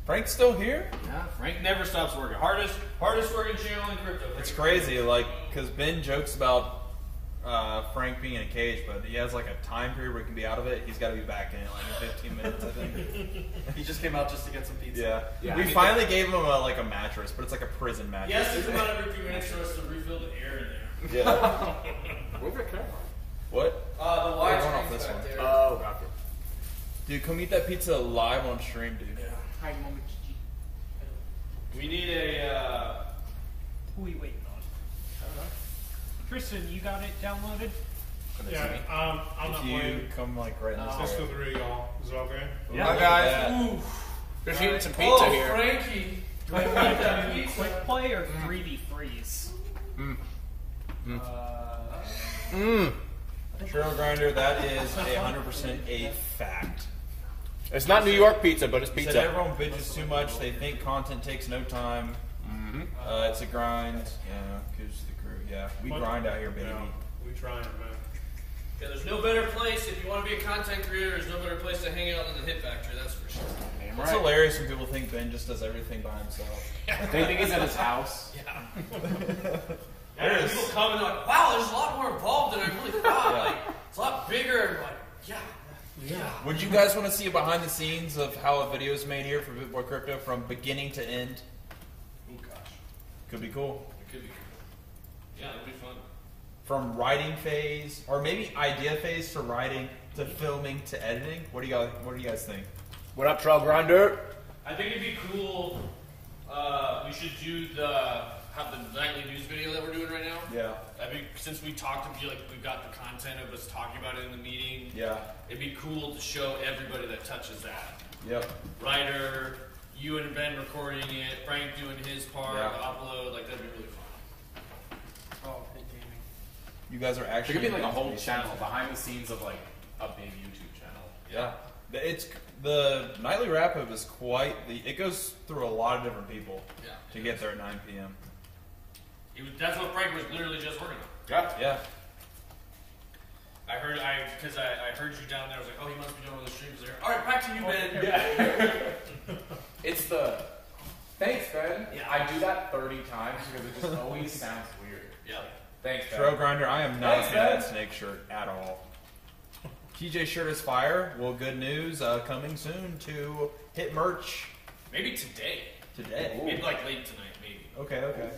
Frank's still here? Yeah, Frank never stops working. Hardest, hardest working channel in crypto. It's crazy, like, because Ben jokes about uh, Frank being in a cage, but he has like a time period where he can be out of it. He's got to be back in it like in 15 minutes, I think. he just came out just to get some pizza. Yeah. Yeah. We I mean, finally gave him a, like a mattress, but it's like a prison mattress. Yes, it's about every few minutes for us to refill the air in there. Yeah. Where's your camera? What? Uh, the We're wide going off this back one. there. Oh, gotcha. Dude, come eat that pizza live on stream, dude. Yeah. Hi, moment. We need a. Uh, Who are we waiting on? I don't know. Tristan, you got it downloaded? Yeah, um, I'm If not you playing. come like right in this Just area. the three of y'all. Is it okay? Yeah. Hi, guys. Ooh. Just eating some pizza oh, here. Frankie. Do I Quick want that to pizza. quick play or 3v freeze? Mm. Mm. Trail grinder, that is a 100% a fact. It's not New York pizza, but it's He pizza. Said everyone bitches too much. They think content takes no time. Mm-hmm. Uh, it's a grind. Yeah, because the crew. Yeah, we What- grind out here, baby. Yeah, we trying, man. Yeah, there's no better place if you want to be a content creator. There's no better place to hang out than the Hit Factory. That's for sure. It's hilarious when people think Ben just does everything by himself. They think he's at his house. Yeah. There Yeah, people come and they're like, wow, there's a lot more involved than I really thought. Yeah. Like, it's a lot bigger. And like, yeah. Yeah. Would you guys want to see a behind the scenes of how a video is made here for BitBoy Crypto from beginning to end? Oh gosh, Could be cool. it could be cool. Yeah, it'd be fun. From writing phase, or maybe idea phase to writing to filming to editing. What do you guys What do you guys think? What up, Trail Grinder? I think it'd be cool. Uh, we should do the have the nightly news video that we're doing right now. Yeah. I think since we talked to be like we've got the content of us talking about it in the meeting. Yeah. It'd be cool to show everybody that touches that. Yep. Writer, you and Ben recording it, Frank doing his part, Yeah. upload, like that'd be really fun. Hey, gaming. You guys are actually. There actually. could be like a whole into channel behind the scenes of like a big YouTube channel. Yeah. It's the nightly wrap up is quite the. It goes through a lot of different people. Yeah. To get there at 9 p.m. He was, that's what Frank was literally just working on. Yeah. Yeah. I heard I because I, I heard you down there. I was like, oh, he must be doing one of the streams there. All right, back to you, Oh, Ben. Yeah. it's the thanks, Ben. Yeah. I do that thirty times because it just always sounds weird. Yeah. Thanks. Trail grinder. I am not Thanks, a fan of that snake shirt at all. TJ shirt is fire. Well, good news. Uh, coming soon to hit merch Maybe today. today. Maybe like late tonight, maybe. Okay. Okay.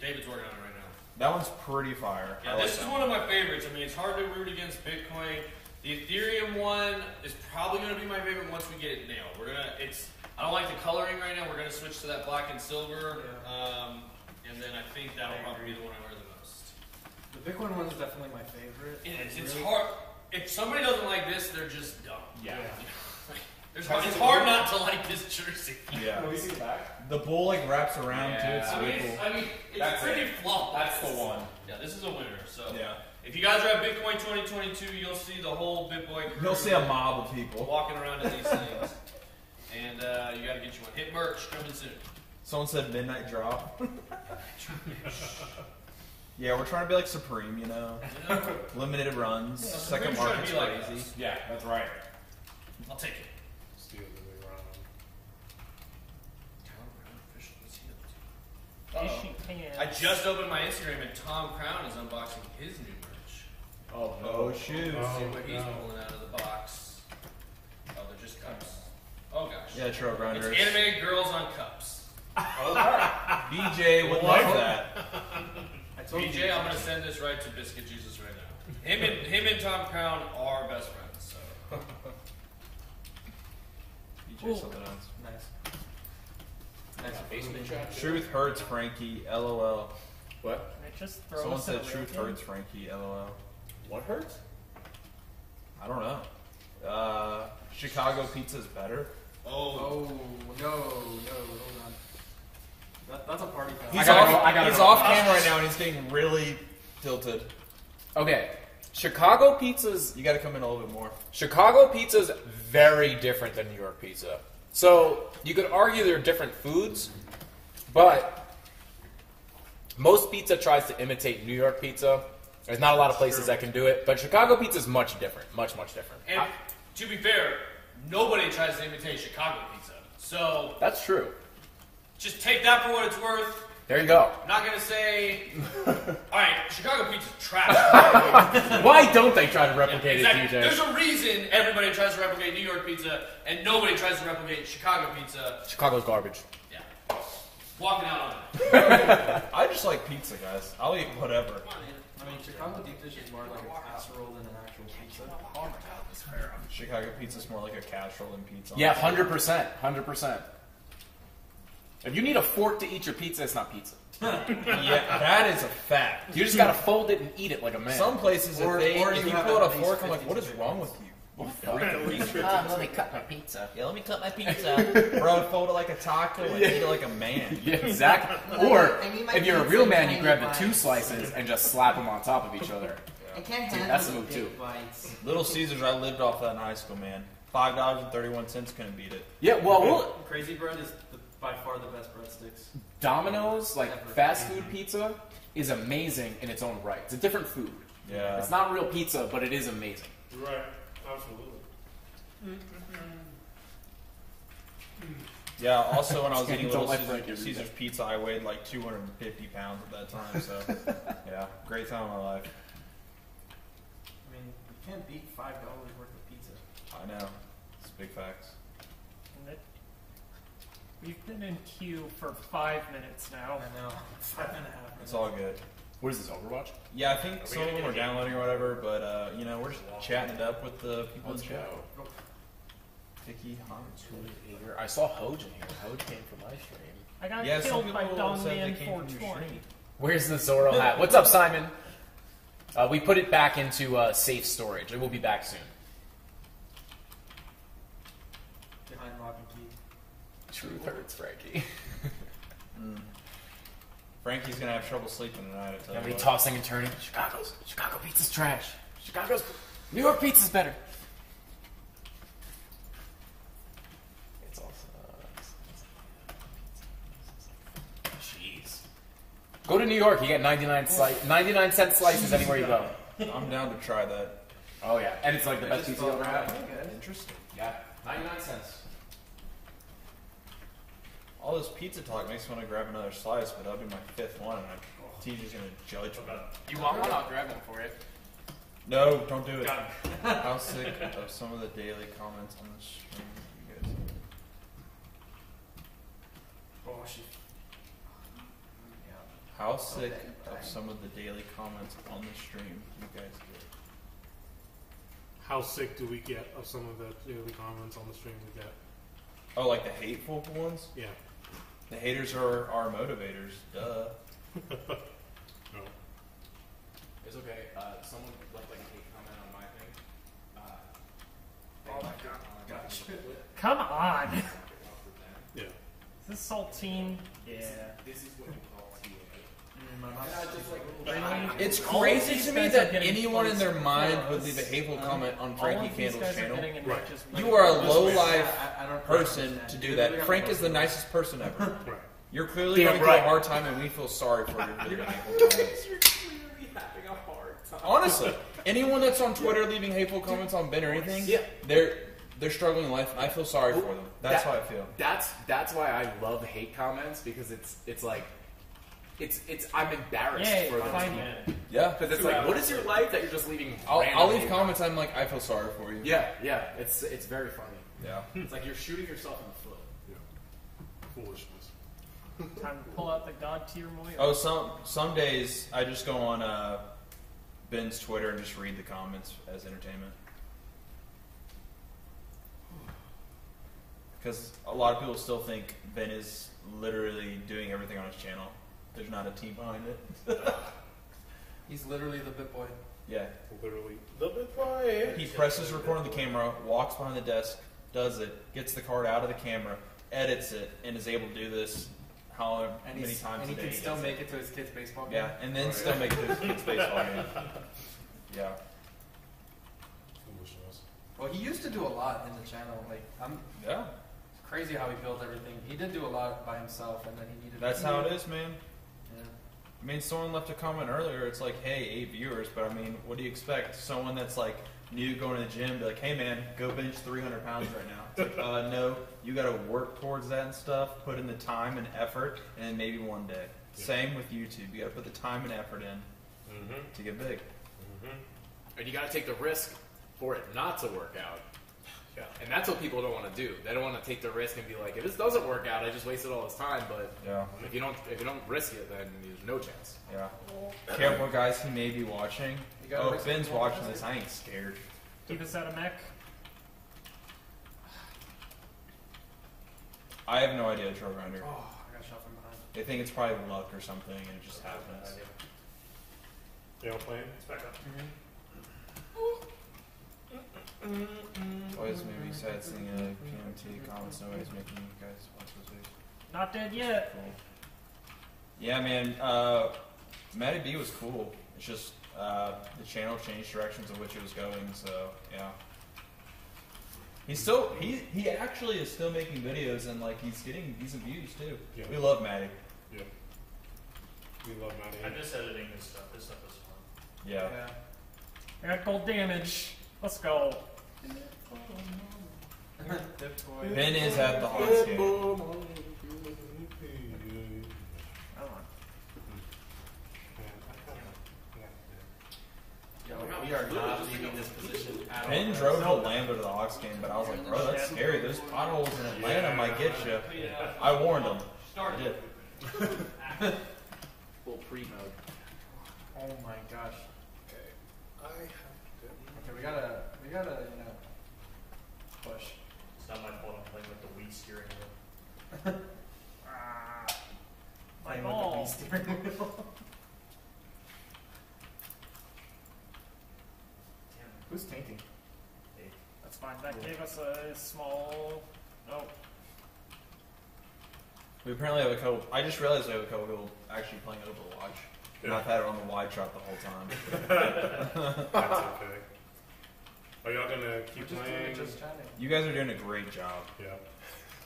David's working on it right now. That one's pretty fire. Yeah, I like this is that. one of my favorites. I mean, it's hard to root against Bitcoin. The Ethereum one is probably going to be my favorite once we get it nailed. We're gonna. It's. I don't like the coloring right now. We're going to switch to that black and silver, um, and then I think that'll probably be the one I wear the most. The Bitcoin one is definitely my favorite. It is. It's really- hard. If somebody doesn't like this, they're just dumb. Yeah. There's hard, it's hard not to like this jersey. Yeah. Let me see the back. The bull like wraps around too. It's I really mean, cool. it's, I mean, it's That's pretty it. flawless. That's the one. Yeah, this is a winner. So Yeah. if you guys are at Bitcoin 2022, you'll see the whole BitBoy crew. You'll see a mob of people. walking around in these things. And uh, you got to get you one. Hit merch coming soon. Someone said midnight drop. yeah, we're trying to be like Supreme, you know. Limited runs. Yeah, Second Supreme's market's be like crazy. us. Yeah, that's right. I'll take it. Steal the way around. Issue pants. I just opened my Instagram and Tom Crown is unboxing his new merch. Oh, Oh shoot. Oh. See what he's no. pulling out of the box. Oh, they're just cups. Oh gosh. Yeah, trail It's grinders. animated girls on cups. BJ would love that. I. BJ, I'm gonna send this right to Biscuit Jesus right now. Him and him and Tom Crown are best friends. So BJ something else. Nice. That's basement shot. Truth hurts Frankie. LOL. What? Can I just throw Someone said truth railgun? hurts Frankie. LOL. What hurts? I don't know. Uh, Chicago is better. Oh, Oh no, no, hold on. That, that's a party foul. He's off. go- I he's off camera right now, and he's getting really tilted. Okay, Chicago pizza's You got to come in a little bit more. Chicago pizza's very different than New York pizza. So you could argue they're different foods, but most pizza tries to imitate New York pizza, There's not a lot of places that can do it, but Chicago pizza is much different, much much different. And to be fair, nobody tries to imitate Chicago pizza. So That's true. Just take that for what it's worth. There you go. I'm not gonna say. all right, Chicago pizza's trash. Why don't they try to replicate it, Exactly. TJ? There's a reason everybody tries to replicate New York pizza and nobody tries to replicate Chicago pizza. Chicago's garbage. Yeah. Walking out on it. I just like pizza, guys. I'll eat whatever. I mean, Chicago deep dish is more like a casserole than an actual pizza. Oh my god, this fair. Chicago pizza's more like a casserole than pizza. Yeah, hundred percent, hundred percent. If you need a fork to eat your pizza, it's not pizza. yeah, that is a fact. You just gotta fold it and eat it like a man. Some places, if, Or- they, or if you you have pull out a at least fork, I'm like, 50 what is wrong with you? You freak. Ah, let me cut my pizza. Yeah, let me cut my pizza. Bro, fold it like a taco and eat it like a man. Yeah, exactly. Or if you're a real man, you grab the two slices and just slap them on top of each other. I can't Dude, handle that's the the move big too. bites. Little Caesars, I lived off that in high school, man. Five dollars and thirty-one cents couldn't beat it. Yeah, well, we'll Crazy bread is the, by far the best breadsticks. Domino's, like fast food mm-hmm. pizza, is amazing in its own right. It's a different food. Yeah. It's not real pizza, but it is amazing. Right. Absolutely. Mm-hmm. Yeah. Also, when I was eating Don't Little let Caesars, Frankie Caesars pizza, I weighed like 250 pounds at that time. So, yeah, great time of my life. I mean, you can't beat five dollars worth of pizza. I know. It's big facts. And it- We've been in queue for five minutes now. I know. Five and a half. It's all good. What is this, Overwatch? Yeah, I think some of them are downloading or whatever, but uh, you know, we're just chatting it up with the people in Let's the go. chat. Vicky Hans. I saw Hoj in here. Hoj came from my stream. I got Yeah, killed by people said they Dongman came from 420. Where's the Zoro hat? What's up, Simon? Uh, we put it back into uh, safe storage. It will be back soon. Behind lock and key. Truth hurts, Frankie. Mm. Frankie's gonna have trouble sleeping tonight. I tell Gonna you be what. tossing and turning. Chicago's Chicago pizza's trash. Chicago's New York pizza's better. It's also jeez. Go to New York. You get 99 sli- 99 cent slices anywhere you go. I'm down to try that. Oh yeah, and it's like the I best pizza you thought ever had. Interesting. Yeah, 99 cents. All this pizza talk makes me want to grab another slice, but that'll be my fifth one, and I, TJ's gonna judge me. You want one? I'll grab one for you. No, don't do it. Got How sick of some of the daily comments on the stream you guys Oh, she. How sick of some of the daily comments on the stream you guys get. How sick do we get of some of the daily comments on the stream we get? Oh, like the hateful ones? Yeah. The haters are our motivators. Duh. No. It's okay. Uh, someone left like a hate comment on my thing. Uh, Oh my god. Gotcha. Come on. Yeah. Is this saltine? Yeah. This is what you call It's crazy to me that anyone in their mind for would leave a hateful Um, comment on Frankie Candle's channel. getting enriches with You are a low life I- I person to do that. literally Frank is the nicest person ever. Right. You're clearly Damn going right. through a hard time, and we feel sorry for you. for leaving hateful comments. having a hard time. Honestly, anyone that's on Twitter leaving hateful comments on Ben or anything, Yeah. they're they're struggling in life, and I feel sorry for them. That's That- how I feel. That's that's why I love hate comments because it's it's like it's it's I'm embarrassed Yay, for those fine. people. Yeah, Because it's like, what is your life that you're just leaving? I'll, I'll leave comments. I'm like, I feel sorry for you. Yeah, yeah. It's it's very funny. Yeah. It's like you're shooting yourself in the foot. Yeah. Foolishness. Time to pull out the god tier Moyo. Oh, some some days I just go on uh, Ben's Twitter and just read the comments as entertainment. Because a lot of people still think Ben is literally doing everything on his channel. There's not a team behind it. He's literally the bit boy. yeah. Literally. The bit boy. He presses record on the camera, walks behind the desk, does it, gets the card out of the camera, edits it, and is able to do this however And, many he's, times and he a day. can he can still does make it to his kid's baseball game. Yeah, and then still make it to his kid's baseball game. Yeah. Foolishness. Well, he used to do a lot in the channel. Like, I'm Yeah. it's crazy how he built everything. He did do a lot by himself, and then he needed. That's how it is, man. Yeah. I mean, someone left a comment earlier. It's like, hey, eight viewers, but I mean, what do you expect? Someone that's like new going to the gym, be like, hey man, go bench 300 pounds right now. It's like, uh, no, you got to work towards that and stuff. Put in the time and effort, and then maybe one day. Same with YouTube. You got to put the time and effort in Mm-hmm. to get big. And you got to take the risk for it not to work out. Yeah. And that's what people don't want to do. They don't want to take the risk and be like, if this doesn't work out, I just wasted all this time. But Yeah. if you don't, if you don't risk it, then there's no chance. Yeah. Careful, guys. He may be watching. Oh, if Ben's watching this. I ain't scared. Keep us out of mech. I have no idea, Troll Grinder. Oh, I got shot from behind. They think it's probably luck or something, and it just happens. You don't play? It's back up. Mm-hmm. Always maybe sad seeing a PMT comments. Nobody's making you guys watch those videos. Not dead yet. Cool. Yeah, man. Uh, Matty B was cool. It's just uh, the channel changed directions of which it was going. So yeah. He's still he he actually is still making videos and like he's getting decent views too. Yeah. We love Matty. Yeah. We love Matty. I'm just editing this stuff. This stuff is fun. Yeah. I got gold damage. Let's go. Ben is at the hot game. Yo, we are not leaving this position at all. Ben drove to Atlanta to the Hawks game, but I was like, bro, that's scary. Those potholes in Atlanta might get you. I warned him. I did. Full pre mode. Oh my gosh. Okay. I have to. Okay, we gotta, we gotta, you know, push. It's not my fault I'm playing with the Wii steering wheel. Ah, my Playing with the. Wii steering wheel. Who's tanking? That's fine. That gave us a small. Oh, We apparently have a couple. I just realized we have a couple people actually playing Overwatch. And Yeah. I've had it on the wide shot the whole time. That's okay. Are y'all gonna keep We're just playing? doing just chatting. You guys are doing a great job. Yeah.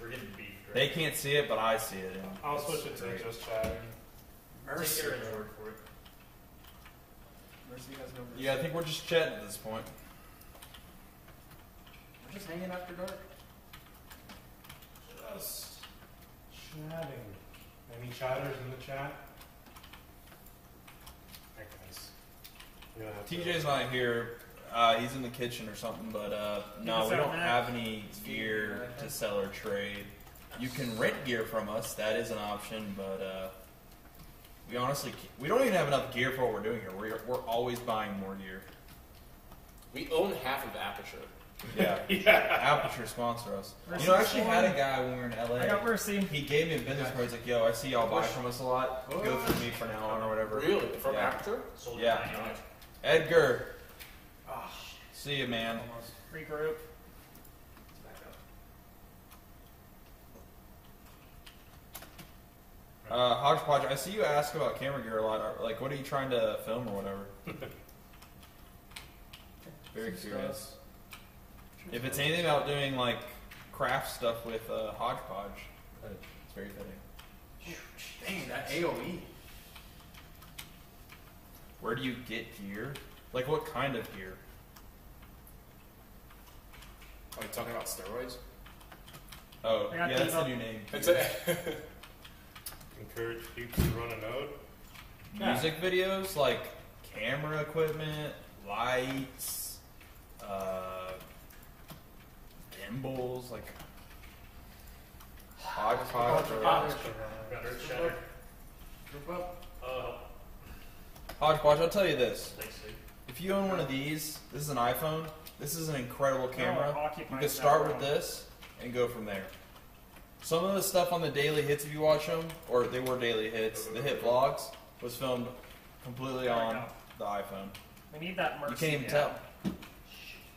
We're getting beat. They can't see it, but I see it. and I'll it's switch it to great. just chatting. Mercy. Take Aaron's word for it. Mercy has no mercy. Yeah, I think we're just chatting at this point. We're just hanging after dark. Just chatting. Any chatters in the chat? Hey guys. I'm gonna have to- TJ's not here. Uh, he's in the kitchen or something, but uh, no, we don't Matt. have any gear to sell or trade. You can rent gear from us. That is an option, but uh, we honestly we don't even have enough gear for what we're doing here. We're, we're always buying more gear. We own half of Aperture. Yeah. Aperture sponsor us. You know, I actually had a guy when we were in LA. I got Mercy. He gave me a business card. He's like, "Yo, I see y'all buy from us a lot. Go through me from now on, or whatever." Really? From yeah. Aperture? Sold Yeah. Edgar. See you, man. Almost. regroup. Uh, Hodgepodge, I see you ask about camera gear a lot. Like, what are you trying to film or whatever? Very curious. If it's anything about doing like craft stuff with uh, Hodgepodge, it's very fitting. Dang, that AOE. Where do you get gear? Like, what kind of gear? Are you talking about steroids? Oh, I got yeah, that's these the new name. It's a Encourage people to run a node. Music videos, like camera equipment, lights, uh, gimbals, like Hodgepodge. or- Got Earth Shatter. Group up. Uh, Hodgepodge, I'll tell you this. thanks, Steve. If you own one of these, this is an iPhone. This is an incredible camera. Oh, you that could start with this and go from there. Some of the stuff on the daily hits, if you watch them, or they were daily hits, the hit vlogs was filmed completely on the iPhone. We need that Mercy. You can't even tell.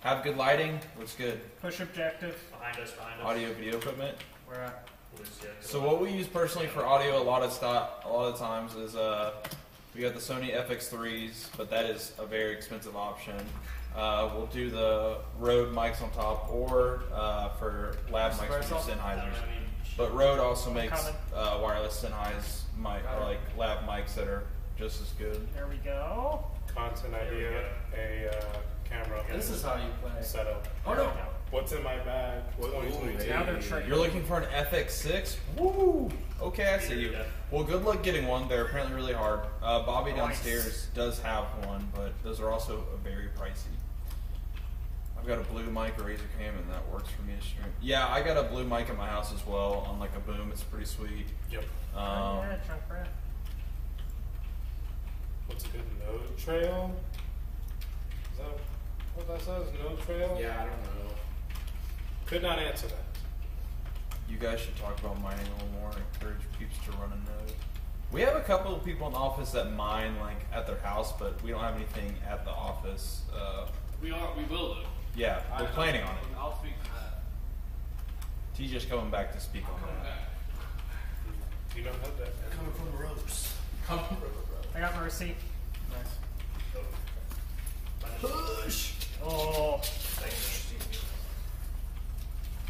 Have good lighting, looks good. Push objective. Behind us, behind us. Audio, video equipment. Where at? So what we use personally for audio a lot of stop, a lot of times is uh, we got the Sony FX3s, but that is a very expensive option. Uh, we'll do the Rode mics on top, or uh, for lav mics, we use Sennheisers. But Rode also makes uh, wireless Sennheiser mic, or like lav mics that are just as good. There we go. Content idea, a uh, camera. This is how you play. Setup. Oh, no. What's in my bag? What, Now they're tricking. You're looking for an FX6? Woo! Okay, I see you. Well, good luck getting one. They're apparently really hard. Uh, Bobby downstairs does have one, but those are also very pricey. I've got a blue mic, a Razer Cam, and that works for me to stream. Yeah, I got a blue mic at my house as well on like a boom. It's pretty sweet. Yep. Um, yeah, chunk rat. What's a good node trail? Is that what that says? Node trail? Yeah, I don't know. Could not answer that. You guys should talk about mining a little more. Encourage peeps to run a node. We have a couple of people in the office that mine like at their house, but we don't have anything at the office. Uh, We are. We will though. Yeah, we're I- planning on it. I'll speak to that. TJ's coming back to speak on that. You don't have that. Coming from the ropes. Come from River Road. I got mercy. Push. Oh.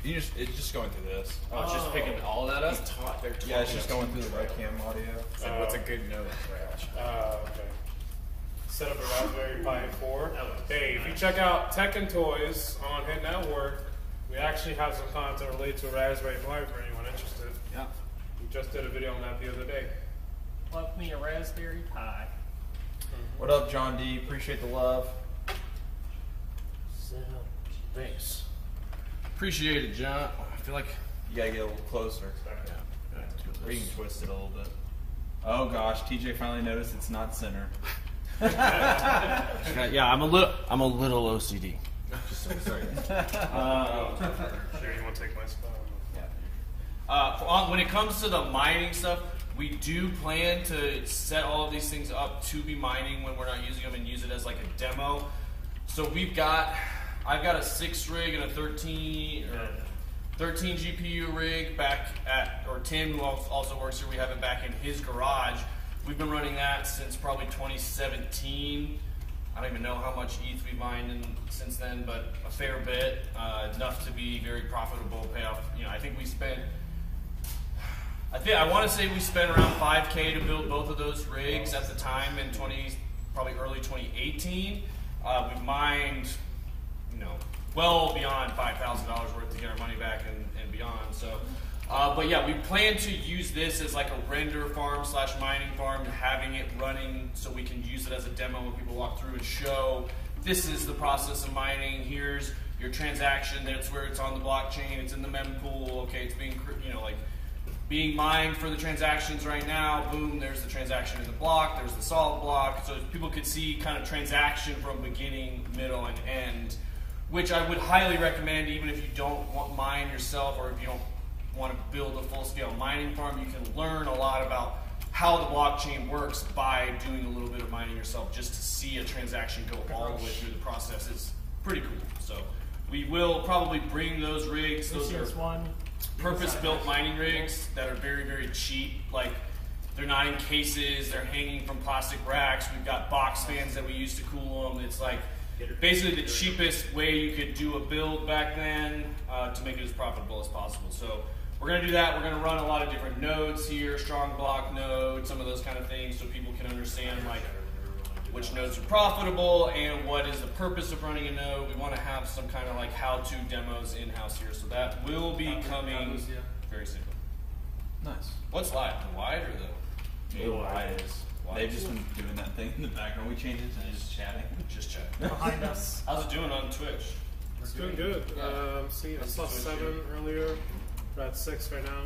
You just it's just going through this. Oh, it's just picking all that up. They're Yeah, it's just going through the webcam audio. So what's a good note? Uh, okay. Set up a Raspberry Pi 4. Hey, if you check out Tech and Toys on Hit Network, we actually have some content related to a Raspberry Pi for anyone interested. Yeah. We just did a video on that the other day. Love me a Raspberry Pi. Mm-hmm. What up, John D? Appreciate the love. So, thanks. Appreciate it, John. I feel like You gotta get a little closer. Or you can twist it a little bit. Oh gosh, TJ finally noticed it's not center. yeah, I'm a little, I'm a little OCD. Just so sorry. Uh, Sure, you want to take my spot? Uh, on, when it comes to the mining stuff, we do plan to set all of these things up to be mining when we're not using them and use it as like a demo. So we've got, I've got a six rig and a 13 or 13 GPU rig back at, or Tim who also works here, we have it back in his garage. We've been running that since probably 2017. I don't even know how much ETH we've mined in, since then, but a fair bit, uh, enough to be very profitable, payoff. You know, I think we spent I think I want to say we spent around 5k to build both of those rigs at the time in 20, probably early 2018. Uh, we mined, you know, well beyond $5,000 worth to get our money back and, and beyond. So, uh, but yeah, we plan to use this as like a render farm slash mining farm, having it running so we can use it as a demo when people walk through and show this is the process of mining. Here's your transaction. That's where it's on the blockchain. It's in the mempool. Okay, it's being you know like being mined for the transactions right now. Boom, there's the transaction in the block, there's the solid block. So people could see kind of transaction from beginning, middle, and end, which I would highly recommend even if you don't want mine yourself or if you don't want to build a full scale mining farm. You can learn a lot about how the blockchain works by doing a little bit of mining yourself just to see a transaction go all the way through the process is pretty cool. So we will probably bring those rigs. Those are one. purpose-built mining rigs that are very, very cheap. Like they're not in cases; they're hanging from plastic racks. We've got box fans that we use to cool them. It's like basically the cheapest way you could do a build back then uh, to make it as profitable as possible. So we're gonna do that. We're gonna run a lot of different nodes here, StrongBlock node, some of those kind of things, so people can understand like which nodes are profitable and what is the purpose of running a node. We want to have some kind of like how-to demos in-house here, so that will be coming very soon. Nice. What's live? The wide or the? The wide is. They've just been doing that thing in the background. We changed it to just chatting. Just chatting. Behind us. How's it doing on Twitch? It's doing good. Yeah. Um, see, I saw seven earlier. At six right now.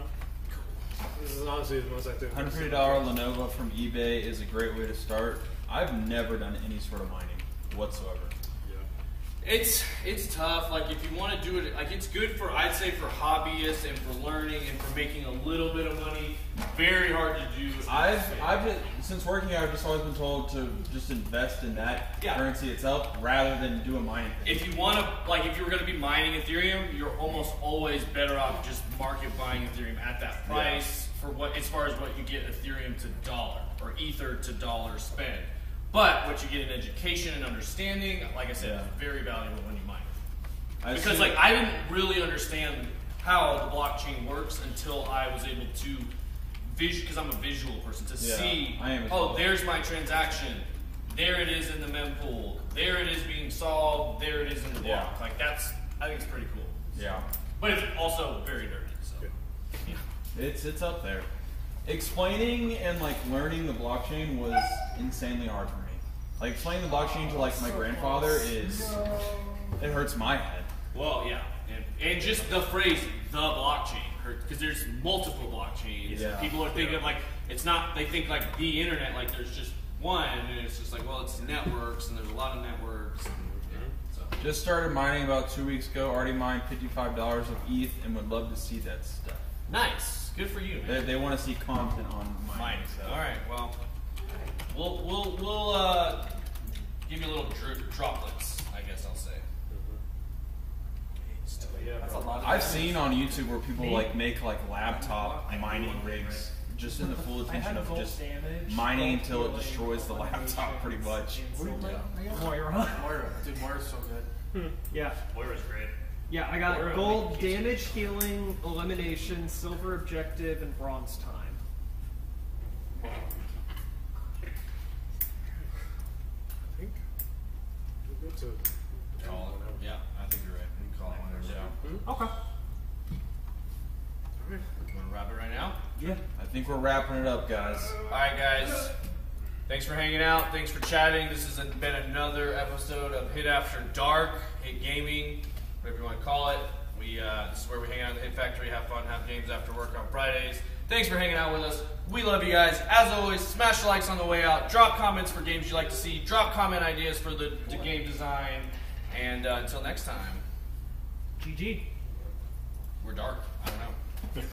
This is honestly the most active. Hundred dollar Lenovo from eBay is a great way to start. I've never done any sort of mining whatsoever. It's it's tough. Like if you want to do it, like it's good for I'd say for hobbyists and for learning and for making a little bit of money. Very hard to do. I've I've been, since working here, I've just always been told to just invest in that Yeah. currency itself rather than do a mining thing. If you want to, like, if you were going to be mining Ethereum, you're almost always better off just market buying Ethereum at that price for what, as far as what you get Ethereum to dollar or Ether to dollar spend. But what you get in education and understanding, like I said, is very valuable when you mine. I because like I didn't really understand how the blockchain works until I was able to visual because I'm a visual person to Yeah, see. I am oh, there's my transaction. There it is in the mempool. There it is being solved. There it is in the block. Yeah. Like that's I think it's pretty cool. Yeah. But it's also very dirty. So. Yeah. It's it's up there. Explaining and like learning the blockchain was insanely hard for me. Like explaining the blockchain to like my grandfather is it hurts my head. Well, yeah, and, and just the phrase "the blockchain" hurts because there's multiple blockchains. Yeah. And people are thinking like it's not. They think like the internet, like there's just one, and it's just like well, it's networks, and there's a lot of networks. And, yeah, so. Just started mining about two weeks ago. Already mined fifty five dollars of ETH and would love to see that stuff. Nice, good for you, They, man. they want to see content on mining. Mine. So. All right, well, we'll we'll we'll uh, give you a little dro- droplets. I guess I'll say. That's a lot. Of I've seen on YouTube where people like make like laptop mining rigs just in the full I intention of just mining until it destroys the laptop pretty much. Moira. Moira, dude, Moira's so good. Hmm, yeah. Moira's great. Yeah, I got Moira gold only keeps damage, healing, elimination, silver objective, and bronze time. I think we'll go to Call it. Yeah, I think you're right. We can call it whenever. Yeah. Okay. You want to wrap it right now? Yeah. I think we're wrapping it up, guys. All right, guys. Thanks for hanging out. Thanks for chatting. This has been another episode of Hit After Dark, Hit Gaming, whatever you want to call it. We uh, this is where we hang out at the Hit Factory, have fun, have games after work on Fridays. Thanks for hanging out with us. We love you guys. As always, smash the likes on the way out. Drop comments for games you'd like to see. Drop comment ideas for the, the game design. And uh, until next time, GG. we're dark. I don't know.